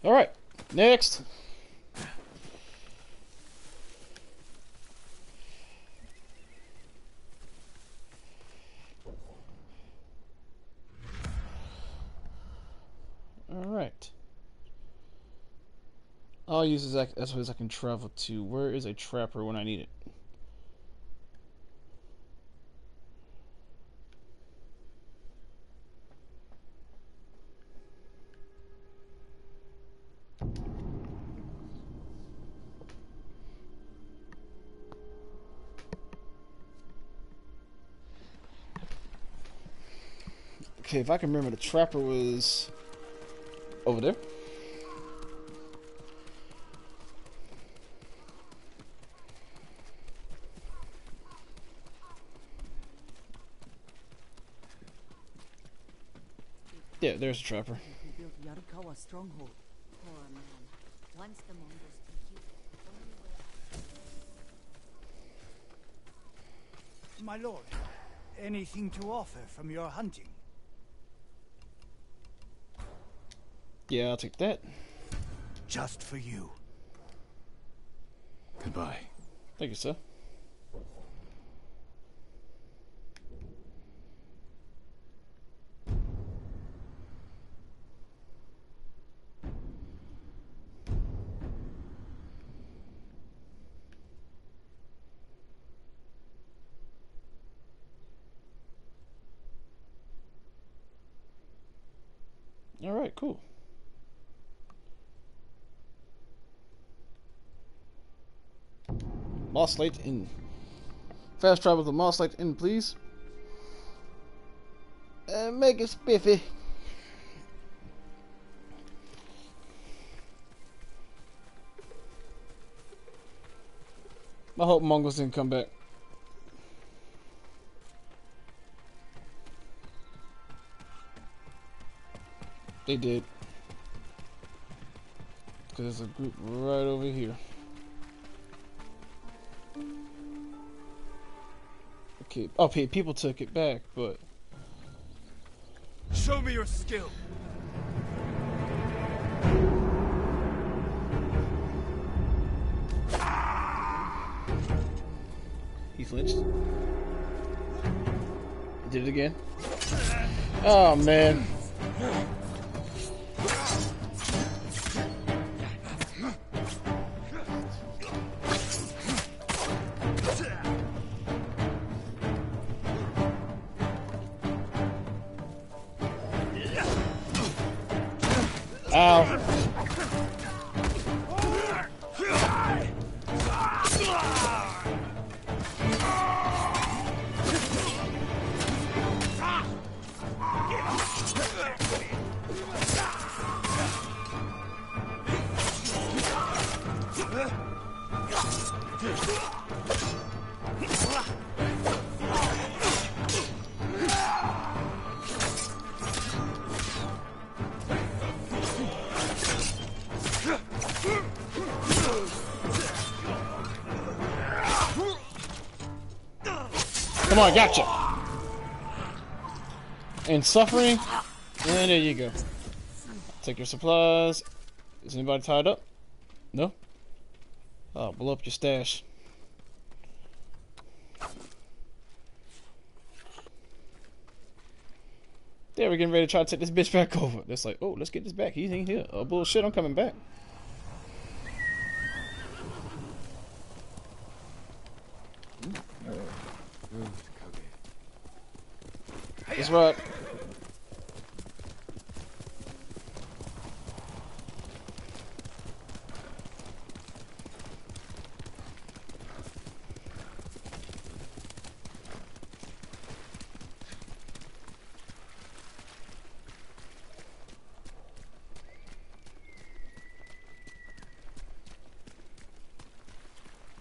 All right, next. Alright. Use as, ac- as I can travel to. Where is a trapper when I need it? Okay, if I can remember, the trapper was over there. Yeah, there's a trapper. He built Yarikawa stronghold. Poor man. Once the Mongols took you, My lord, anything to offer from your hunting? Yeah, I'll take that. Just for you. Goodbye. Thank you, sir. All right, cool. Moss Lake Inn. Fast travel to Moss Lake Inn, please. And make it spiffy. I hope Mongols didn't come back. They did. Because there's a group right over here. Okay, okay, oh, people took it back, but Show me your skill. he flinched. He did it again. Oh man. Come on, gotcha. And suffering. And there you go. Take your supplies. Is anybody tied up? No? Oh, blow up your stash. There, we're getting ready to try to take this bitch back over. That's like, oh, let's get this back. He ain't here. Oh, bullshit, I'm coming back. That's right.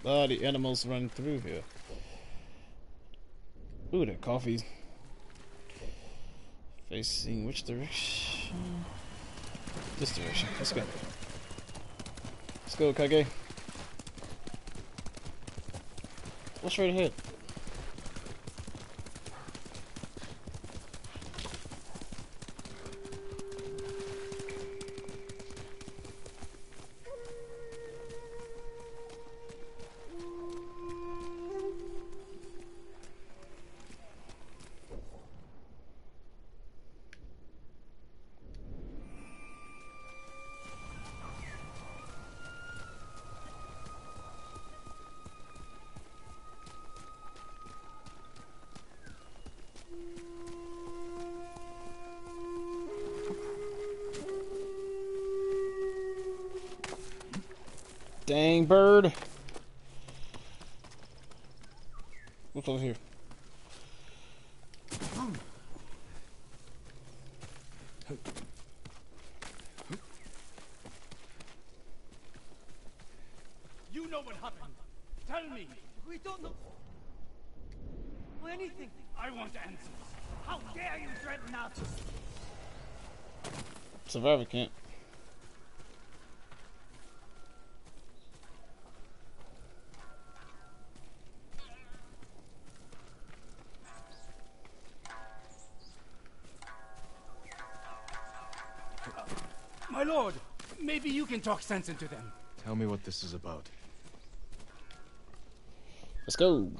Ah, the animals running through here. Ooh, the coffee. Facing which direction? This direction. Let's go. Let's go, Kage. What's right ahead? Survivor camp. My lord, maybe you can talk sense into them. Tell me what this is about. Let's go.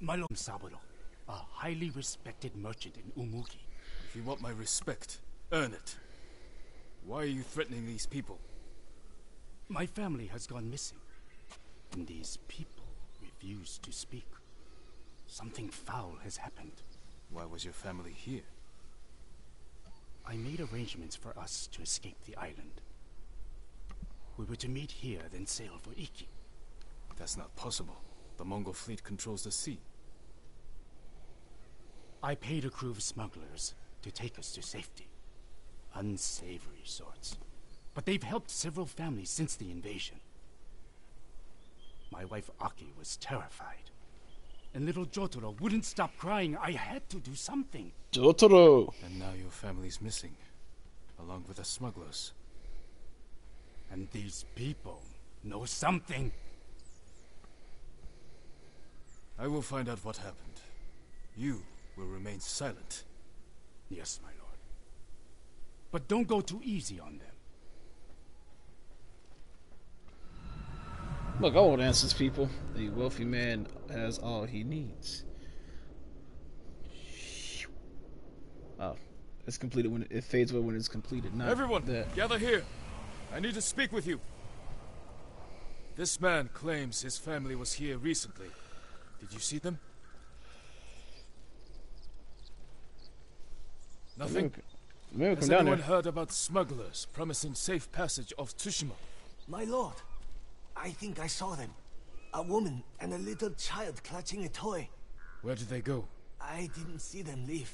My lord Saburo, a highly respected merchant in Umugi. If you want my respect, earn it. Why are you threatening these people? My family has gone missing, and these people refuse to speak. Something foul has happened. Why was your family here? I made arrangements for us to escape the island. We were to meet here, then sail for Iki. That's not possible. The Mongol fleet controls the sea. I paid a crew of smugglers to take us to safety. Unsavory sorts. But they've helped several families since the invasion. My wife Aki was terrified. And little Jotaro wouldn't stop crying. I had to do something. Jotaro! And now your family's missing, along with the smugglers. And these people know something. I will find out what happened. You will remain silent. Yes, my lord. But don't go too easy on them. Look, I won't answer people. The wealthy man has all he needs. Oh, it's completed when it fades away when it's completed. Not Everyone, that. gather here. I need to speak with you. This man claims his family was here recently. Did you see them? Nothing? Maybe Has come down anyone heard about smugglers promising safe passage of Tsushima? My lord, I think I saw them. A woman and a little child clutching a toy. Where did they go? I didn't see them leave.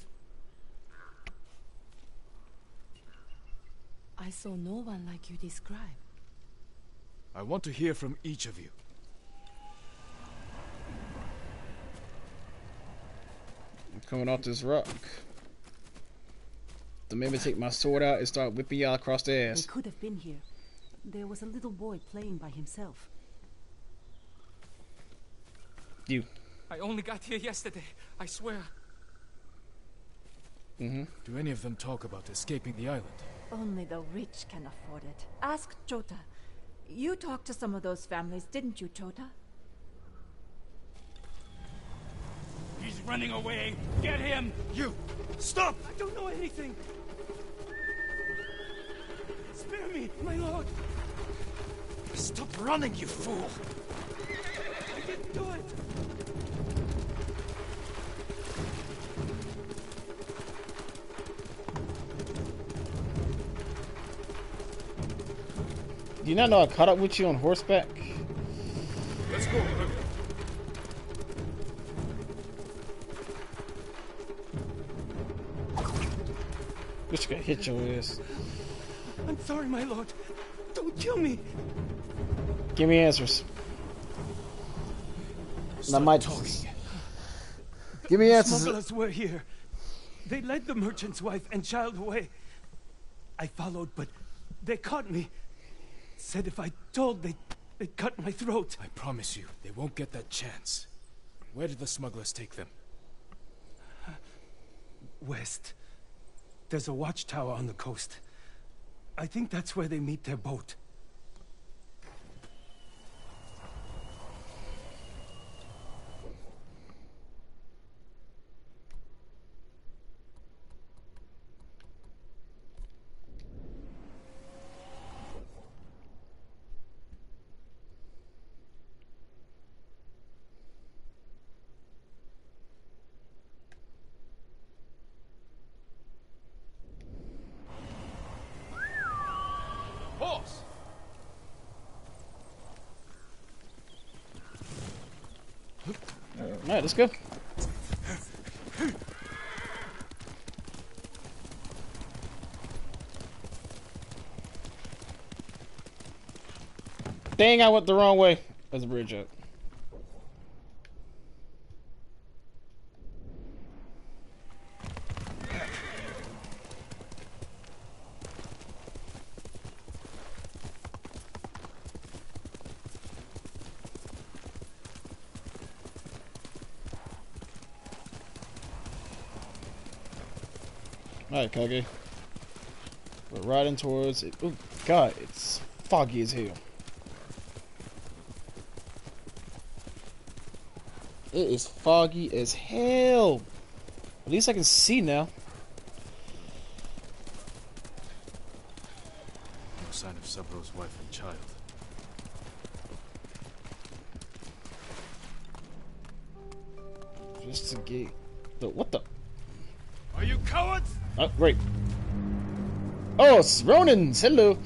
I saw no one like you describe. I want to hear from each of you. I'm coming off this rock. Then maybe take my sword out and start whipping y'all across the They ass. could have been here. There was a little boy playing by himself. You. I only got here yesterday, I swear. Mm-hmm. Do any of them talk about escaping the island? Only the rich can afford it. Ask Chota. You talked to some of those families, didn't you, Chota? He's running away. Get him! You! Stop! I don't know anything. Spare me, my lord. Stop running, you fool! I didn't do it. Do you not know I caught up with you on horseback? Let's go. Just gonna hit your ass. I'm sorry, my lord. Don't kill me. Give me answers. And I might Give me answers. Smugglers were here. They led the merchant's wife and child away. I followed, but they caught me. Said if I told, they'd, they'd cut my throat. I promise you, they won't get that chance. Where did the smugglers take them? West. There's a watchtower on the coast. I think that's where they meet their boat. Horse! Alright, let's go. Dang, I went the wrong way. There's a bridge up. Alright, Kage. We're riding towards it. Oh, God, it's foggy as hell. It is foggy as hell. At least I can see now. It's Ronins. Hello.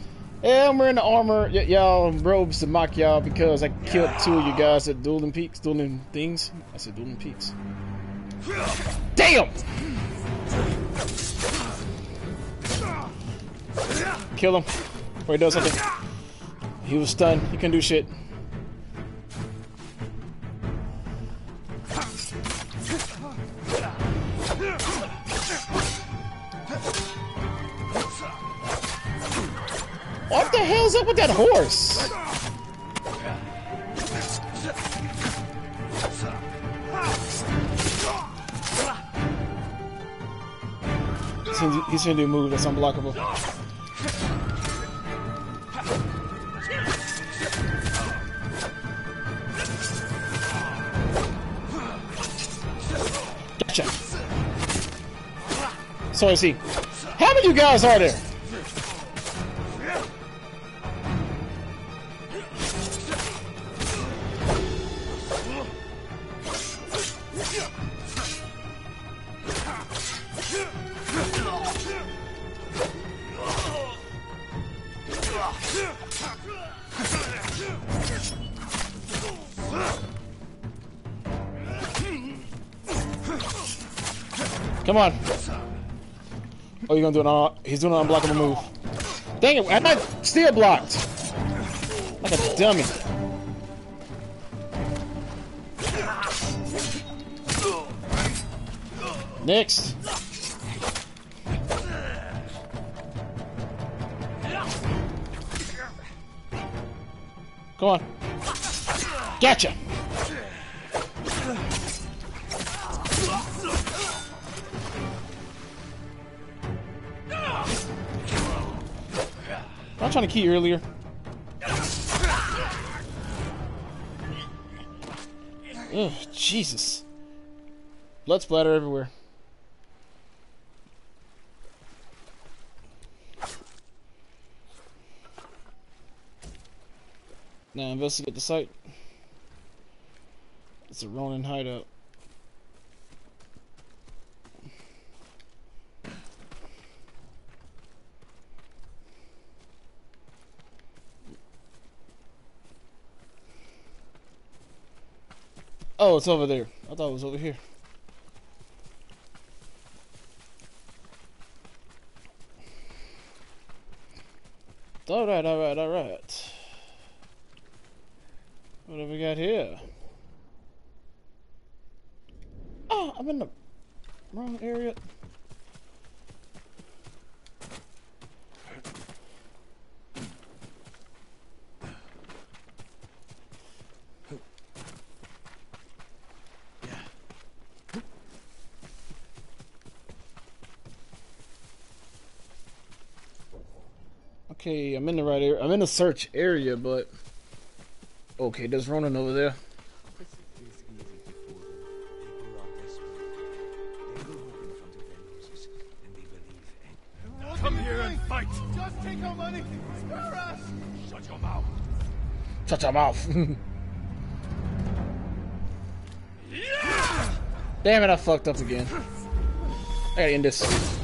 Yeah, I'm wearing the armor, y'all robes to mock y'all because I killed two of you guys at Dueling Peaks, Dueling Things. I said Dueling Peaks. Damn! Kill him. Before he does something. He was stunned. He couldn't do shit. That horse? He's, he's gonna do a move that's unblockable. Gotcha. So I see. How many you guys are there? You're gonna do an he's doing an unblockable move. Dang it, I'm not still blocked. Like a dummy. Next. Come on. Gotcha. Trying to key earlier. Ugh, Jesus. Blood splatter everywhere. Now investigate the site. It's a Ronin hideout. Oh, it's over there. I thought it was over here. Alright, alright, alright. What have we got here? Oh, I'm in the wrong area. Okay, I'm in the right area. I'm in the search area, but okay, there's Ronin over there. Come here and fight. Just take our money. Spare us. Shut your mouth. Shut your mouth. Damn it, I fucked up again. I gotta end this.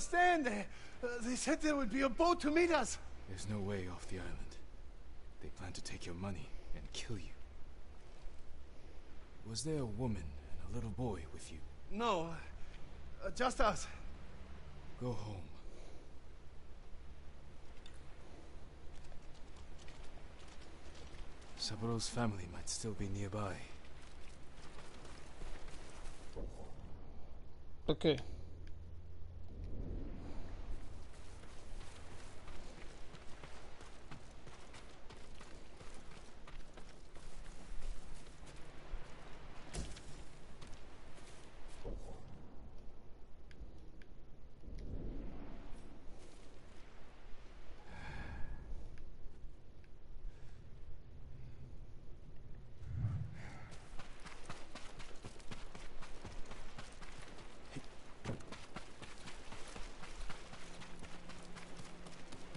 Understand. They, uh, they said there would be a boat to meet us. There's no way off the island. They plan to take your money and kill you. Was there a woman and a little boy with you? No, uh, just us. Go home. Saburo's family might still be nearby. Okay.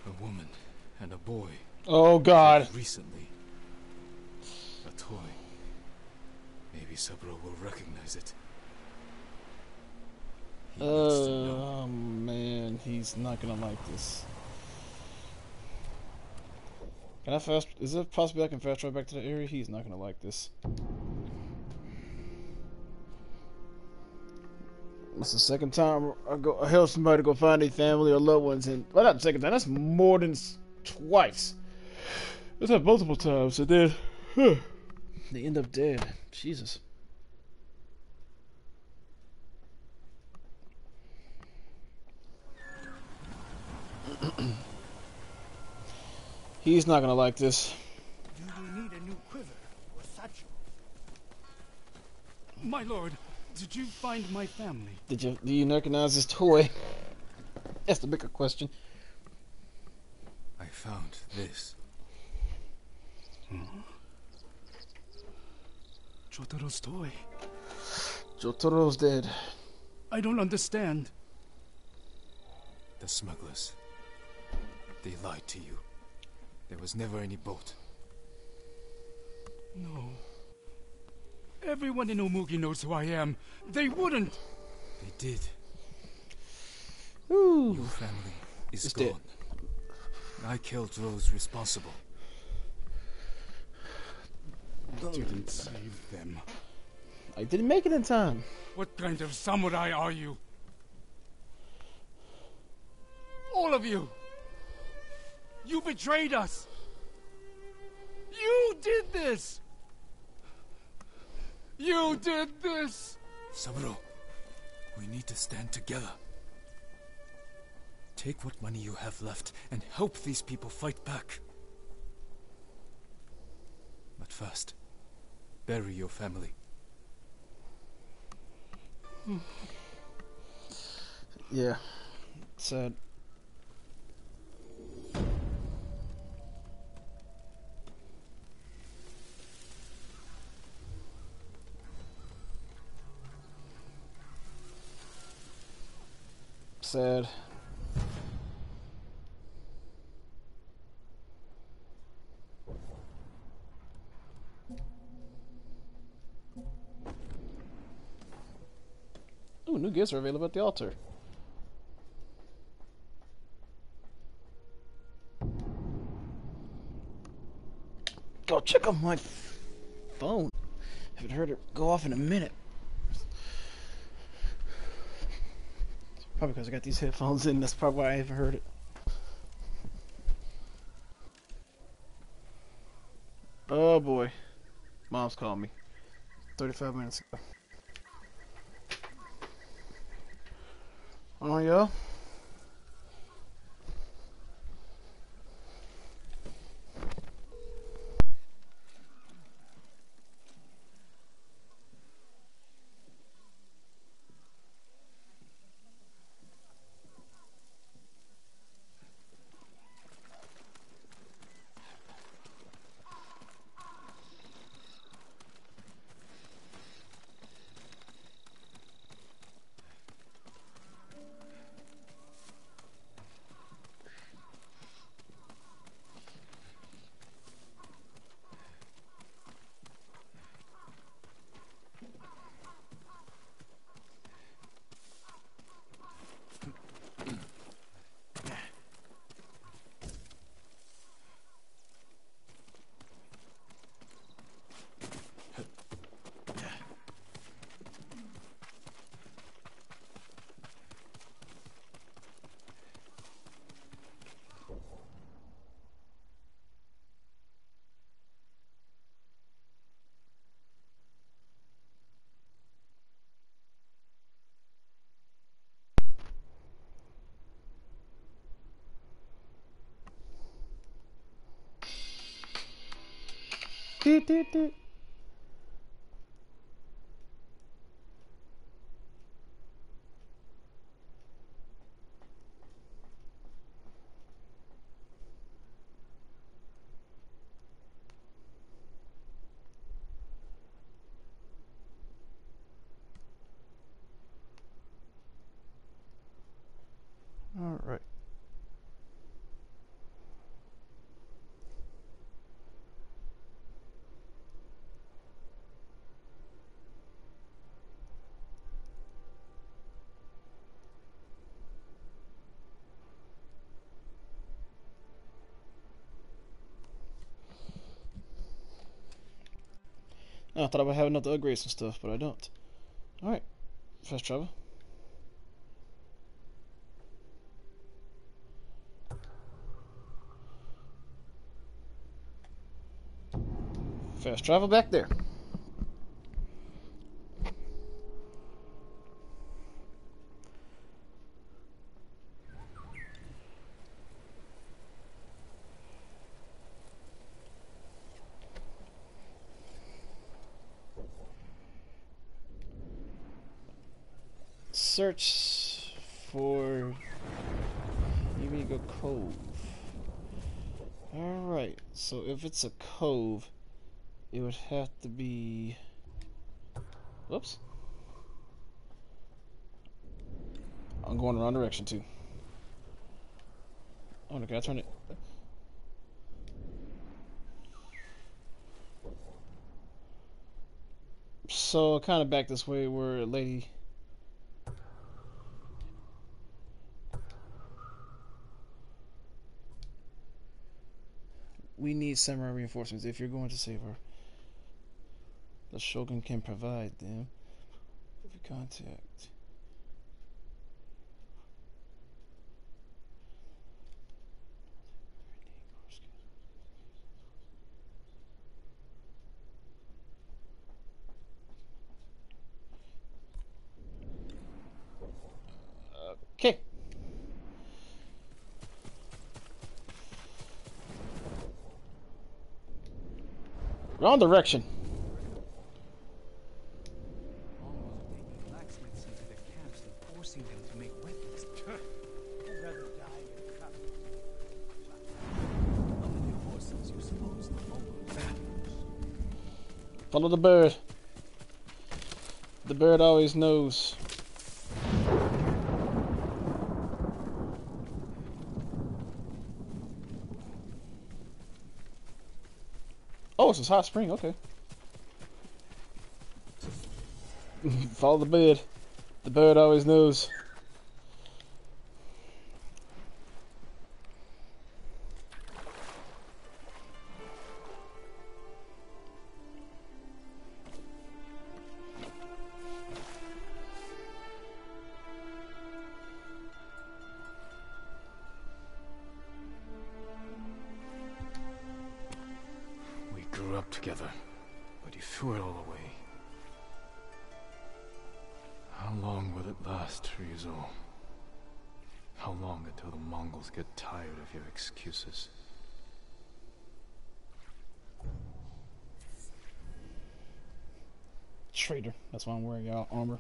A woman and a boy Oh God. Recently. A toy. Maybe Saburo will recognize it. Uh, oh man, he's not gonna like this. Can I fast? Is it possible I can fast travel back to the area? He's not gonna like this. That's the second time I go I help somebody to go find their family or loved ones, and well, not the second time. That's more than twice. That's not multiple times, and then they end up dead. Jesus. He's not gonna like this. Do you need a new quiver or satchel? My lord, did you find my family? Did you do you recognize this toy? That's the bigger question. I found this. Jotaro's toy. Jotaro's dead. I don't understand. The smugglers. They lied to you. There was never any boat. No. Everyone in Omugi knows who I am. They wouldn't. They did. Ooh. Your family is It's gone. dead. I killed those responsible. Didn't save them. I didn't make it in time. What kind of samurai are you? All of you! You betrayed us! You did this! You did this! Saburo, we need to stand together. Take what money you have left and help these people fight back. But first, bury your family. Hmm. Yeah. Sad. Sad. Ooh, new gifts are available at the altar. Go check on my phone. Haven't heard it go off in a minute. Probably because I got these headphones in. That's probably why I haven't heard it. Oh boy. Mom's called me. 35 minutes ago. Oh, yeah? Doot, doot, doot. All right. Oh, I thought I would have enough to upgrade some stuff, but I don't. Alright. Fast travel. Fast travel back there. Search for Omugi Cove. Alright, so if it's a cove, it would have to be. Whoops. I'm going the wrong direction too. Oh, no, can I turn it? So, kind of back this way where a lady. We need samurai reinforcements if you're going to save her. The Shogun can provide them. You contact. Okay. Wrong direction. blacksmiths into the camps and forcing them to make weapons. I'd rather die in cup. How many horses you suppose the Mongols direction. Follow the bird. The bird always knows. It's hot spring. Okay. Follow the bird. The bird always knows. Armor.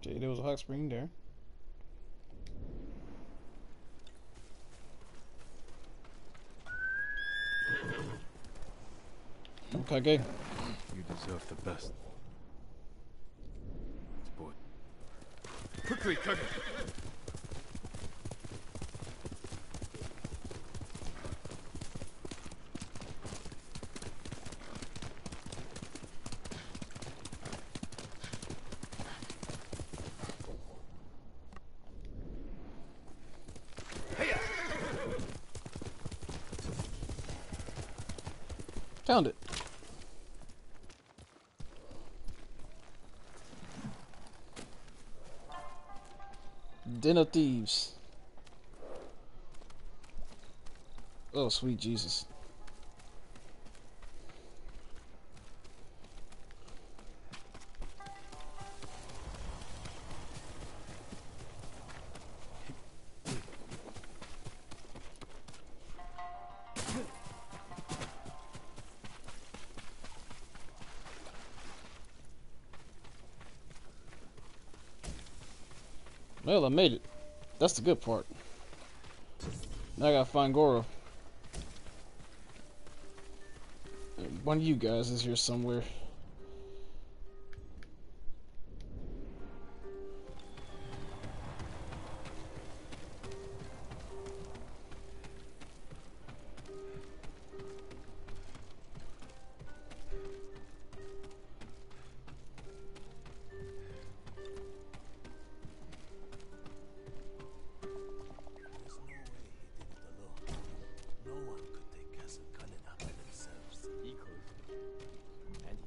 Okay, there was a hot spring there. Okay, You deserve the best. Sport. Quickly, Kage! found it. Den of Thieves. Oh, sweet Jesus. Well, I made it. That's the good part. Now I gotta find Goro. One of you guys is here somewhere.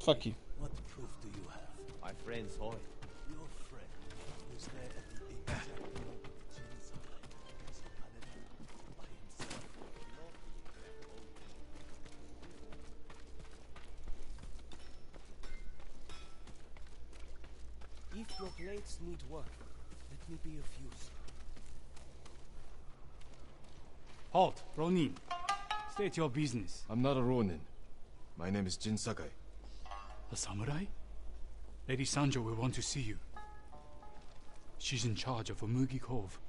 Fuck you. What proof do you have? My friend saw it. Your friend was there at the exact moment Jin Sakai was piloted by himself, lawfully their own. If your blades need work, let me be of use. Halt, Ronin. State your business. I'm not a Ronin. My name is Jin Sakai. A samurai? Lady Sanjo will want to see you. She's in charge of Omugi Cove.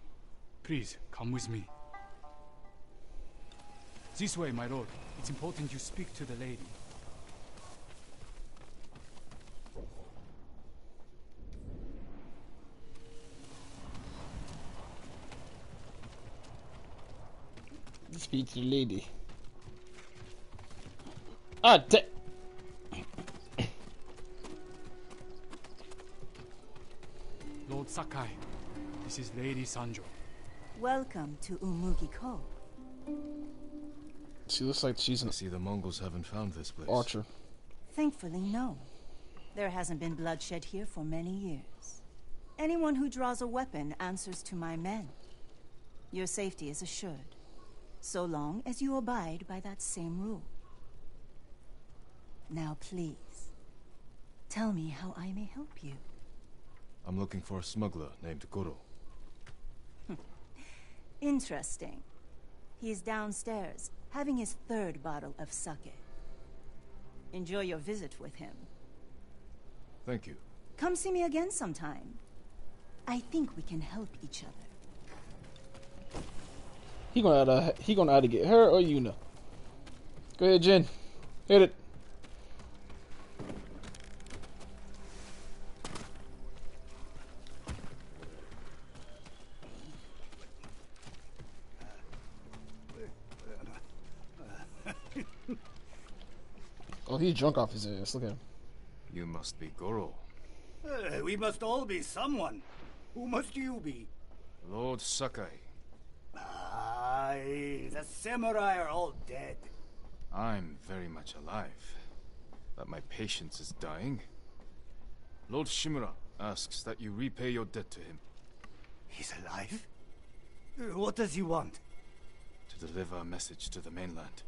Please, come with me. This way, my lord. It's important you speak to the lady. Speak to the lady. Ah, this is Lady Sanjo. Welcome to Omugi Cove. She looks like she's an I see the Mongols haven't found this place. archer. Thankfully, no. There hasn't been bloodshed here for many years. Anyone who draws a weapon answers to my men. Your safety is assured, so long as you abide by that same rule. Now, please, tell me how I may help you. I'm looking for a smuggler named Goro. Interesting. He's downstairs, having his third bottle of sake. Enjoy your visit with him. Thank you. Come see me again sometime. I think we can help each other. He gonna either, he gonna either get her or you know. Go ahead, Jen. Hit it. Oh, he's drunk off his ass. Look at him. You must be Goro. Uh, we must all be someone. Who must you be? Lord Sakai. Aye, the samurai are all dead. I'm very much alive. But my patience is dying. Lord Shimura asks that you repay your debt to him. He's alive? Uh, What does he want? To deliver a message to the mainland.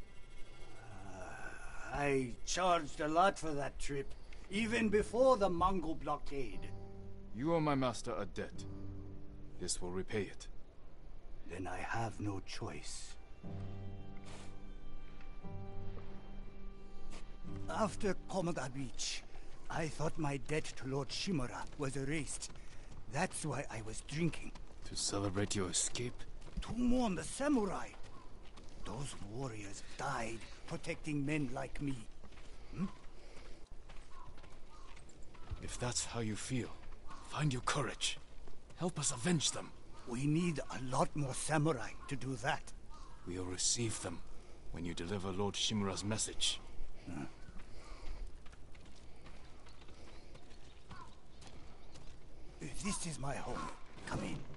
I charged a lot for that trip, even before the Mongol blockade. You owe my master a debt. This will repay it. Then I have no choice. After Komoda Beach, I thought my debt to Lord Shimura was erased. That's why I was drinking. To celebrate your escape? To mourn the samurai. Those warriors died protecting men like me. Hmm? If that's how you feel, find your courage. Help us avenge them. We need a lot more samurai to do that. We'll receive them when you deliver Lord Shimura's message. Hmm. This is my home. Come in.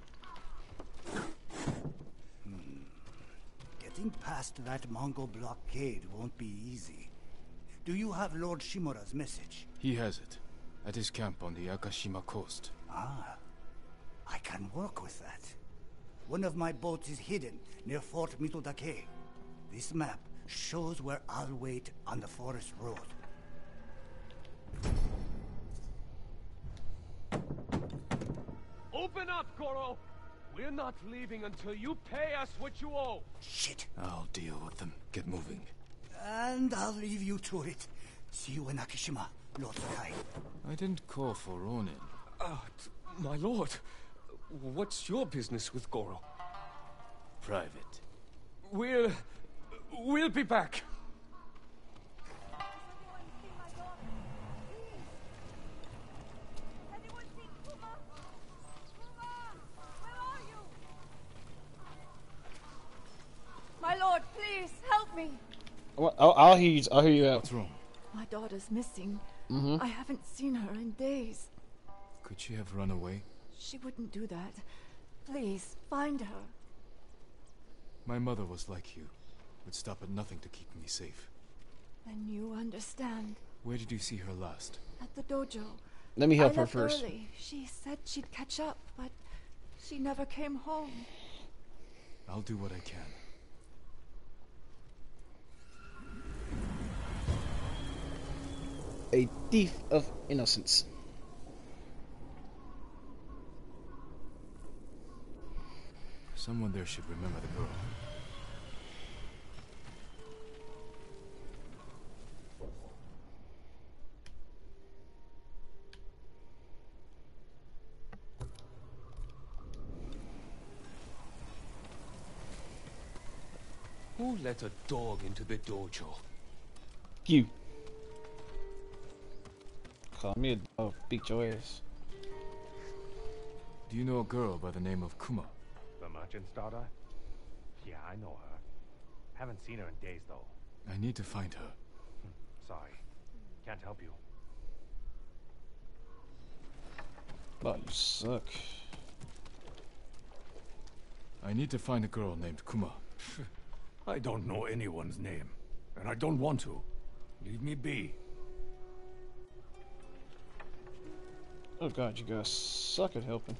Getting past that Mongol blockade won't be easy. Do you have Lord Shimura's message? He has it. At his camp on the Akashima coast. Ah, I can work with that. One of my boats is hidden near Fort Mitodake. This map shows where I'll wait on the forest road. Open up, Goro! We're not leaving until you pay us what you owe. Shit. I'll deal with them. Get moving. And I'll leave you to it. See you in Akashima, Lord Sakai. I didn't call for Ronin. Uh, t- my lord, what's your business with Goro? Private. We'll... we'll be back. My lord, please help me. Well, I'll, I'll hear you. I'll hear you out. What's wrong? My daughter's missing. Mhm. I haven't seen her in days. Could she have run away? She wouldn't do that. Please, find her. My mother was like you. Would stop at nothing to keep me safe. Then you understand. Where did you see her last? At the dojo. Let me help I her left first. Early. She said she'd catch up, but she never came home. I'll do what I can. A thief of innocence. Someone there should remember the girl. Who let a dog into the dojo? You. Call me a dog. Oh, beat your ass. Do you know a girl by the name of Kuma? The merchant's daughter? Yeah, I know her. Haven't seen her in days, though. I need to find her. Hmm, sorry. Can't help you. Oh, you suck. I need to find a girl named Kuma. I don't know anyone's name, and I don't want to. Leave me be. Oh god, you guys suck at helping.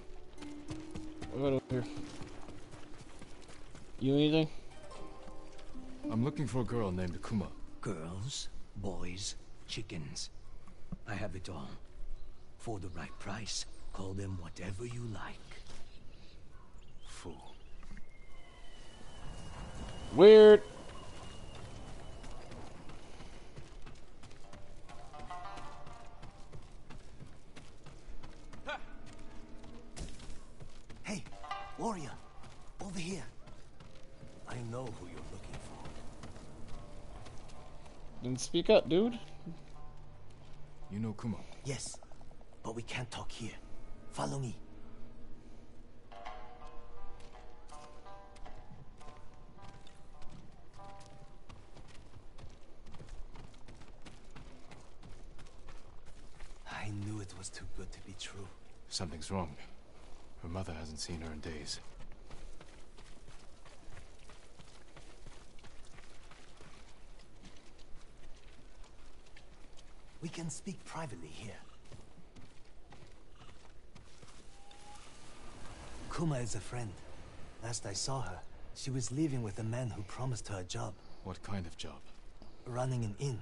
What about over here? You anything? I'm looking for a girl named Kuma. Girls, boys, chickens. I have it all. For the right price, call them whatever you like. Fool. Weird. Speak up, dude. You know Kuma? Yes, but we can't talk here. Follow me. I knew it was too good to be true. Something's wrong. Her mother hasn't seen her in days. We can speak privately here. Kuma is a friend. Last I saw her, she was leaving with a man who promised her a job. What kind of job? Running an inn.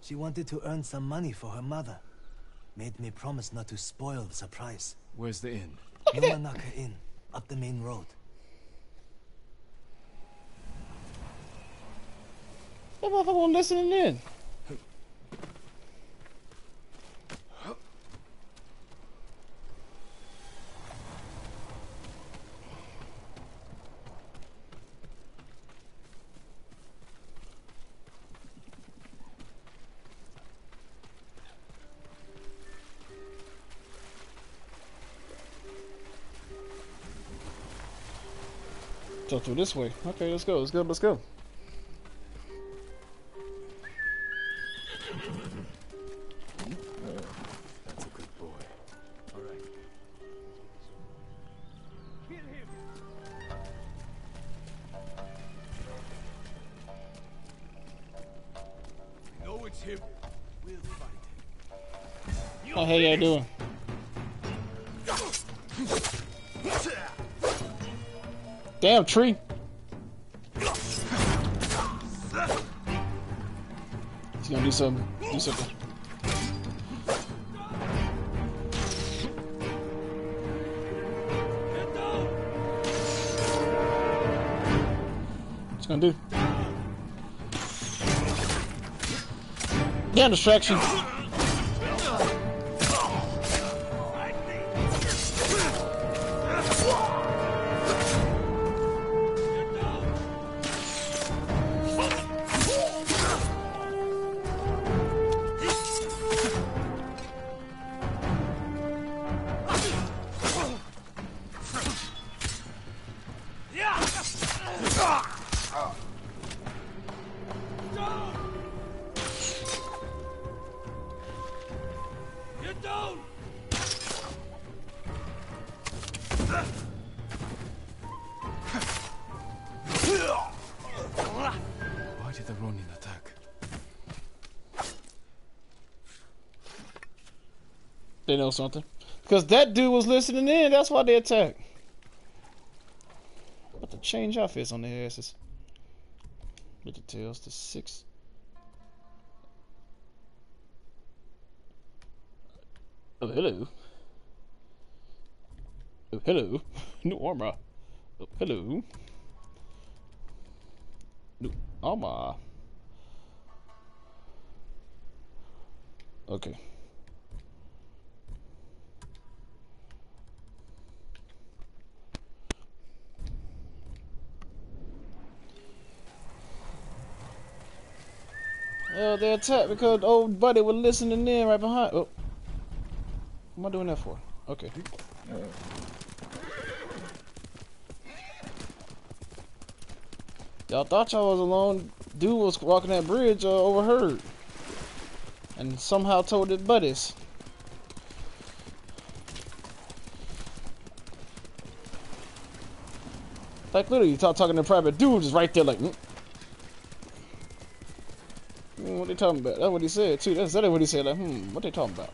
She wanted to earn some money for her mother. Made me promise not to spoil the surprise. Where's the inn? Yamanaka Inn, up the main road. That motherfucker won't listening in. So through this way. Okay, let's go. Let's go. Let's go. Damn tree. He's gonna do something. Do something. Gonna do? Damn distraction. Know something. Because that dude was listening in. That's why they attacked. But to change outfits on their asses. Get the tails to six. Oh, hello. Oh, hello. New armor. Oh, hello. New armor. Okay. Oh, they attacked because old buddy was listening in right behind. Oh. What am I doing that for? Okay. Y'all thought y'all was alone. Dude was walking that bridge, uh, overheard. And somehow told his buddies. Like literally, you talk talking to private dude is right there like, mm. What they talking about? That's what he said too. That's exactly what he said. Like, hmm, what they talking about?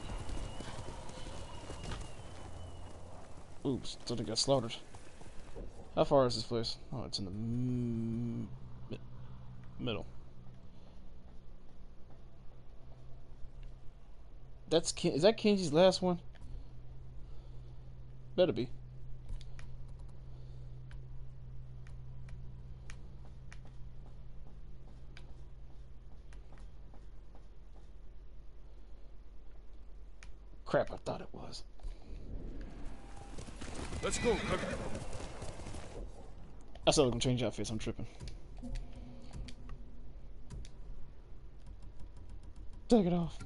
Oops, something got slaughtered. How far is this place? Oh, it's in the middle. That's Ken is that Kenji's last one? Better be. Crap, I thought it was. Let's go, I was gonna change outfits, I'm tripping. Take it off.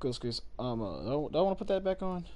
Kosuke's um, uh, do I want to put that back on?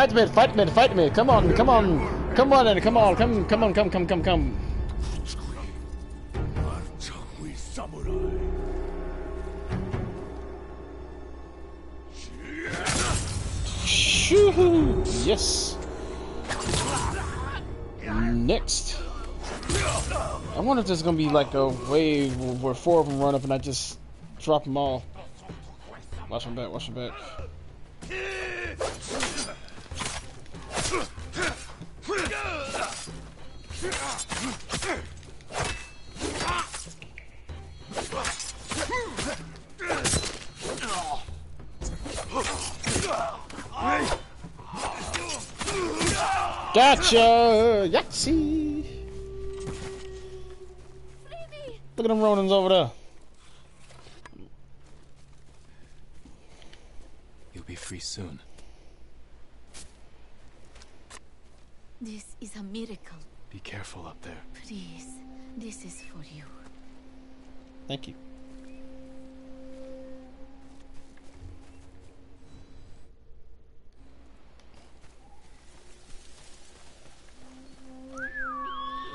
Fight me, fight me, fight me! Come on, come on, come on, and come on, come, come on, come, come, come, come. Shoo! Yes. Next. I wonder if there's gonna be like a wave where four of them run up and I just drop them all. Watch them back, watch them back. Gotcha! Yahtzee! Look at them Ronins over there. You'll be free soon. This is a miracle. Be careful up there. Please, this is for you. Thank you.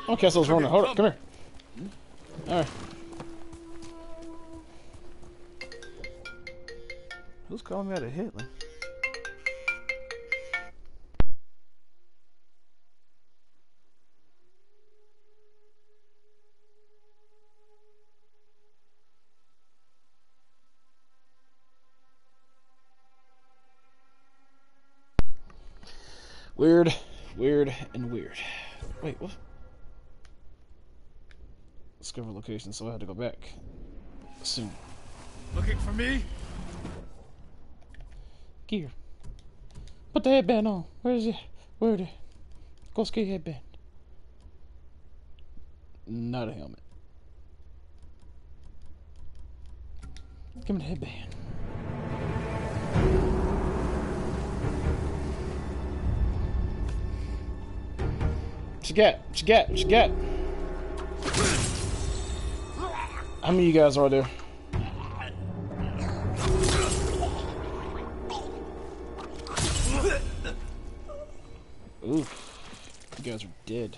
Oh, okay, so it's Ronin. Hold up, come here. Alright. Who's calling me out of Hitler? Weird, weird, and weird. Wait, what? Discover location, so I had to go back soon. Looking for me? Gear. Put the headband on. Where is it? Where the Kosuke headband? Not a helmet. Give me the headband. What you got? What you got? What you got? How many of you guys are there? Oof. You guys are dead.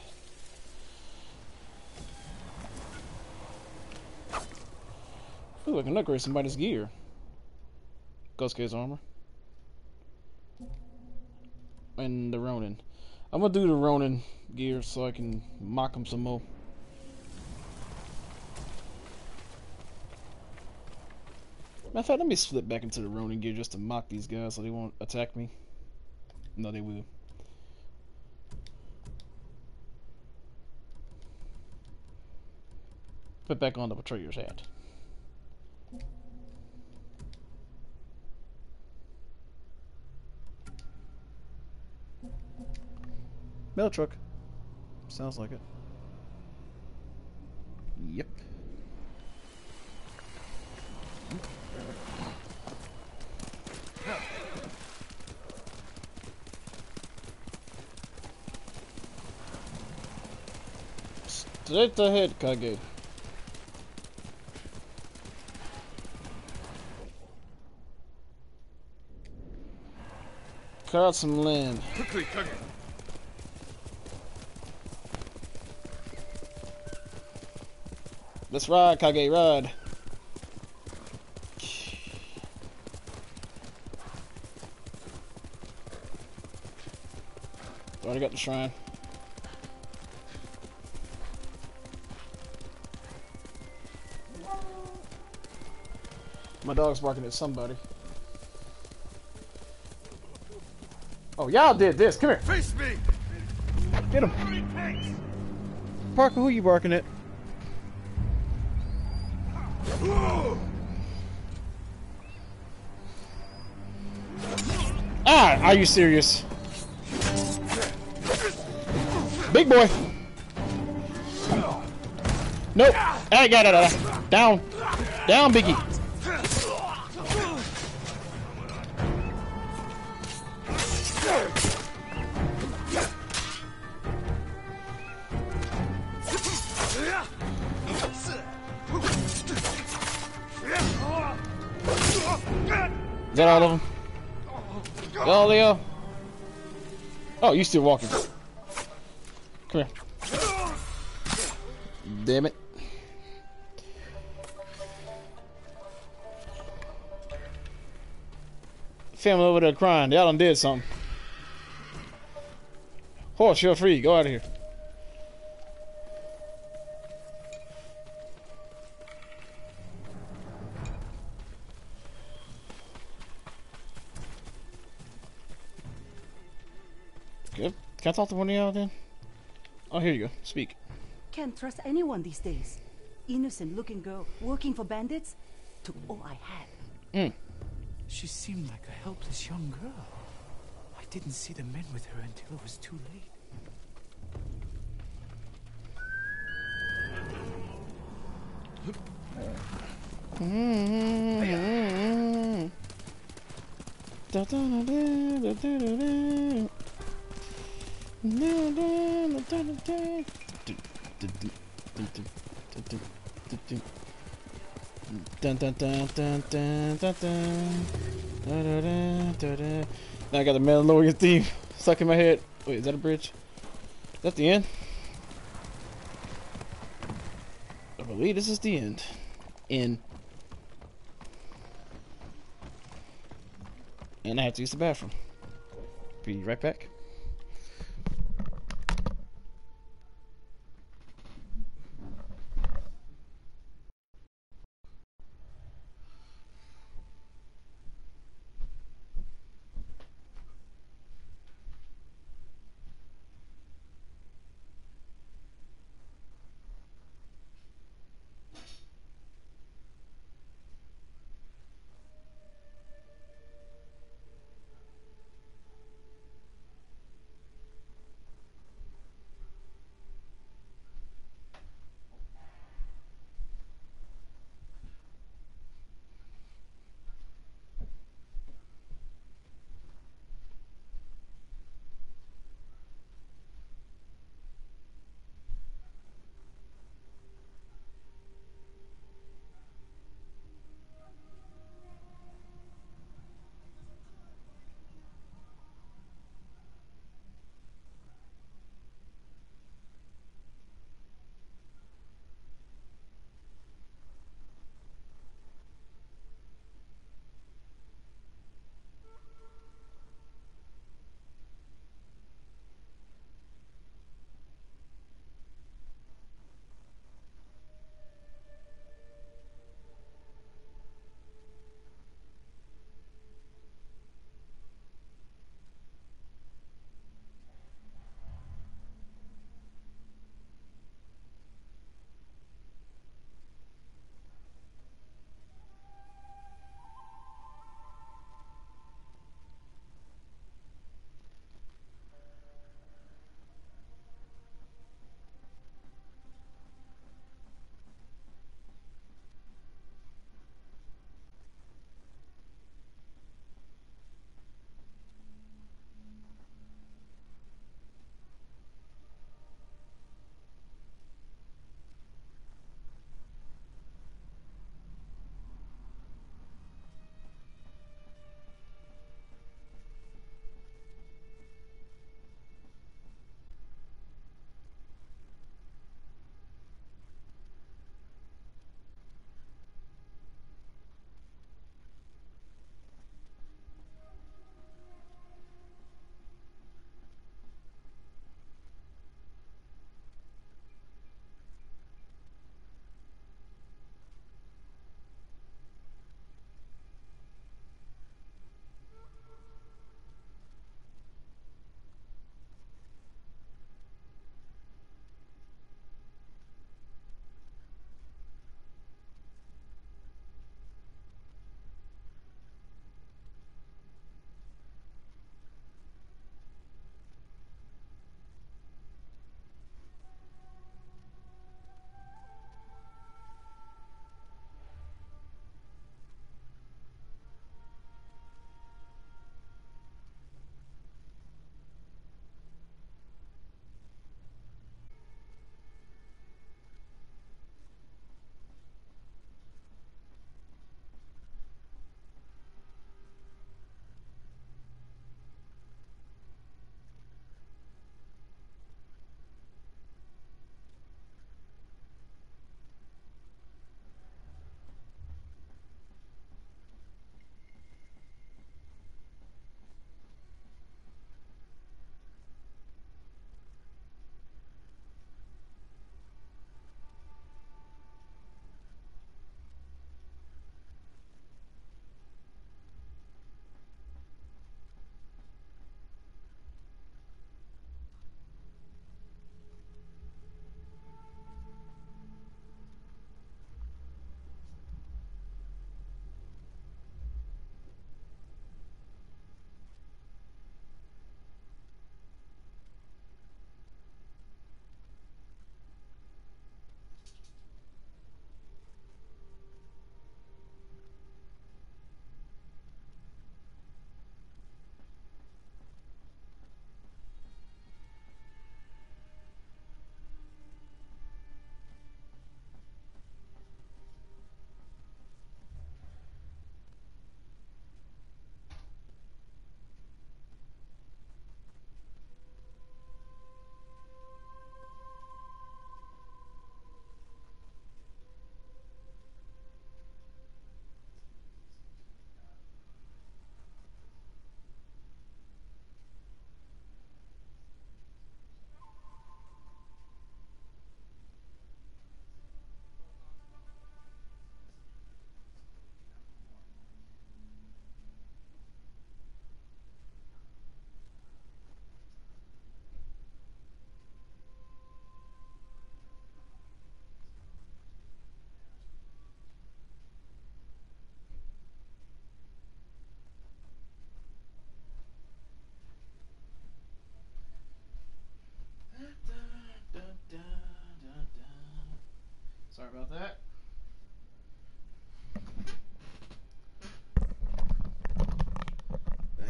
Ooh, I can upgrade somebody's gear. Ghost case armor. And the Ronin. I'm gonna do the Ronin gear so I can mock him some more. Matter of fact, let me slip back into the Ronin gear just to mock these guys so they won't attack me. No, they will. Put back on the betrayer's hat. Mail truck. Sounds like it. Yep. Straight ahead, Kage. Cut out some land. Quickly, Kage. Let's ride, Kage, ride. Already got the shrine. My dog's barking at somebody. Oh, y'all did this. Come here. Face me! Get him. Parker, who you barking at? Are you serious? Big boy. Nope. Hey, got it. Uh, down. Down, Biggie. Is that all of them? Go, Leo. Oh, you still walking. Come here. Damn it. Family over there crying. Y'all done did something. Horse, you're free. Go out of here. Can I talk to one of y'all then? Oh, here you go. Speak. Can't trust anyone these days. Innocent looking girl working for bandits took all I had. Mm. She seemed like a helpless young girl. I didn't see the men with her until it was too late. Mm-hmm. Da, Now I got the Mandalorian theme stuck in my head. Wait, is that a bridge? Is that the end? I believe this is the end. In. And I have to use the bathroom. Be right back.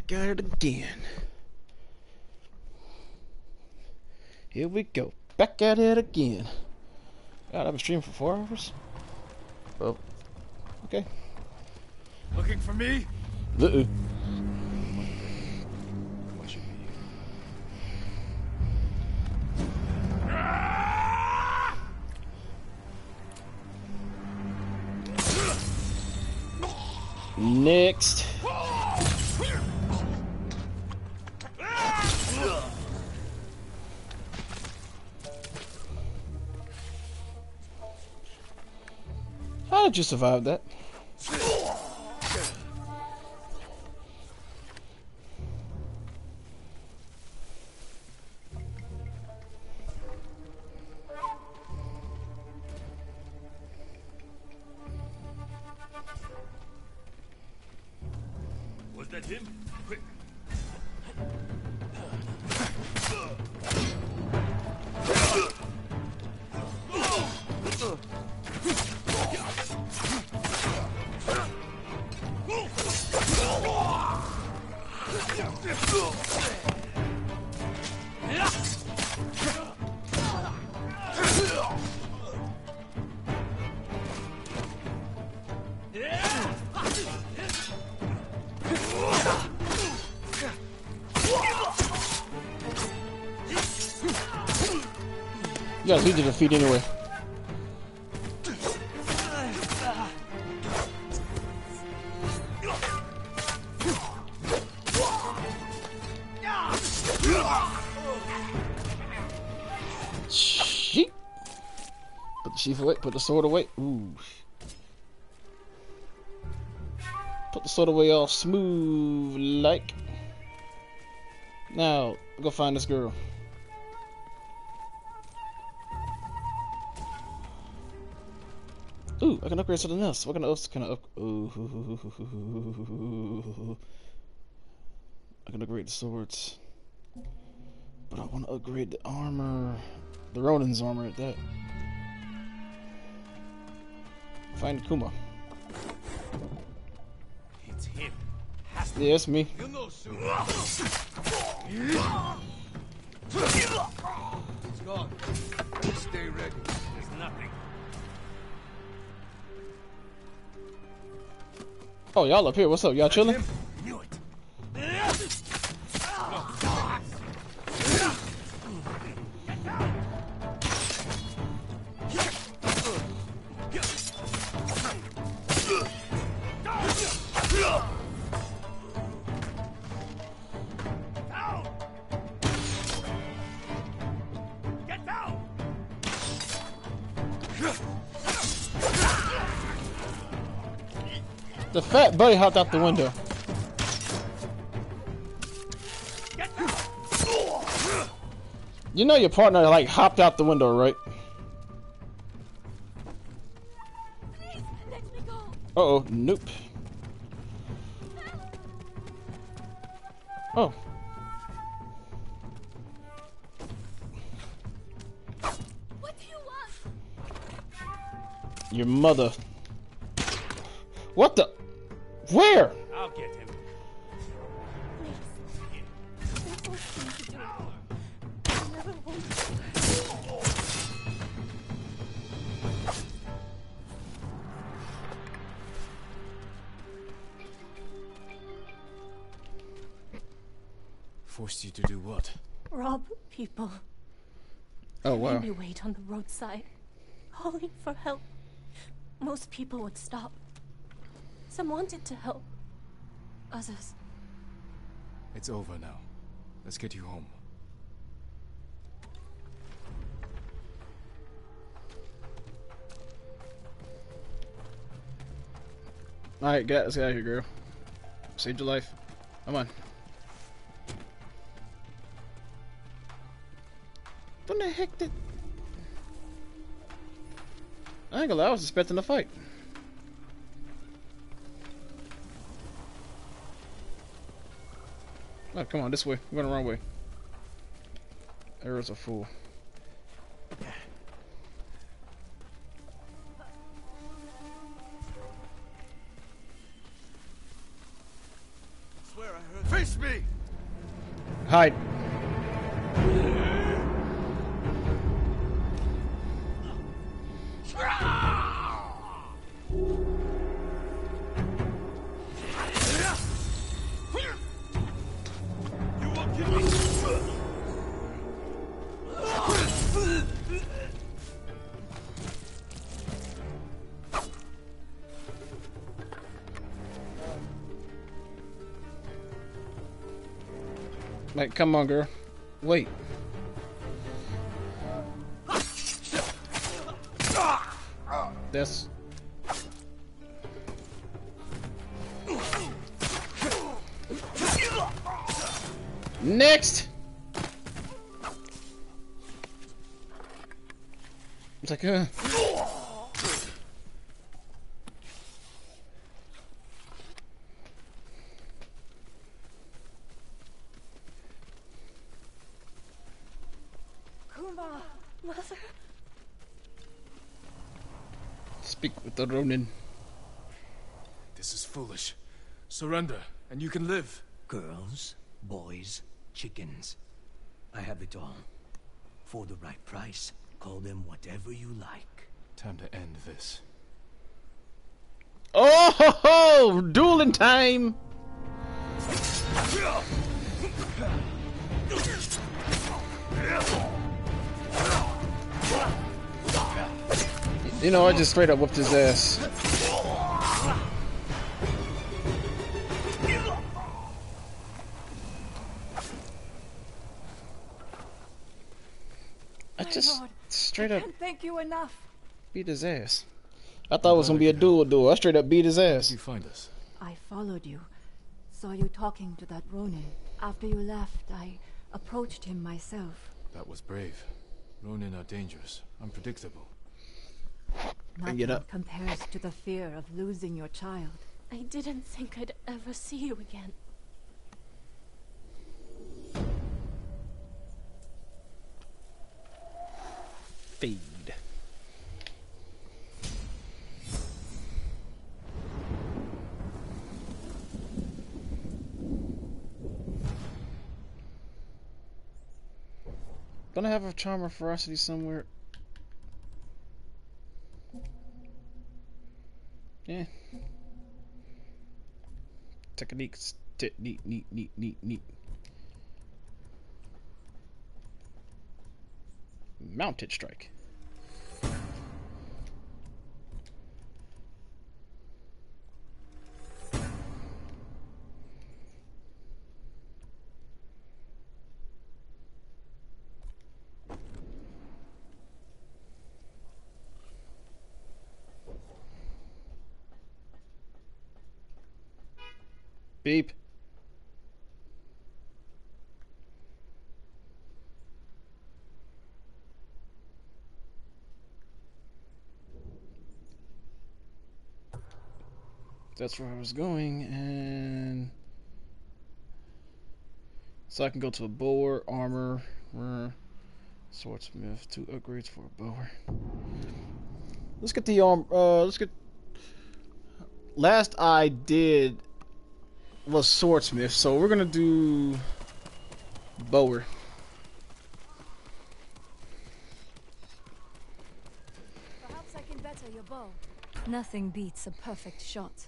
Back at it again. Here we go. Back at it again. God, I've been streaming for four hours? Well, okay. Looking for me? Uh-uh. You survived that? Defeat anyway. Sheep. Put the sheaf away. Put the sword away. Ooh. Put the sword away all smooth like. Now, go find this girl. Can upgrade something else. What kind of else can I up? Ooh, I can upgrade the swords, but I want to upgrade the armor, the Ronin's armor at that. Find Kuma. It's him. Yeah, it's me. You'll know soon. He's gone. Stay ready. There's nothing. Oh, y'all up here. What's up? Y'all chilling? Knew it. The fat buddy hopped out the window. You know your partner like hopped out the window, right? Uh oh, nope. Oh. What do you want? Your mother. What the? Where? I'll get him. Forced you to do what? Rob people. Oh wow. Made me wait on the roadside, calling for help. Most people would stop. Some wanted to help. Others. It's over now. Let's get you home. Alright, get let's get out of here, girl. Saved your life. Come on. What the heck did... I ain't gonna lie, I was expecting a fight. Oh, come on, this way. We're going the wrong way. Arrow's a fool. swear Face me! Hide. Come on, girl. Wait. That's. Next. It's like, uh. Kuma, mother. Speak with Ronin. This is foolish. Surrender, and you can live. Girls, boys, chickens. I have it all. For the right price, call them whatever you like. Time to end this. Oh ho ho! Dueling time! You know, I just straight up whooped his ass. I just lord, straight up can't thank you enough. beat his ass. I thought it was gonna be a duel duel. I straight up beat his ass. You find us. I followed you. Saw you talking to that Ronin. After you left, I approached him myself. That was brave. Ronin are dangerous, unpredictable. Nothing get up. compares to the fear of losing your child. I didn't think I'd ever see you again. Fade. Don't I have a charm of ferocity somewhere? Yeah. Techniques. T- neat, neat, neat, neat, neat. Mounted strike. Beep. That's where I was going, and so I can go to a bowyer, armor, swordsmith, two upgrades for a bowyer. Let's get the arm. Uh, let's get. Last I did was swordsmith, so we're gonna do bowyer. Perhaps I can better your bow. Nothing beats a perfect shot.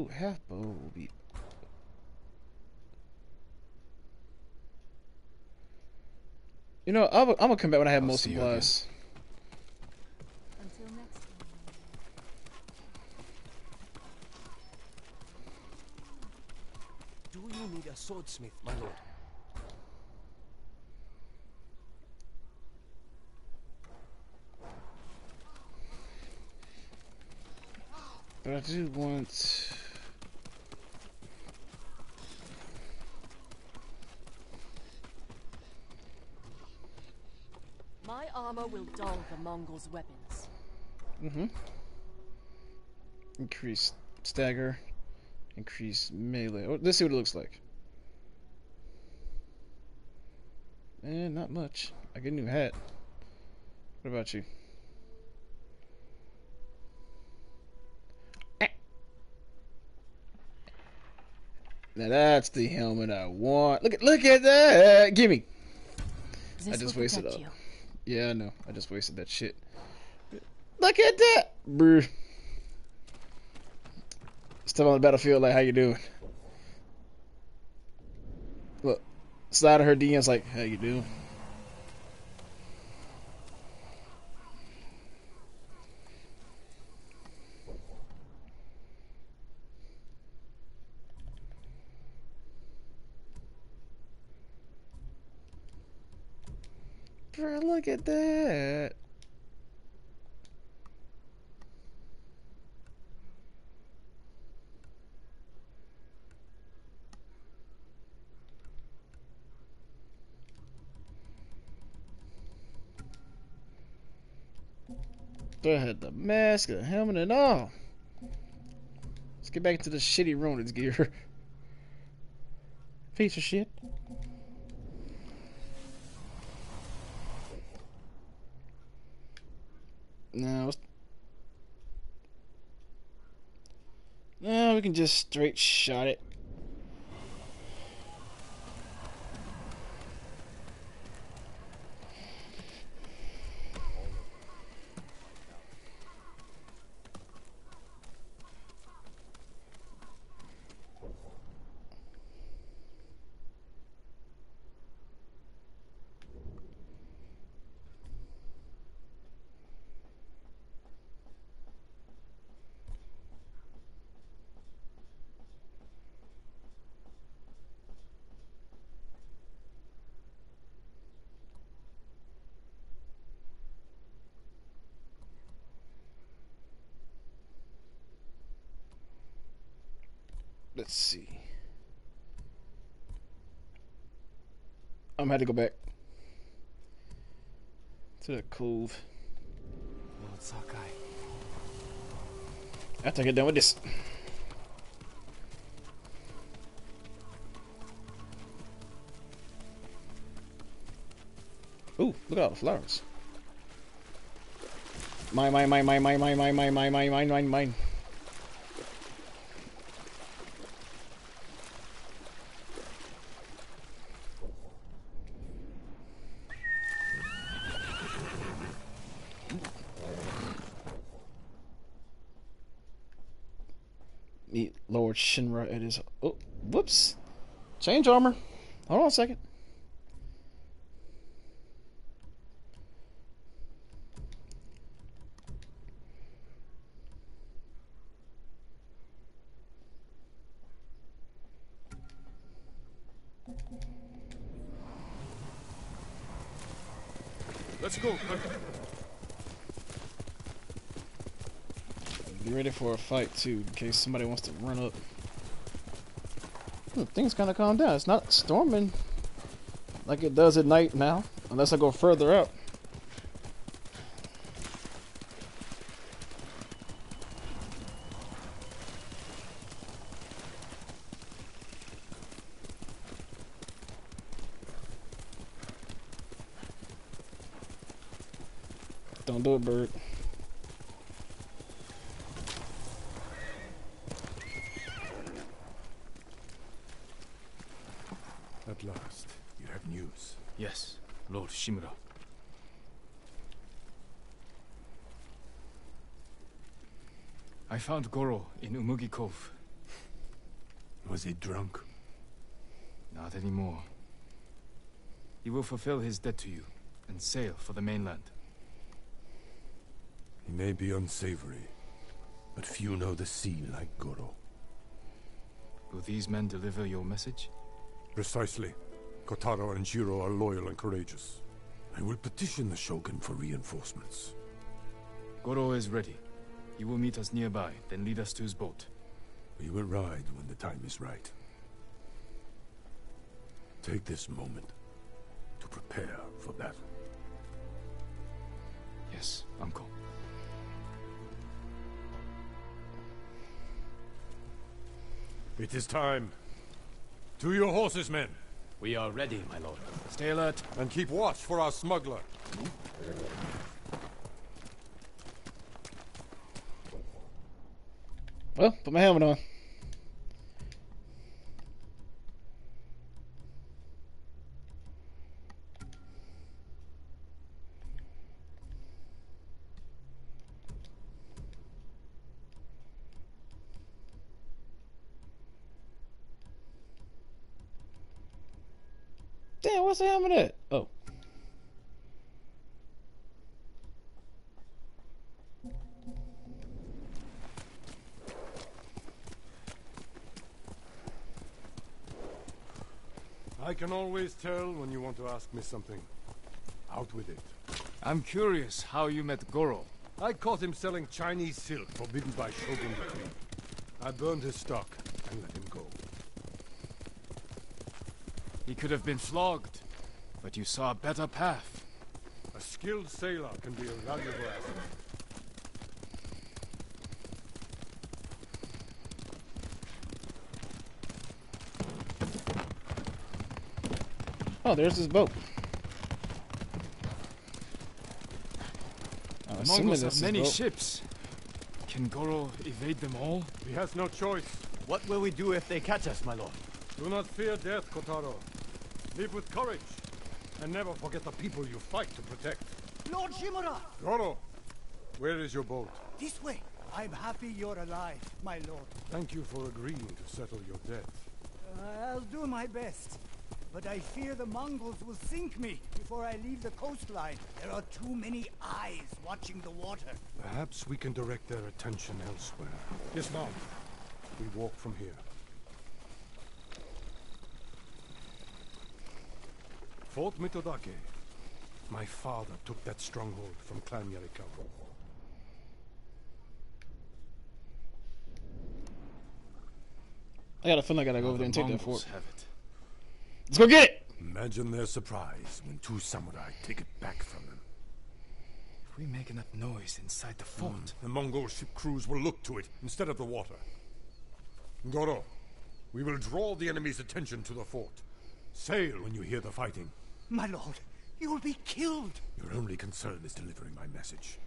Ooh, half bow will be. You know, I'm, I'm gonna come back when I have I'll most see you again. supplies. Until next time. Do you need a swordsmith, my lord? But I do want. My armor will dull the Mongols' weapons. Mm-hmm. Increase stagger. Increase melee. Oh, let's see what it looks like. Eh, not much. I get a new hat. What about you? Eh. Now that's the helmet I want. Look at look at that. Gimme. I just wasted you. Yeah, I know. I just wasted that shit. Look at that. Brr. Stuff on the battlefield like how you doing? Look. Slide her DMs like, how you doing? Bro, look at that. They had the mask, the helmet, and all. Let's get back to the shitty Ronin's gear. Piece of shit. No, let's- no, we can just straight shot it. Let's see. I'm gonna go back to the cove Lord Sakai. after I get done with this. Ooh, look at all the flowers. My mine, mine, mine, mine, mine, mine, mine, mine, mine, mine, mine, mine, mine. Meet Lord Shimura it is. Oh, whoops. Change armor. Hold on a second. Let's go. For a fight too, in case somebody wants to run up. Hmm, things kind of calm down. It's not storming like it does at night now, unless I go further up. Don't do it, bird. At last, you have news. Yes, Lord Shimura. I found Goro in Omugi Cove. Was he drunk? Not anymore. He will fulfill his debt to you and sail for the mainland. He may be unsavory, but few know the sea like Goro. Will these men deliver your message? Precisely. Kotaro and Jiro are loyal and courageous. I will petition the Shogun for reinforcements. Goro is ready. He will meet us nearby, then lead us to his boat. We will ride when the time is right. Take this moment to prepare for battle. Yes, Uncle. It is time. To your horses, men. We are ready, my lord. Stay alert. And keep watch for our smuggler. Well, put my helmet on. Damn, what's the helmet at? Oh. Can always tell when you want to ask me something. Out with it. I'm curious how you met Goro. I caught him selling Chinese silk forbidden by Shogun decree. I burned his stock and let him go. He could have been flogged, but you saw a better path. A skilled sailor can be a valuable asset. Oh, there's his boat. I'm The assuming Mongols this have many boat. ships. Can Goro evade them all? He has no choice. What will we do if they catch us, my lord? Do not fear death, Kotaro. Live with courage. And never forget the people you fight to protect. Lord Shimura! Goro, where is your boat? This way. I'm happy you're alive, my lord. Thank you for agreeing to settle your debt. Uh, I'll do my best. But I fear the Mongols will sink me before I leave the coastline. There are too many eyes watching the water. Perhaps we can direct their attention elsewhere. Dismount. We walk from here. Fort Mitodake. My father took that stronghold from Clan Yarikawa. I got a feeling I gotta go over there and take that fort. have it. Let's go get it! Imagine their surprise when two samurai take it back from them. If we make enough noise inside the hmm. fort, The Mongol ship crews will look to it instead of the water. Goro, we will draw the enemy's attention to the fort. Sail when you hear the fighting. My lord, you'll be killed. Your only concern is delivering my message.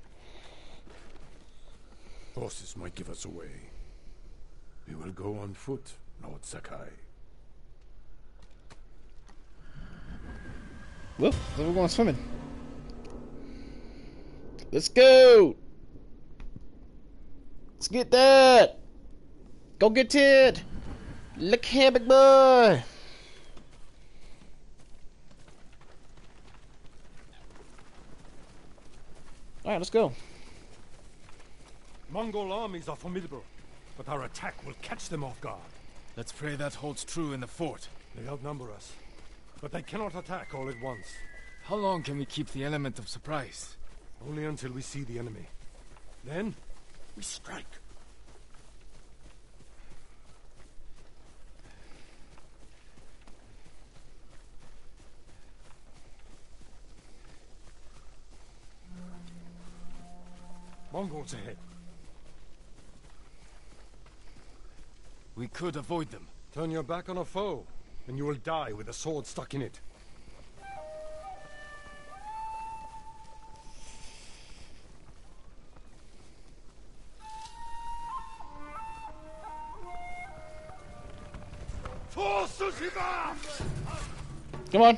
Horses might give us away. We will go on foot, Lord Sakai. Well, then we're going swimming. Let's go! Let's get that! Go get it! Look here, big boy! Alright, let's go. Mongol armies are formidable, but our attack will catch them off guard. let's pray that holds true in the fort. They outnumber us, but they cannot attack all at once. How long can we keep the element of surprise? Only until we see the enemy. Then, we strike. Mongols ahead. We could avoid them. Turn your back on a foe, and you will die with a sword stuck in it. For Tsushima! Come on.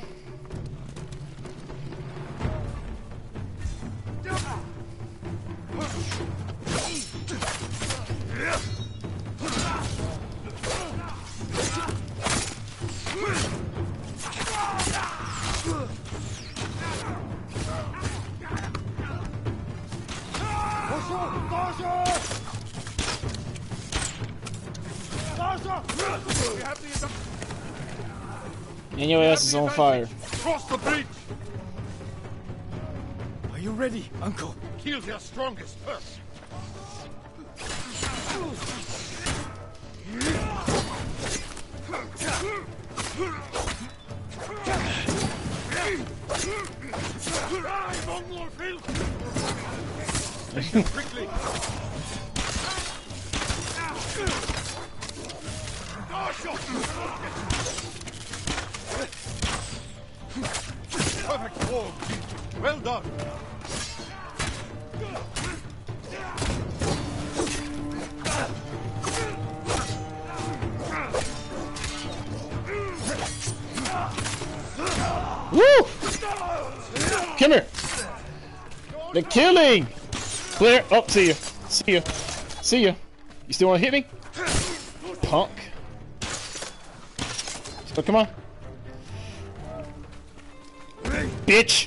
Your ass is on fire. Cross the bridge! Are you ready, Uncle? Kill their strongest first! Woo! Come here. The killing. Clear. Oh, see you. See you. See you. You still want to hit me? Punk. So come on. bitch!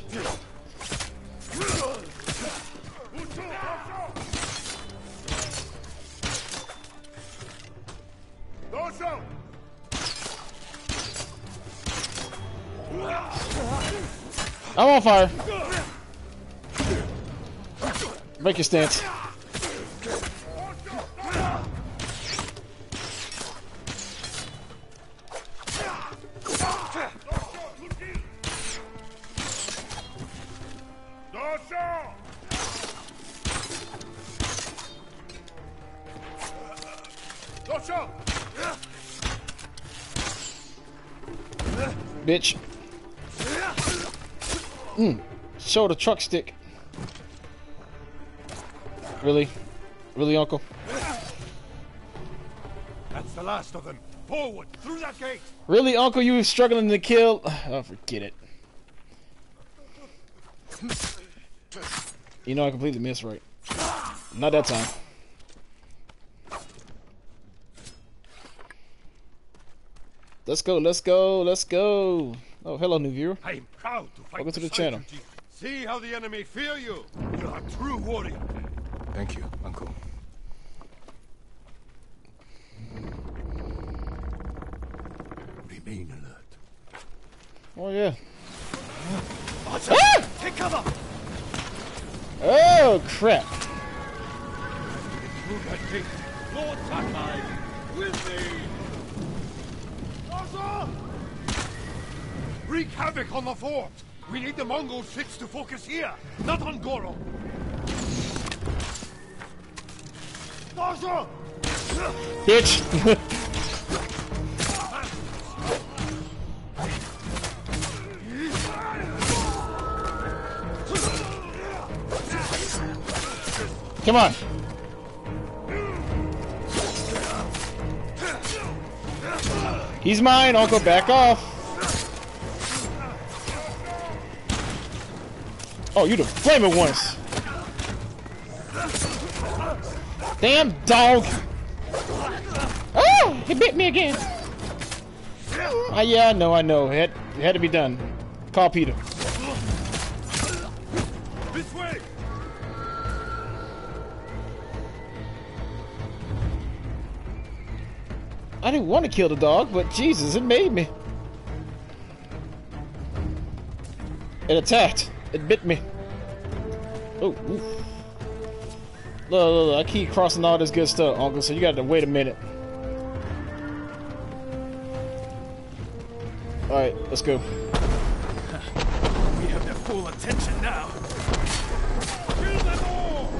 On fire. Make your stance. Show the truck stick. Really? Really, Uncle? That's the last of them. Forward, through that gate! Really, Uncle? You were struggling to kill? Oh, forget it. You know I completely missed right. Not that time. Let's go, let's go, let's go. Oh, hello, new viewer. I am proud to fight Welcome to the channel. you. See how the enemy fear you. You're a true warrior. Thank you, Uncle. Remain alert. Oh, yeah. Archer, Ah! take cover! Oh, crap. Through that gate, Lord Sakai, with me! Archer! Wreak havoc on the fort! We need the Mongol ships to focus here, not on Goro! Bitch. Come on. He's mine. I'll go back off. Oh, you the flaming ones. Damn dog. Oh, he bit me again. Ah, yeah, I know, I know. It had, it had to be done. Call Peter. This way! I didn't want to kill the dog, but Jesus, it made me. It attacked. It bit me. Oh, oof. Look, look, look, I keep crossing all this good stuff, Uncle, so you gotta wait a minute. Alright, let's go. We have their full attention now. Kill them all!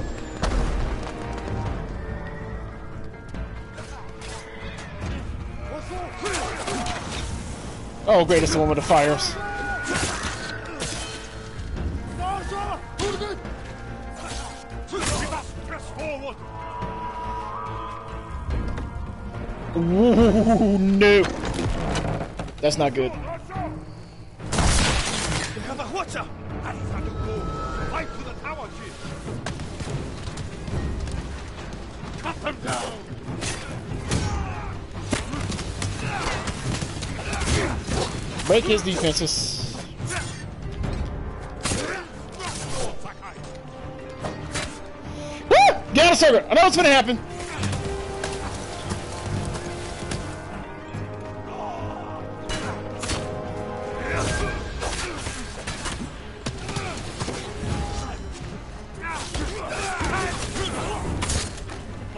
Oh, great, it's the one with the fires. Ooh, no. That's not good. Break his defenses. Get out of circle! I know what's gonna happen.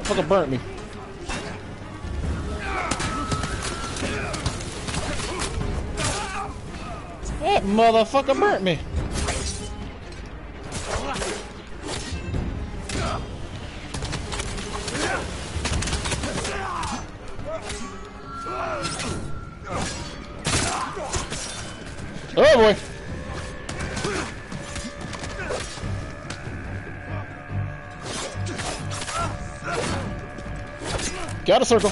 Fucking burnt me. That motherfucker burnt me. Oh boy. Got a circle.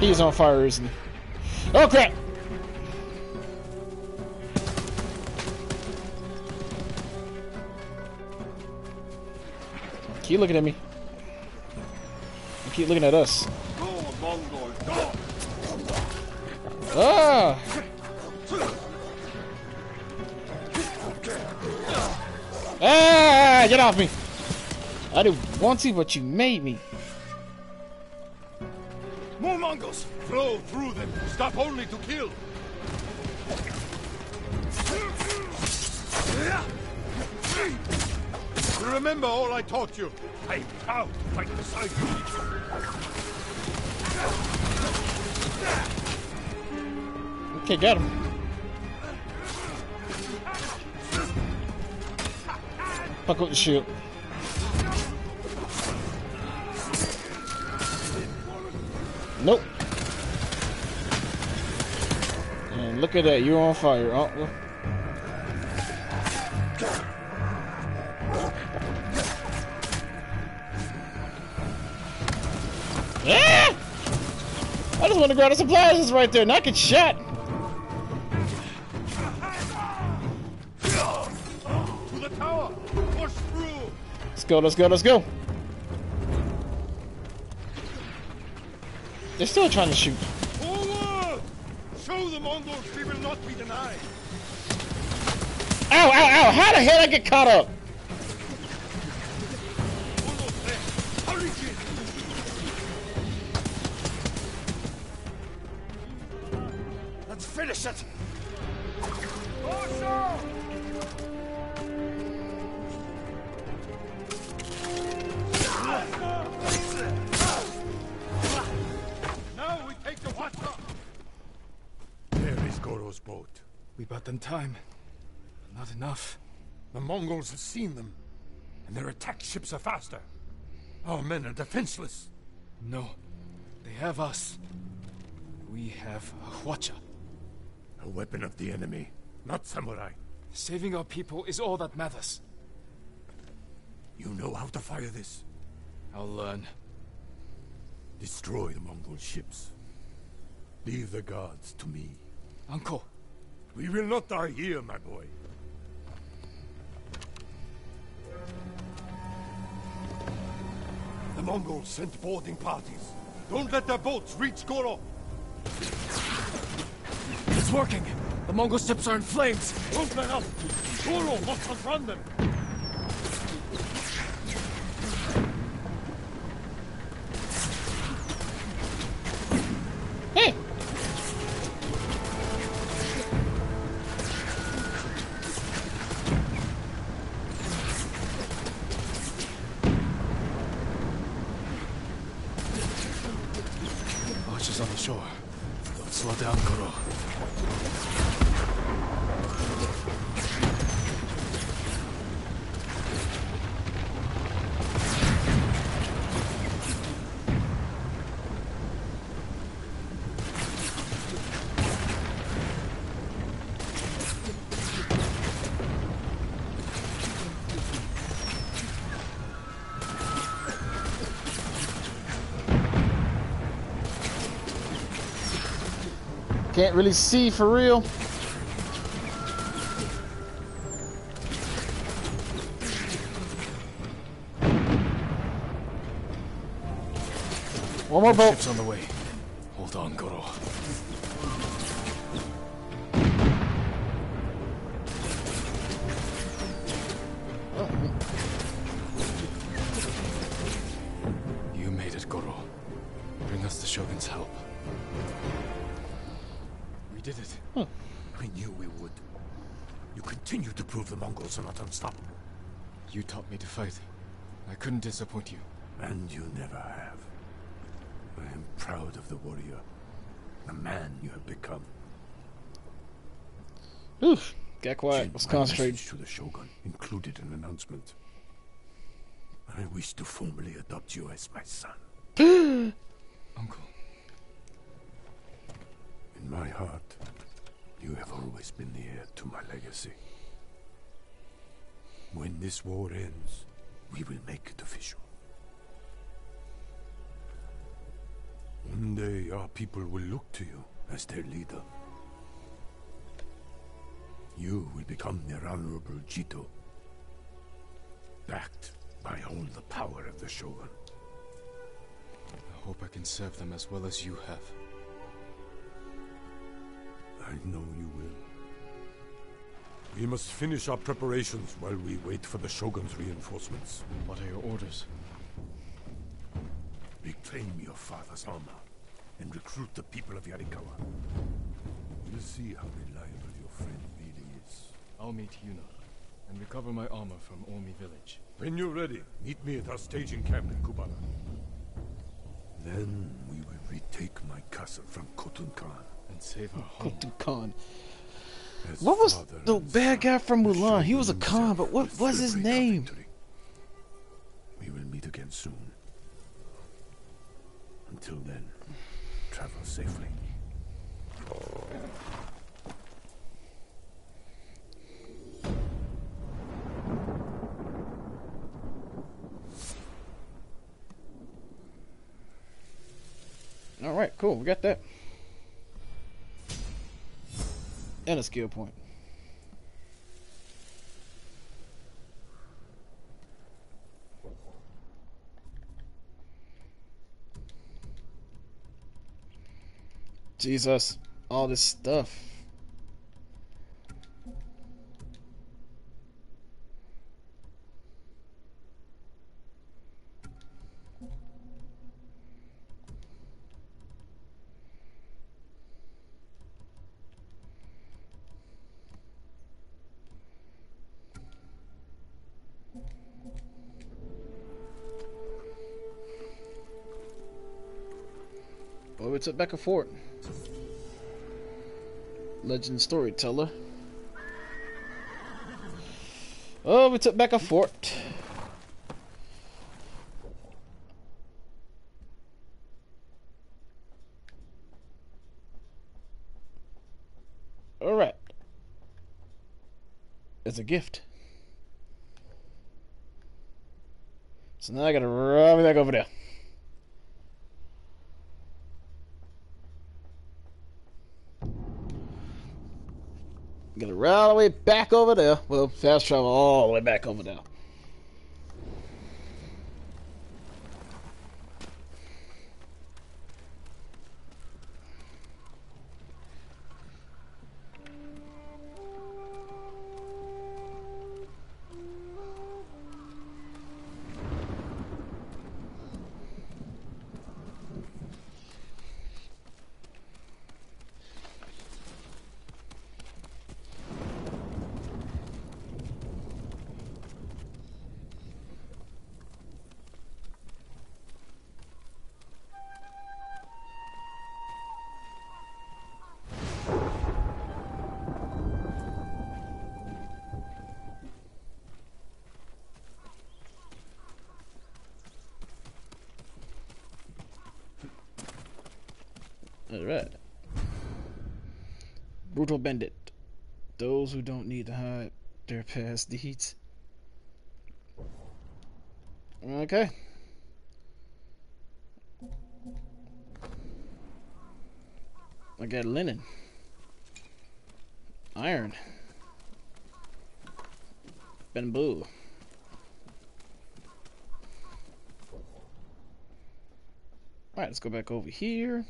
He's on fire, isn't he? Oh crap! Keep looking at me. Keep looking at us. Ah! Ah! Get off me! I didn't want to, but you made me. More Mongols! Flow through them. Stop only to kill. Remember all I taught you. I am proud to fight beside you. Okay, got him. Fuck with the shield. Nope. And look at that, you're on fire. Oh, well. Ah! I just want to grab the supplies right there, not get shot. To the tower. Go, let's go, let's go. They're still trying to shoot. Show the Mongols we will not be denied. Ow, ow, ow! How the hell did I get caught up? Let's finish it! Now we take the water. There is Goro's boat. We bought them time. but Not enough. The Mongols have seen them, and their attack ships are faster. Our men are defenseless. No. They have us. We have a Hwacha. A weapon of the enemy, not samurai. Saving our people is all that matters. You know how to fire this. I'll learn. Destroy the Mongol ships. Leave the guards to me. Uncle. We will not die here, my boy. The Mongols sent boarding parties. Don't let their boats reach Goro. It's working! The Mongol ships are in flames! Don't let up! Goro must outrun them! Can't really see for real. One more boat. Ships on the way. Of the warrior. The man you have become. Oof. Get quiet. Let's concentrate. to the Shogun included an announcement. I wish to formally adopt you as my son. Uncle. In my heart, you have always been the heir to my legacy. When this war ends, we will make it official. One day, our people will look to you as their leader. You will become their honorable Jito, backed by all the power of the Shogun. I hope I can serve them as well as you have. I know you will. We must finish our preparations while we wait for the Shogun's reinforcements. What are your orders? Reclaim your father's armor and recruit the people of Yarikawa. We'll see how reliable your friend really is. I'll meet Yuna and recover my armor from Omi village. When you're ready, meet me at our staging camp in Kubara. Then we will retake my castle from Khotun Khan. And save our home. Khotun Khan. As What was the bad guy from the Mulan? He was a Khan, but what was his name? victory. We will meet again soon. Until then, travel safely. All right, cool. We got that. And a skill point. Jesus, all this stuff. Well, we took back a fort. Legend storyteller. Oh, we took back a fort. Alright. It's a gift. So now I gotta run back over there. All the way back over there. Well, fast travel all the way back over there. Brutal Bandit. Those who don't need to hide their past deeds. Okay. I got linen. Iron. Bamboo. Alright, let's go back over here.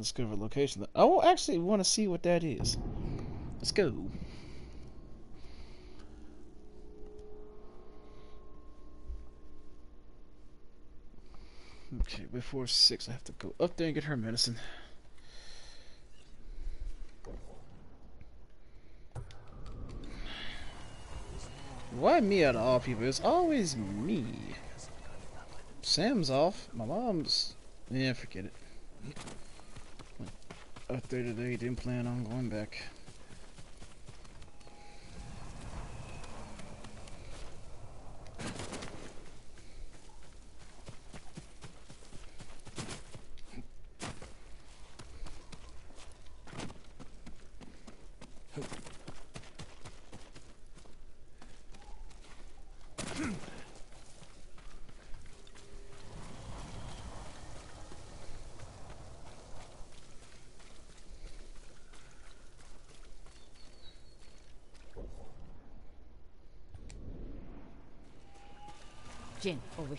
Undiscovered location. I actually want to see what that is. Let's go. Okay, before six, I have to go up there and get her medicine. Why me out of all people? It's always me. Sam's off. My mom's. Yeah, forget it up there today, didn't plan on going back.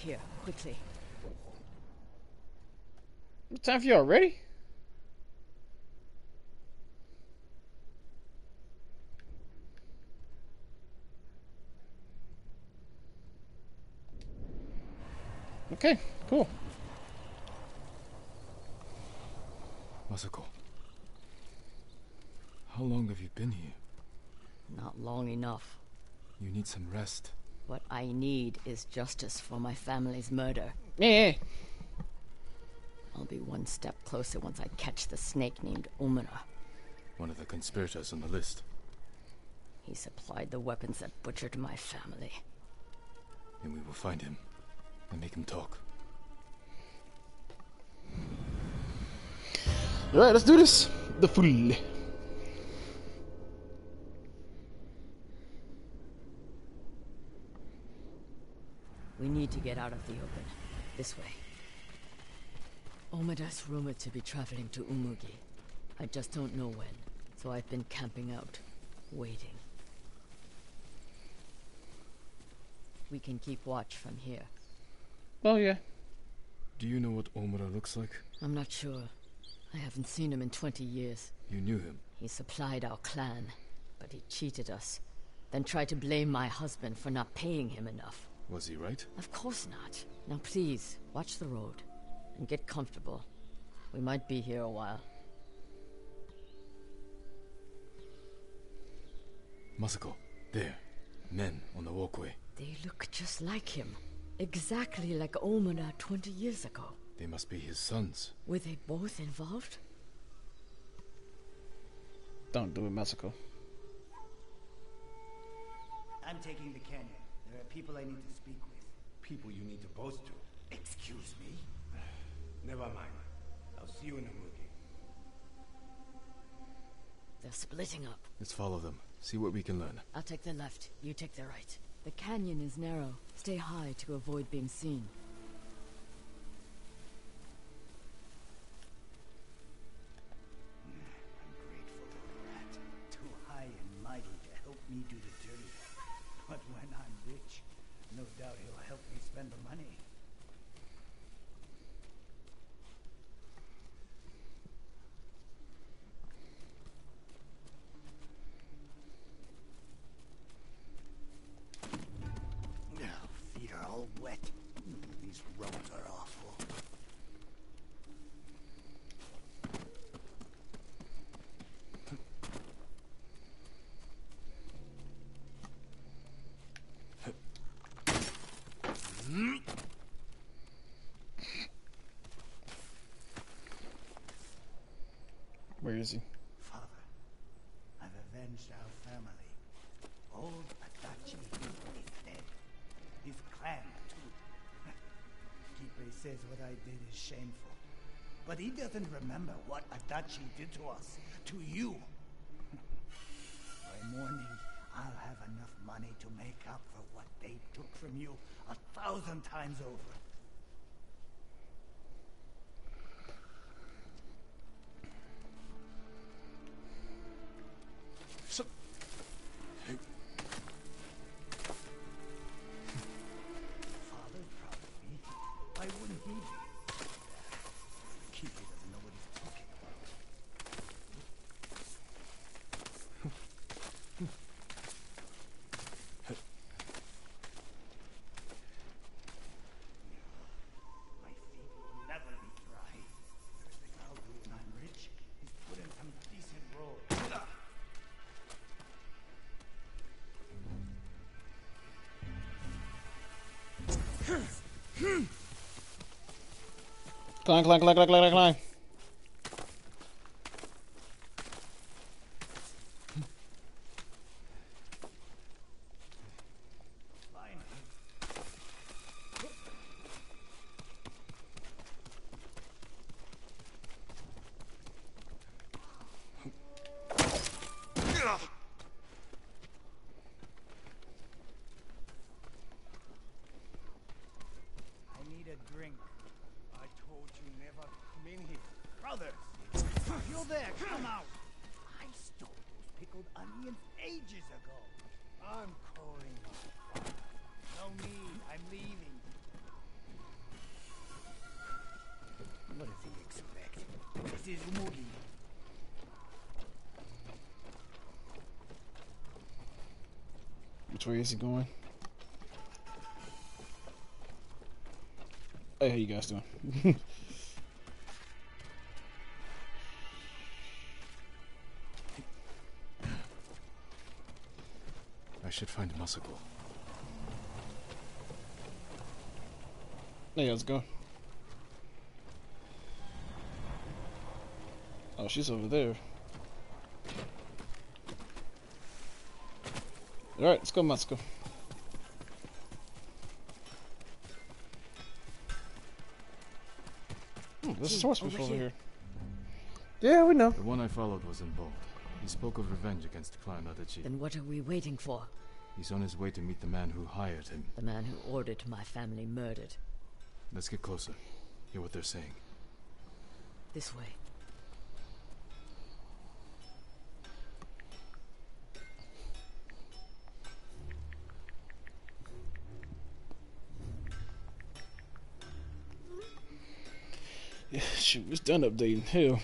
Here, quickly. What time for you already? Okay, cool. Masako. How long have you been here? Not long enough. You need some rest. What I need is justice for my family's murder. Yeah. I'll be one step closer once I catch the snake named Omura. One of the conspirators on the list. He supplied the weapons that butchered my family. Then we will find him and make him talk. Alright, let's do this. The fool. We need to get out of the open. This way. Omura's rumored to be traveling to Omugi. I just don't know when, so I've been camping out, waiting. We can keep watch from here. Oh, yeah. Do you know what Omura looks like? I'm not sure. I haven't seen him in 20 years. You knew him. He supplied our clan, but he cheated us. Then tried to blame my husband for not paying him enough. Was he right? Of course not. Now please, watch the road. And get comfortable. We might be here a while. Masako, there. Men on the walkway. They look just like him. Exactly like Omura 20 years ago. They must be his sons. Were they both involved? Don't do it, Masako. I'm taking the canyon. There are people I need to speak with. People you need to boast to. Excuse me? Never mind. I'll see you in the movie. They're splitting up. Let's follow them. See what we can learn. I'll take the left, you take the right. The canyon is narrow. Stay high to avoid being seen. I did is shameful. But he doesn't remember what Adachi did to us, to you. By morning, I'll have enough money to make up for what they took from you a thousand times over. Climb, climb, climb, climb, climb, climb. Which way is he going? Oh, hey, how you guys doing? I should find Masako. Hey, how's it going? Oh, she's over there. Alright, let's go, Masako. Hmm, there's a Gee, source over over here. here. Yeah, we know. The one I followed was involved. He spoke of revenge against Clan Adachi. Then what are we waiting for? He's on his way to meet the man who hired him. The man who ordered my family murdered. Let's get closer. Hear what they're saying. This way. It's done updating. Hell.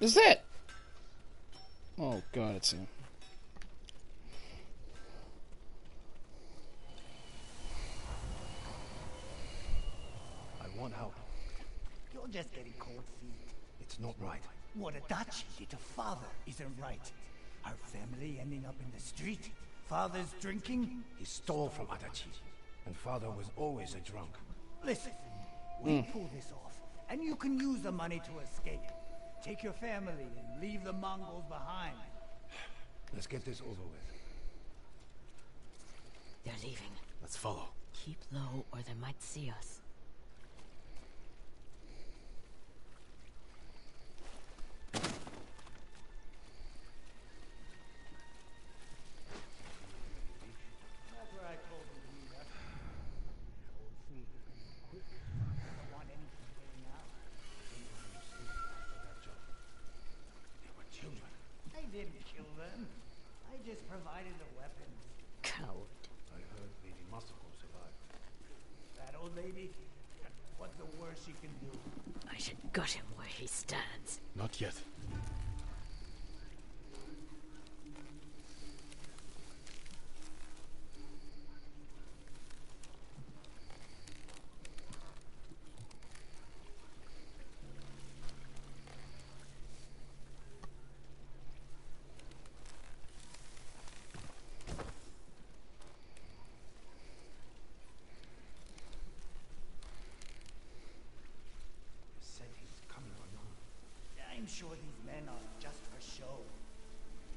Is that? Oh god, it's him. I want help. You're just getting cold feet. It's not right. What Adachi did to father isn't right. Our family ending up in the street. Father's drinking. He stole from Adachi, and father was always a drunk. Listen, we Mm. pull this off, and you can use the money to escape. Take your family and leave the Mongols behind. Let's get this over with. They're leaving. Let's follow. Keep low or they might see us. That's where I told them to meet us. Old food. Quick. Don't want anything getting out. They were children. I didn't kill them. I just provided the weapons. Coward. I heard Lady Masako survived. That old lady, what's the worst she can do? I should gut him where he stands. Not yet. Said he's coming or not. I'm sure these men are just for show.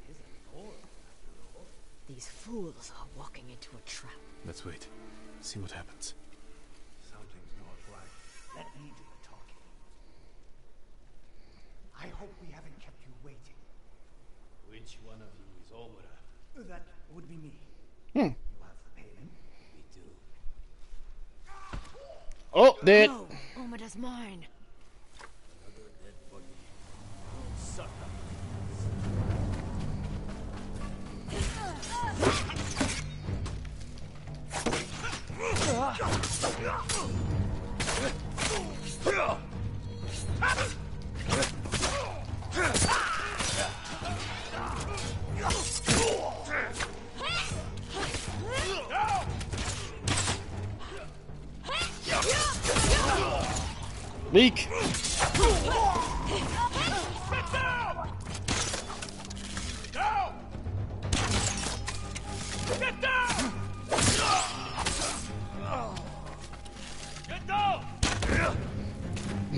He is a lord, after all. These fools are walking into a trap. Let's wait. See what happens.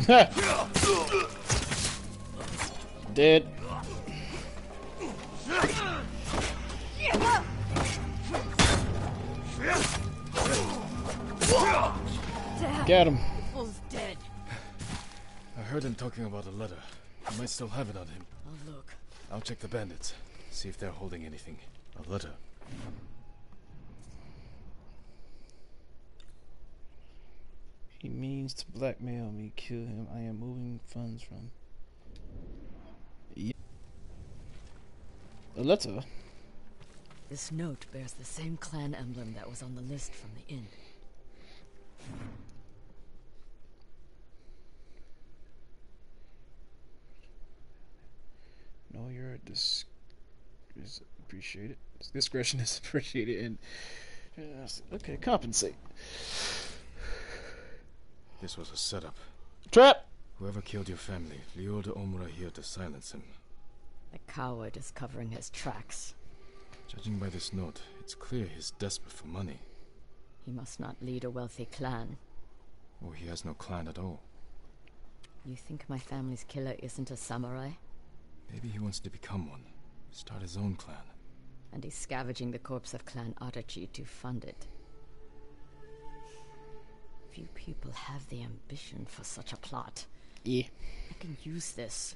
Dead. Got him. Fool's dead. I heard him talking about a letter. He might still have it on him. I'll look. I'll check the bandits. See if they're holding anything. A letter. He means to blackmail me, kill him. I am moving funds from. Yeah. A letter? This note bears the same clan emblem that was on the list from the inn. No, you're dis is appreciated. Discretion is appreciated, and Yes. okay, compensate. This was a setup. Trap! Whoever killed your family lured Omura here to silence him. The coward is covering his tracks. Judging by this note, it's clear he's desperate for money. He must not lead a wealthy clan. Or he has no clan at all. You think my family's killer isn't a samurai? Maybe he wants to become one. Start his own clan. And he's scavenging the corpse of Clan Adachi to fund it. Few people have the ambition for such a plot. Yeah. I can use this.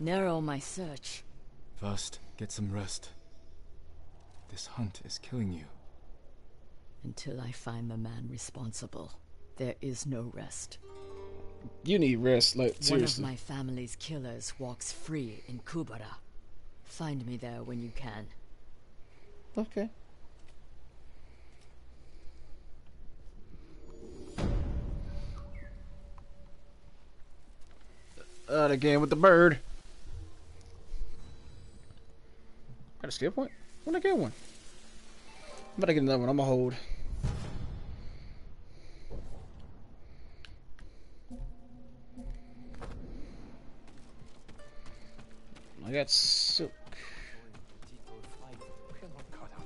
Narrow my search. First, get some rest. This hunt is killing you. Until I find the man responsible, there is no rest. You need rest, like seriously. One of my family's killers walks free in Kubara. Find me there when you can. Okay. Uh, again with the bird. Got a skill point? When I get one? I'm about to get another one. I'm gonna hold. I got silk.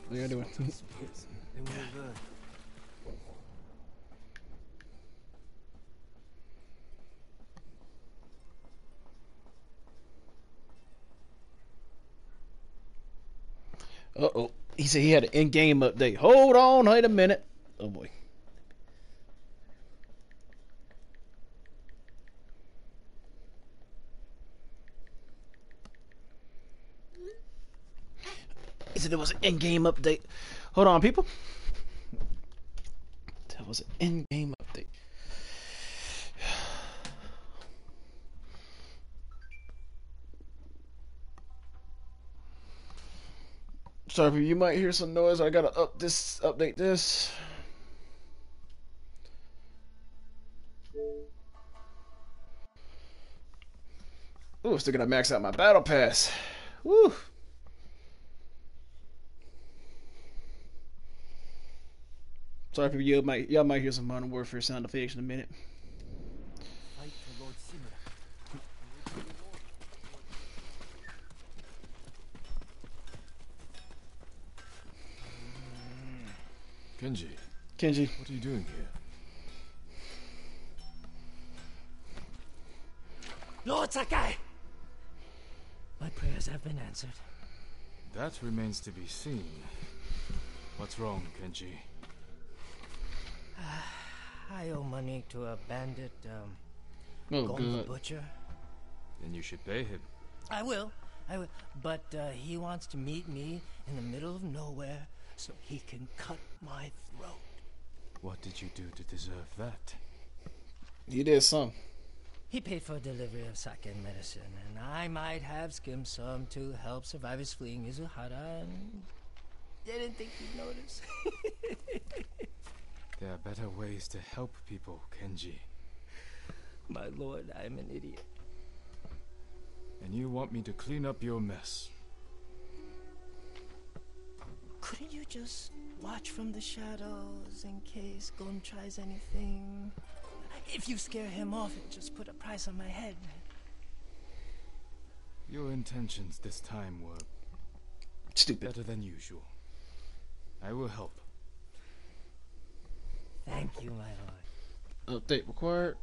What are you doing? Uh oh. He said he had an in-game update. Hold on, wait a minute. Oh boy. He said there was an in-game update. Hold on, people. That was an in-game update. Sorry, you might hear some noise. I gotta up this, update this. Ooh, still gonna max out my battle pass. Woo! Sorry, people. You might y'all might hear some Modern Warfare sound effects in a minute. Kenji. Kenji. What are you doing here? Lord Sakai! My prayers have been answered. That remains to be seen. What's wrong, Kenji? I owe money to a bandit, um, Oh, Gon the good. Butcher. Then you should pay him. I will, I will. But uh, he wants to meet me in the middle of nowhere so he can cut my throat. What did you do to deserve that? You did some. He paid for delivery of sake and medicine, and I might have skimmed some to help survivors fleeing Izuhara, and I didn't think he'd notice. There are better ways to help people, Kenji. My lord, I'm an idiot. And you want me to clean up your mess. Couldn't you just watch from the shadows in case Gon tries anything? If you scare him off and just put a price on my head. Your intentions this time were stupid. Better than usual. I will help. Thank you, my lord. Update required.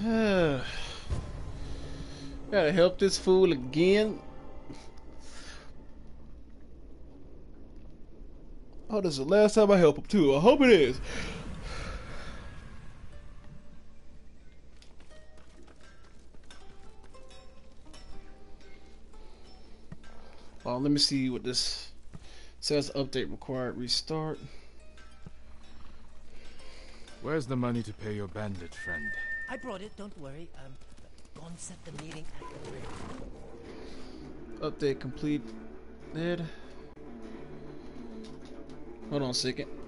Gotta help this fool again. Oh, this is the last time I help him too. I hope it is. Oh, let me see what this says. Update required. Restart. Where's the money to pay your bandit friend? I brought it, don't worry. Um, Gon set the meeting at the bridge. Update complete. Hold on a second.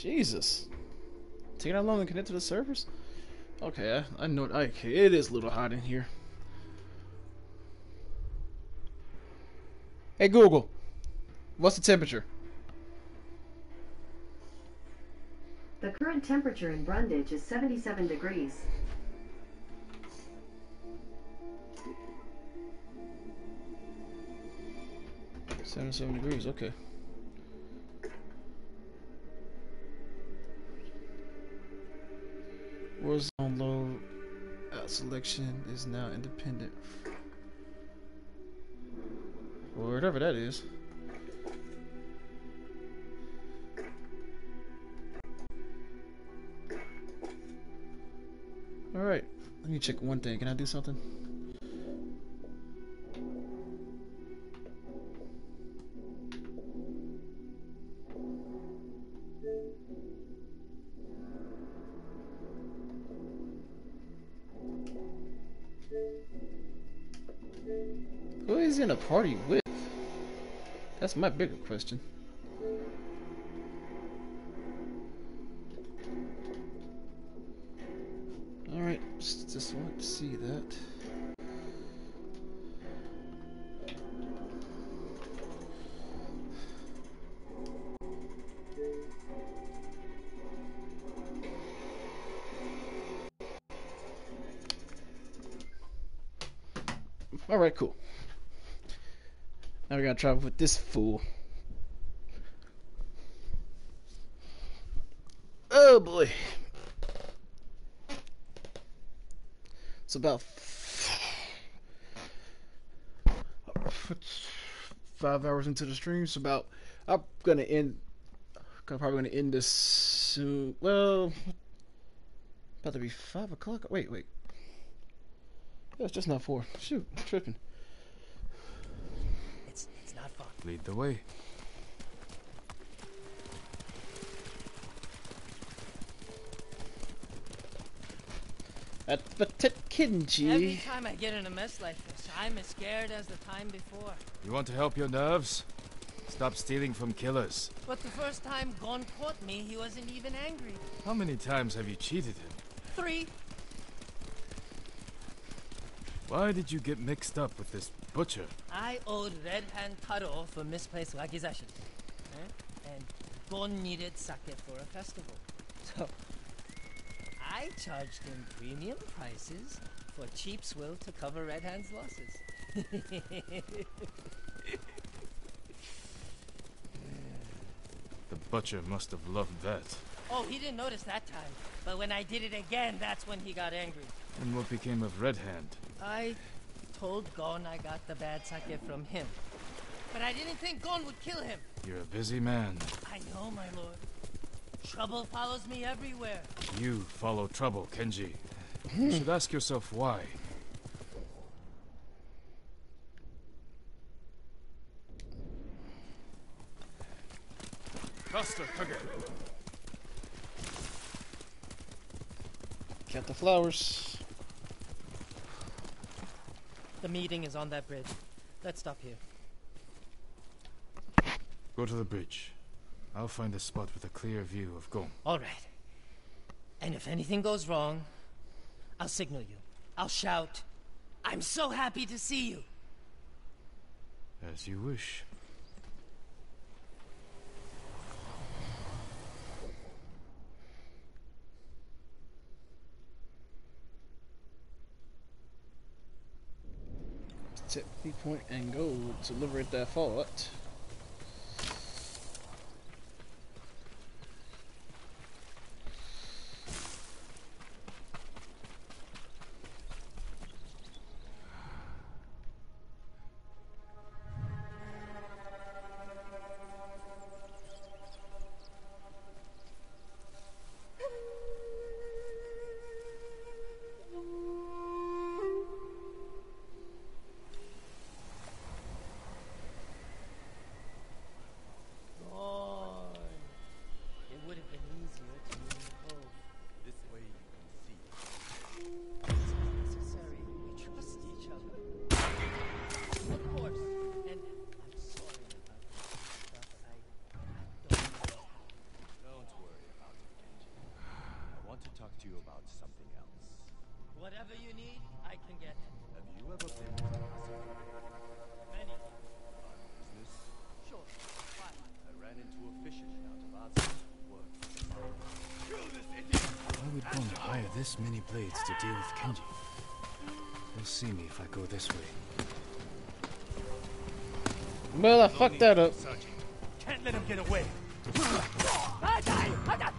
Jesus. Taking that long to connect to the servers? Okay, I, I know. Okay, it is a little hot in here. Hey Google, what's the temperature? The current temperature in Brundage is 77 degrees. Seventy-seven degrees. Okay. Selection is now independent. Or whatever that is. Alright, let me check one thing. Can I do something? Party with? That's my bigger question. Alright, just, just want to see that. We're gonna travel with this fool. Oh boy. It's about five hours into the stream. So about I'm gonna end. I'm probably gonna end this soon. Well, about to be five o'clock. Wait, wait. That's just not four. Shoot, I'm tripping. It's it's not fun. Lead the way. At Petit Kinji. Every time I get in a mess like this, I'm as scared as the time before. You want to help your nerves? Stop stealing from killers. But the first time Gon caught me, he wasn't even angry. How many times have you cheated him? Three. Why did you get mixed up with this butcher? I owed Red Hand Taro for misplaced wakizashi. Eh? And Gon needed sake for a festival. So I charged him premium prices for cheap swill to cover Red Hand's losses. The butcher must have loved that. oh, he didn't notice that time. But when I did it again, that's when he got angry. And what became of Red Hand? I told Gon I got the bad sake from him. But I didn't think Gon would kill him. You're a busy man. I know, my lord. Trouble follows me everywhere. You follow trouble, Kenji. You should ask yourself why. Faster, Kage. Count the flowers. The meeting is on that bridge. Let's stop here. Go to the bridge. I'll find a spot with a clear view of Gong. All right. And if anything goes wrong, I'll signal you. I'll shout, I'm so happy to see you. As you wish. Tip the point and go to liberate that fort. Well, I fucked that up. Can't let him get away. I die! I die!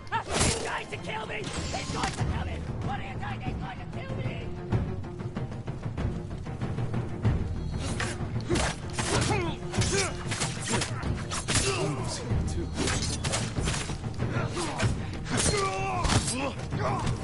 He's going to kill me! He's going to kill me! What are you doing? He's going to kill me! Mongo's here too.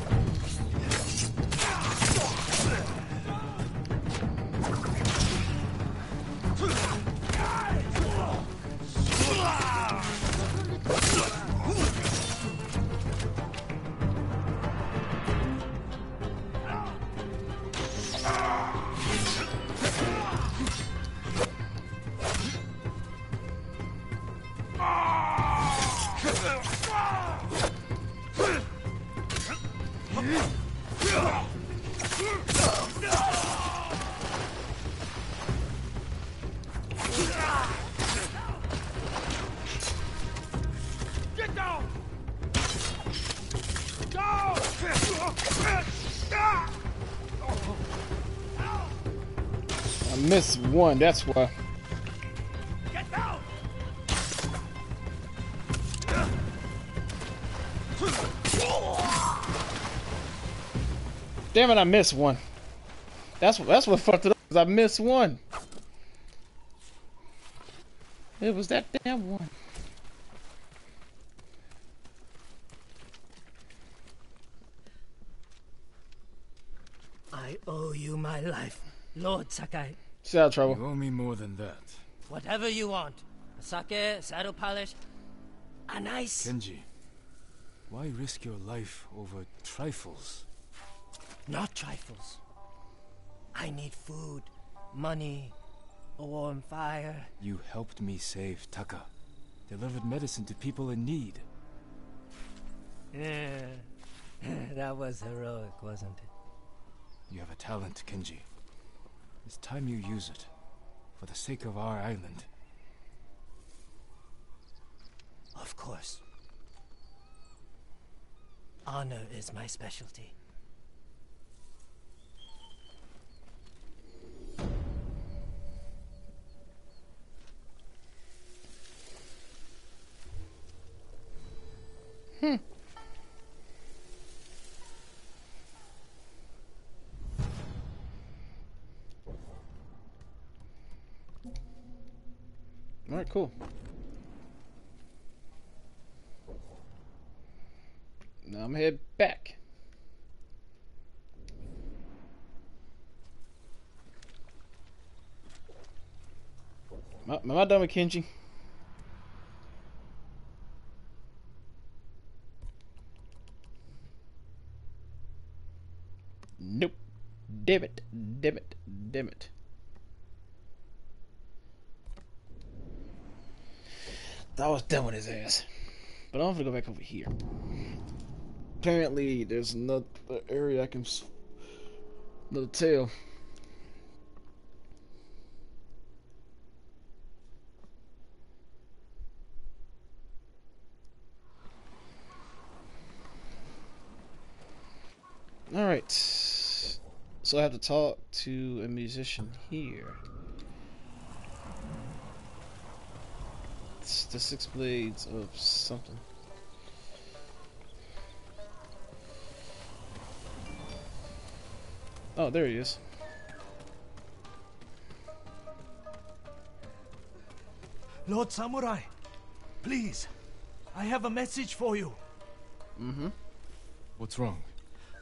One, that's why. Get down! Damn it, I missed one. That's what that's what fucked it up. I missed one. It was that damn one. I owe you my life, Lord Sakai. Stay out of trouble. You owe me more than that. Whatever you want. A sake, saddle polish, a nice... Kenji, why risk your life over trifles? Not trifles. I need food, money, a warm fire. You helped me save Taka. Delivered medicine to people in need. Yeah. that was heroic, wasn't it? You have a talent, Kenji. It's time you use it. For the sake of our island. Of course. Honor is my specialty. Cool. Now I'm head back. Am I, am I done with Kenji? Nope. Damn it. Damn it. Damn it. I was done with his ass. But I'm gonna go back over here. Apparently, there's another area I can. Another tail. Alright. So I have to talk to a musician here. It's the six blades of something. Oh, there he is. Lord Samurai, please, I have a message for you. Mm-hmm. What's wrong?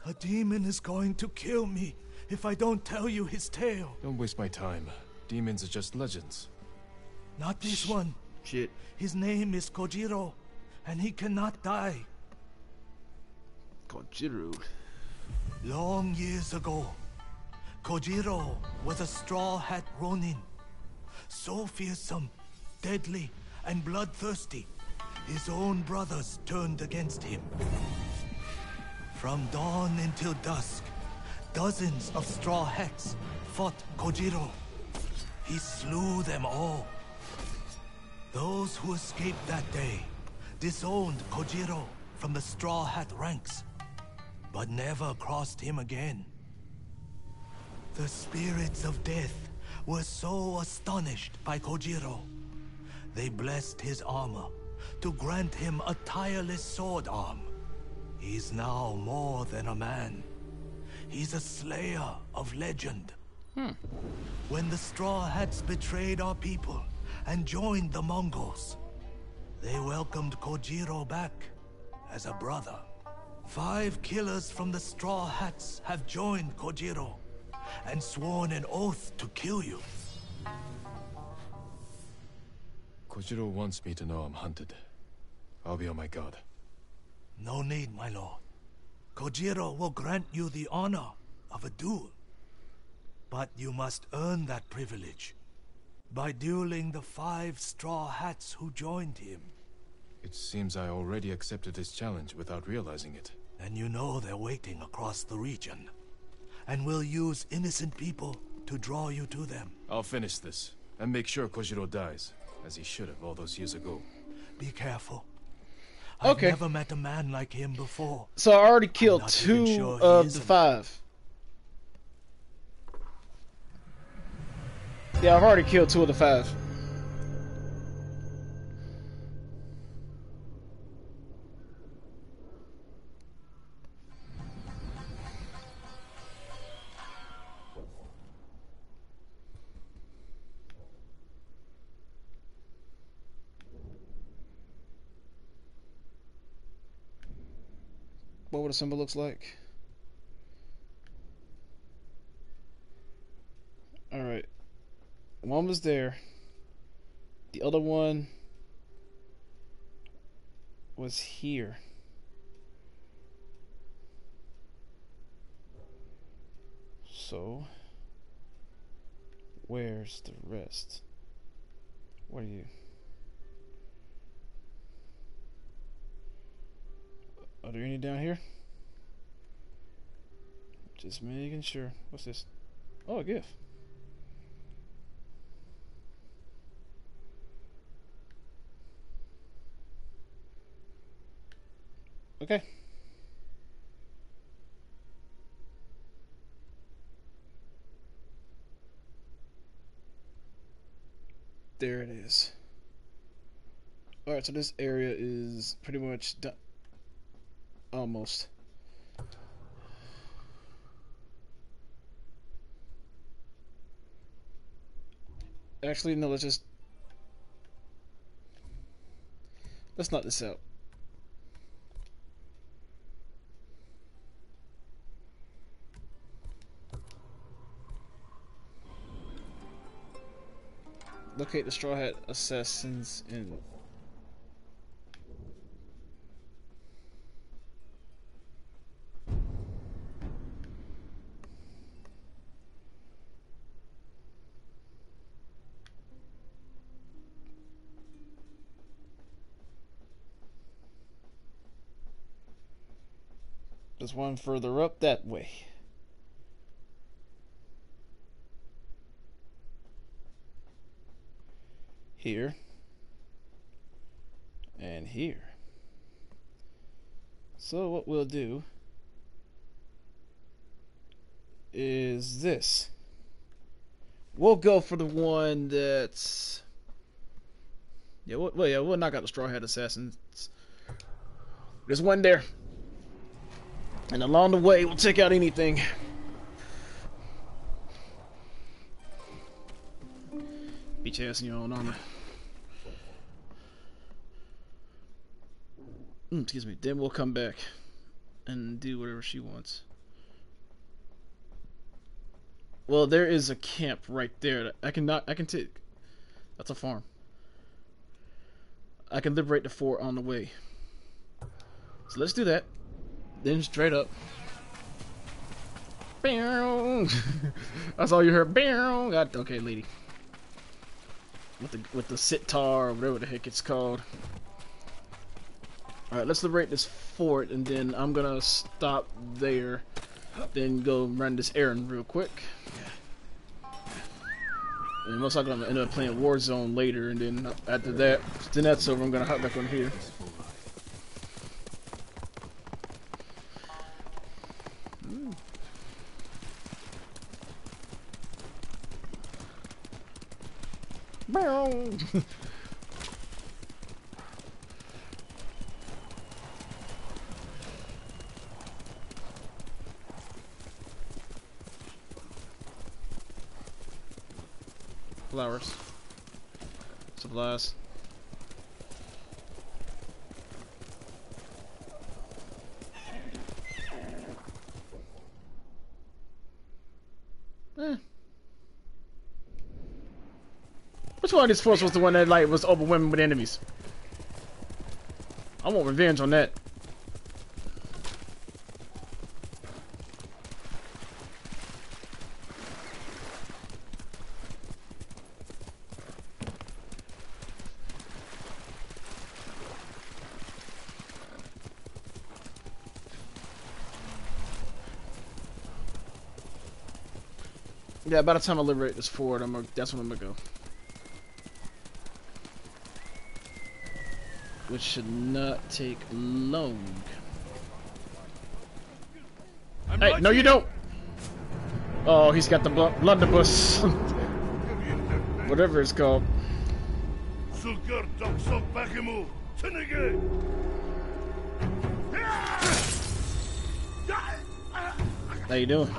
A demon is going to kill me if I don't tell you his tale. Don't waste my time. Demons are just legends. Not this one. Shit. His name is Kojiro, and he cannot die. Kojiro. Long years ago, Kojiro was a straw hat ronin. So fearsome, deadly, and bloodthirsty, his own brothers turned against him. From dawn until dusk, dozens of Straw Hats fought Kojiro. He slew them all. Those who escaped that day disowned Kojiro from the Straw Hat ranks, but never crossed him again. The spirits of death were so astonished by Kojiro. They blessed his armor to grant him a tireless sword arm. He's now more than a man. He's a slayer of legend. Hmm. When the Straw Hats betrayed our people and joined the Mongols, they welcomed Kojiro back as a brother. Five killers from the Straw Hats have joined Kojiro and sworn an oath to kill you. Kojiro wants me to know I'm hunted. I'll be on my guard. No need, my lord. Kojiro will grant you the honor of a duel. But you must earn that privilege by dueling the five Straw Hats who joined him. It seems I already accepted his challenge without realizing it. And you know they're waiting across the region. And will use innocent people to draw you to them. I'll finish this, and make sure Kojiro dies, as he should have all those years ago. Be careful. Okay. I've never met a man like him before. So I already killed two sure of is the five. Yeah, I've already killed two of the five. What would a symbol looks like? Alright. One was there. The other one was here. So, where's the rest? What are you? Are there any down here? Just making sure. What's this? Oh, a gift. Okay. There it is. Alright, so this area is pretty much done. Almost. Actually, no, let's just... Let's knock this out. Locate the Straw Hat Assassins in... There's one further up that way. Here. And here. So what we'll do is this. We'll go for the one that's yeah, we'll, yeah, we'll knock out the Straw Hat Assassins. There's one there. And along the way, we'll take out anything. Ass in your own armor. Mm, excuse me. Then we'll come back and do whatever she wants. Well, there is a camp right there. I can not. I can take. That's a farm. I can liberate the fort on the way. So let's do that. Then straight up. That's all you heard. God, okay, lady. With the with the sitar or whatever the heck it's called. Alright, let's liberate this fort, and then I'm gonna stop there. Then go run this errand real quick. And most likely I'm gonna end up playing Warzone later, and then after that, then that's over, I'm gonna hop back on here. Flowers. Supplies. Eh. Which one of these force was the one that like was overwhelming with enemies? I want revenge on that. Yeah, by the time I liberate this fort, I'm gonna, that's when I'm gonna go. Which should not take long. hey, no you don't! Oh, he's got the bl blunderbuss. Whatever it's called. How you doing?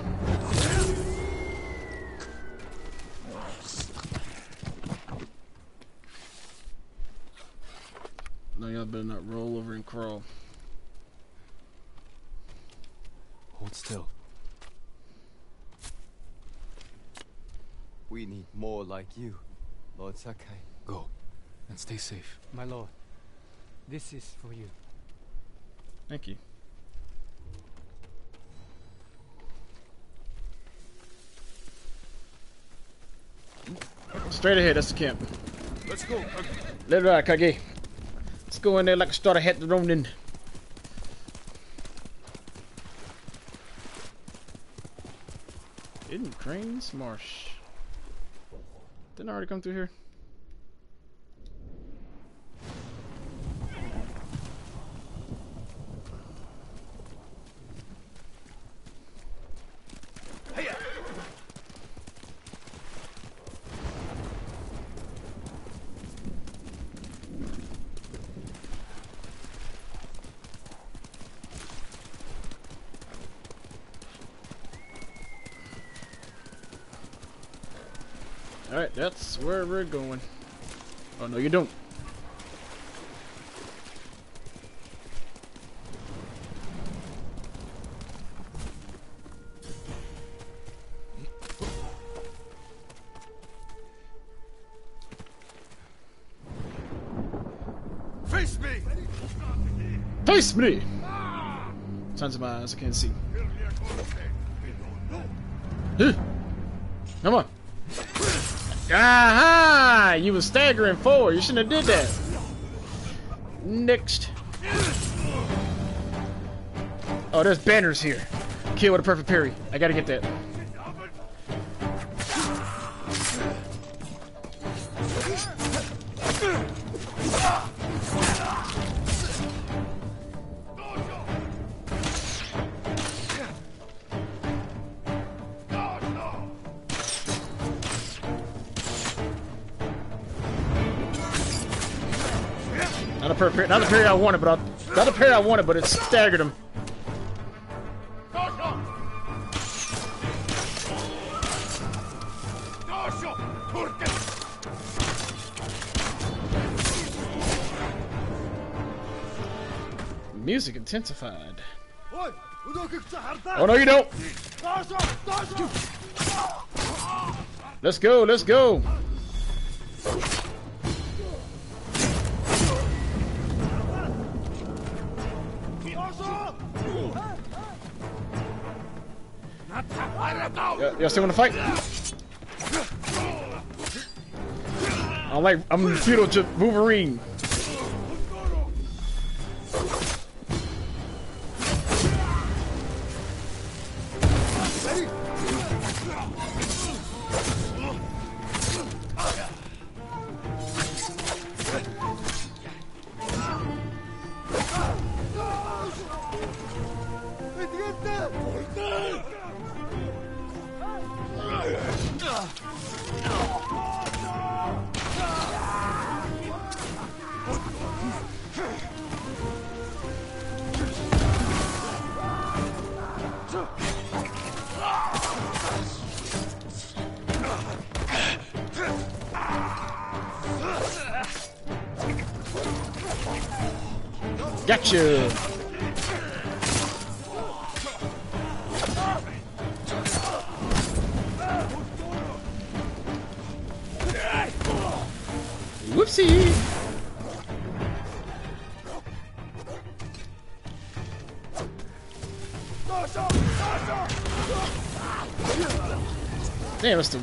No, y'all better not roll over and crawl. Hold still. We need more like you, Lord Sakai. Go, and stay safe. My lord, this is for you. Thank you. Straight ahead, that's the camp. Let's go. Let it ride, Kage. Let's go in there like a starter hat Ronin. Hidden Cranes Marsh. Didn't I already come through here? Alright, that's where we're going. Oh, no, you don't. Face me! Face me! Tons of my eyes, I can't see. Huh. Come on. Aha! You was staggering forward. You shouldn't have did that. Next. Oh, there's banners here. Kill with a perfect parry. I gotta get that. Not the parry I wanted, but I, not the parry I wanted, but it staggered him. Music intensified. Oh no, you don't. Let's go, let's go. Y'all still wanna fight? I'm like, I'm feudal Wolverine.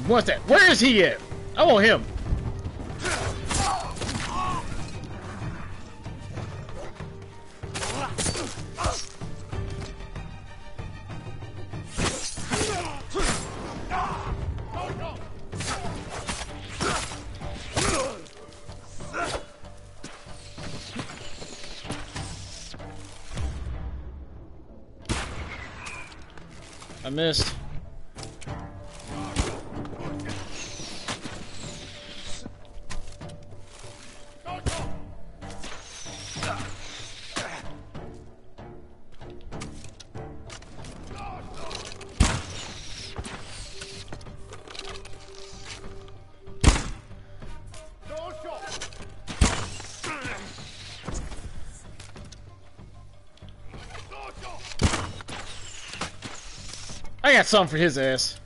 What's that? Where is he at? I want him. Something for his ass.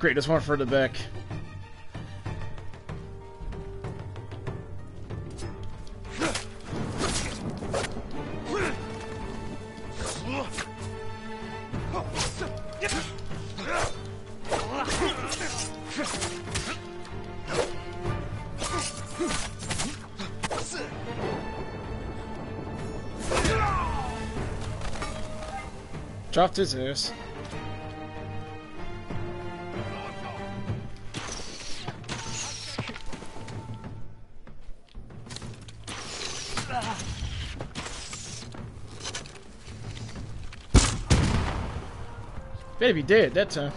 Great. There's one further back. Dropped his ass. Better be dead that time.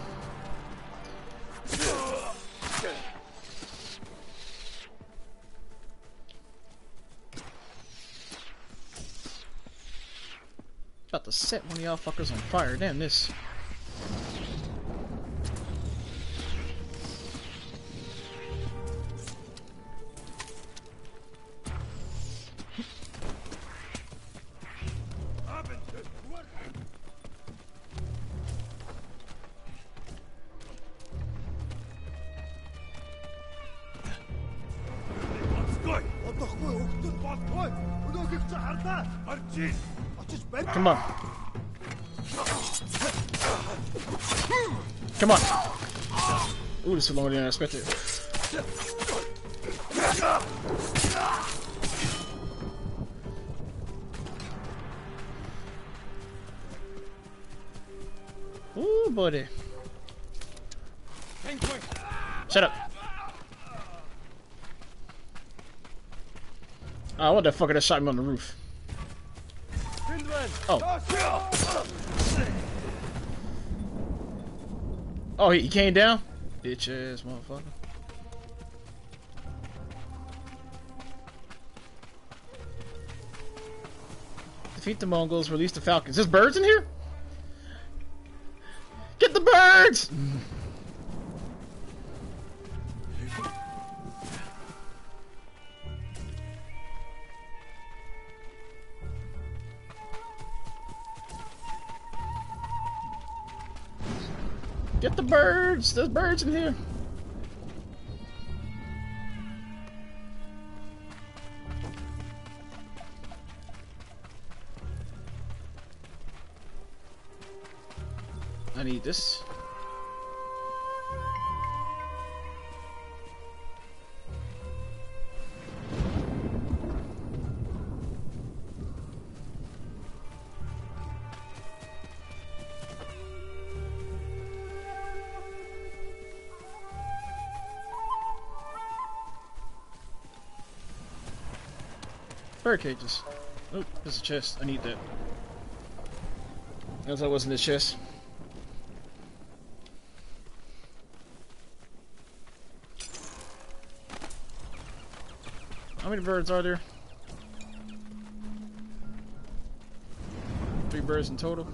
About to set one of y'all fuckers on fire. Damn this. This longer than I expected. Ooh, buddy. Shut up. Oh, what the fucker that shot me on the roof? Oh. Oh, he came down? Bitch ass motherfucker. Defeat the Mongols, release the Falcons. There's birds in here? Get the birds! Get the There's birds in here. Bird cages. Oh, there's a chest. I need that. As I was in the chest. How many birds are there? Three birds in total.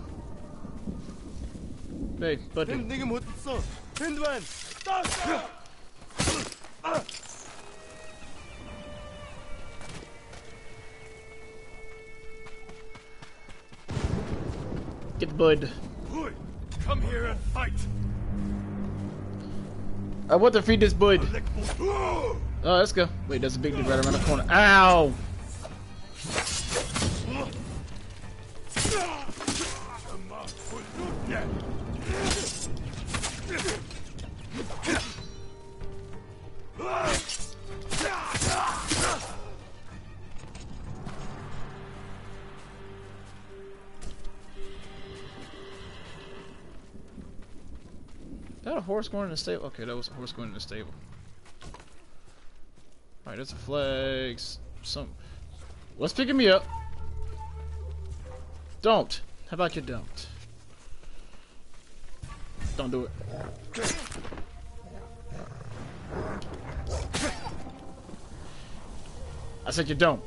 Hey, buddy. Bud. Come here and fight. I want to feed this bud. Oh, let's go. Wait, there's a big dude right around the corner. Ow! Going in the stable? Okay, that was a horse going in the stable. Alright, there's a flag. Some. What's picking me up? Don't. How about you don't? Don't do it. I said you don't.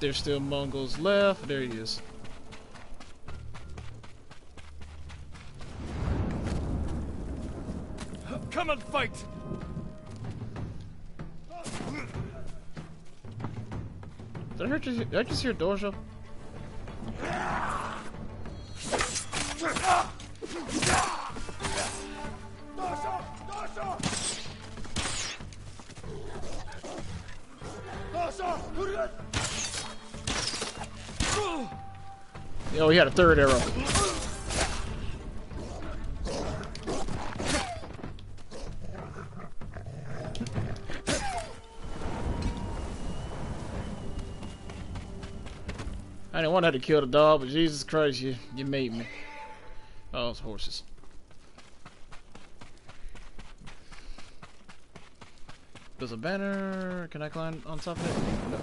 There's still Mongols left. There he is. Come and fight. Did I, hear, did I just hear Dojo? Oh, he had a third arrow. I didn't want to to kill the dog, but Jesus Christ, you you made me. Oh, it's horses. There's a banner. Can I climb on top of it? No.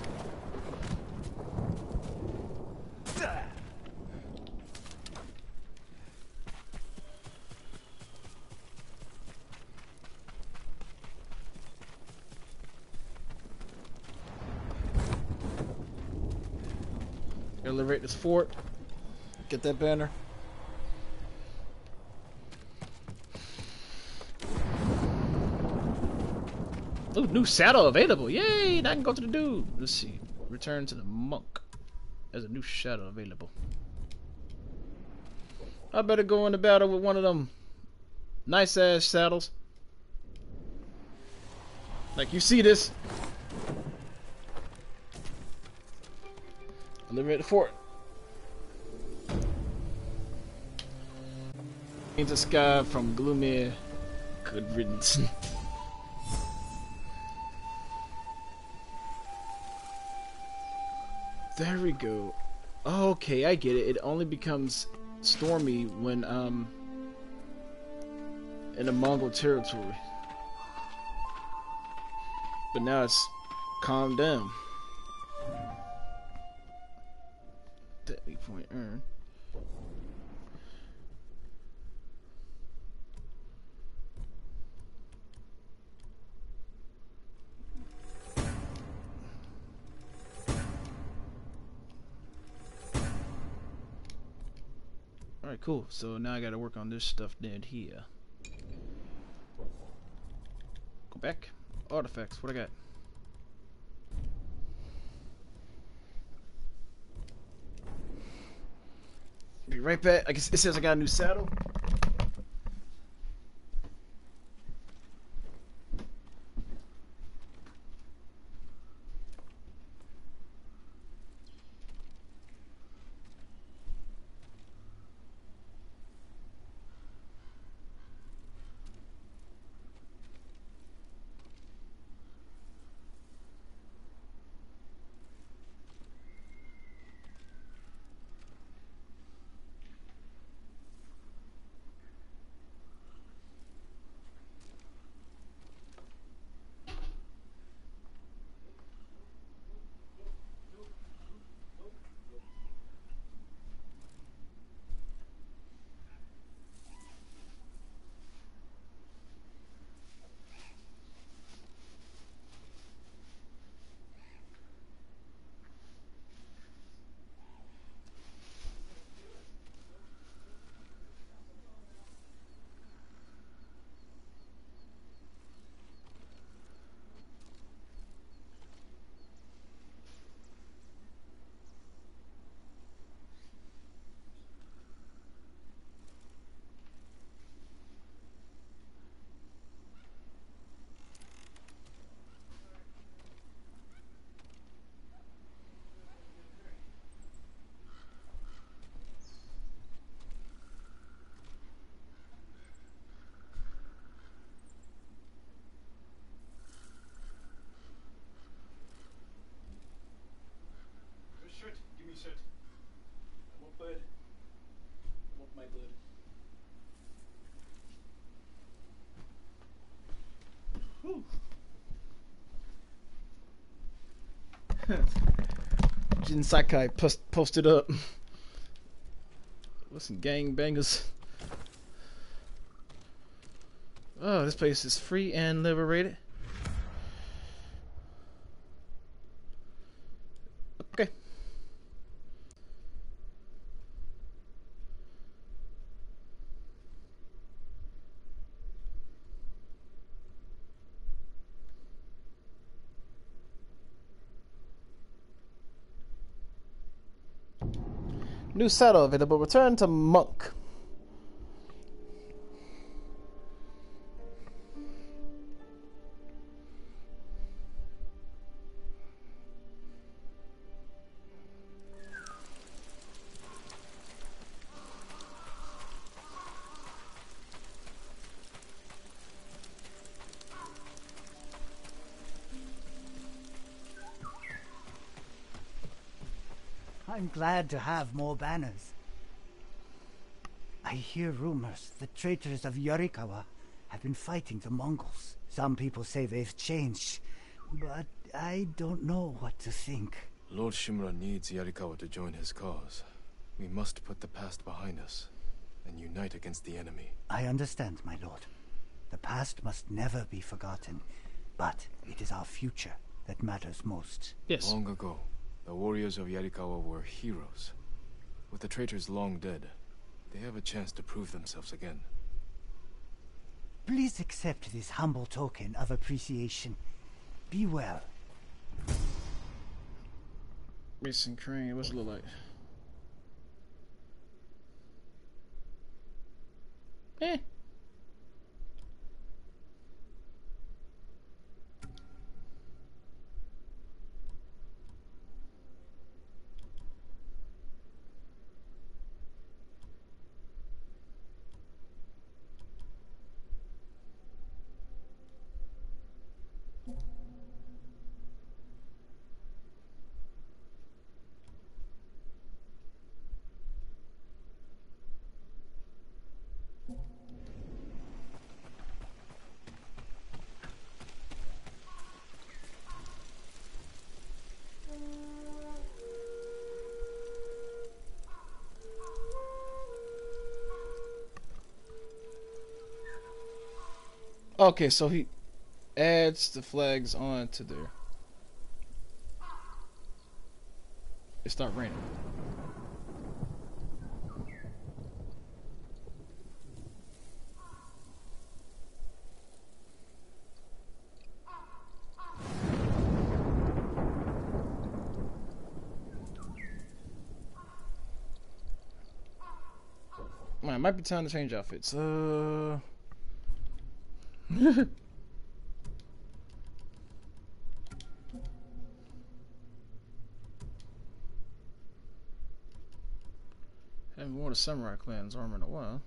Gotta liberate this fort. Get that banner. Ooh, new saddle available. Yay! Now I can go to the dude. Let's see. Return to the monk. There's a new shadow available. I better go into battle with one of them nice ass saddles. Like you see this. Liberate the fort. A sky from gloomy good riddance. there we go. Okay, I get it. It only becomes stormy when um in a Mongol territory. But now it's calmed down. Cool. So now I gotta work on this stuff down here. Go back. Artifacts, what I got? Be right back. I guess it says I got a new saddle. Jin Sakai post posted up. Listen, gang bangers. Oh, this place is free and liberated. Okay. New saddle available. Return to Monk. Glad to have more banners. I hear rumors the traitors of Yarikawa have been fighting the Mongols. Some people say they've changed, but I don't know what to think. Lord Shimura needs Yarikawa to join his cause. We must put the past behind us and unite against the enemy. I understand, my lord. The past must never be forgotten, but it is our future that matters most. Yes. Long ago, the warriors of Yarikawa were heroes. With the traitors long dead, they have a chance to prove themselves again. Please accept this humble token of appreciation. Be well. Mason Crane, what's it look like? Eh. Okay, so he adds the flags onto there. It start raining. It might be time to change outfits. Uh. Haven't worn a samurai clan's armor in a while.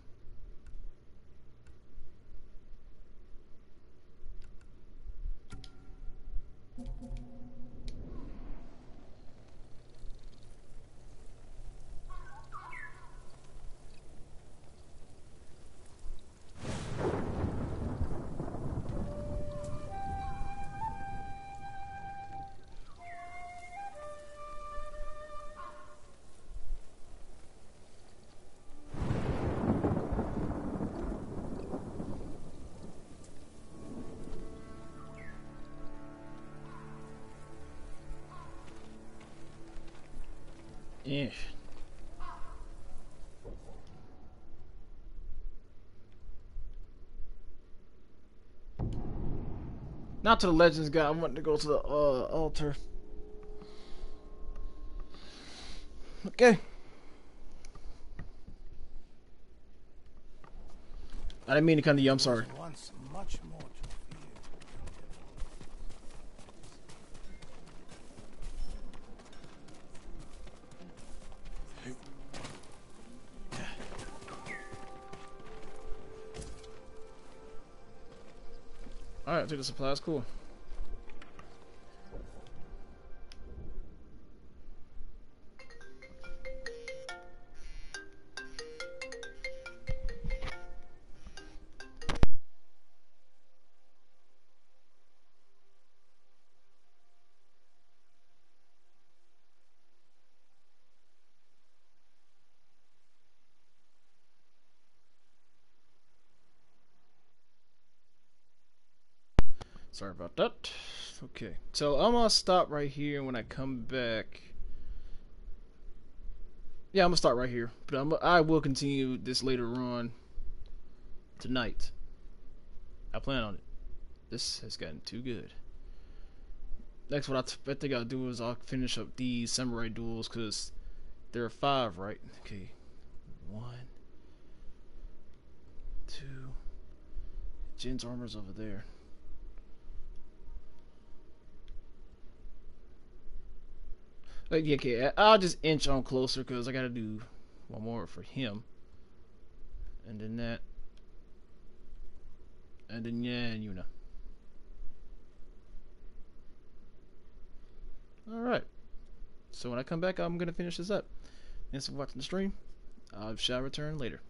Not to the Legends guy. I want to go to the uh, altar. Okay. I didn't mean to come to you. I'm sorry. Take the supplies. Cool. Sorry about that. Okay, so I'm gonna stop right here. When I come back, yeah, I'm gonna start right here. But I'm, I will continue this later on tonight. I plan on it. This has gotten too good. Next, what I, think I'll do is I'll finish up these samurai duels because there are five, right? Okay, one, two. Jin's armor's over there. Like, yeah, okay, I'll just inch on closer because I gotta do one more for him. And then that. And then, yeah, and Yuna. Alright. So when I come back, I'm gonna finish this up. Thanks for watching the stream. I shall return later.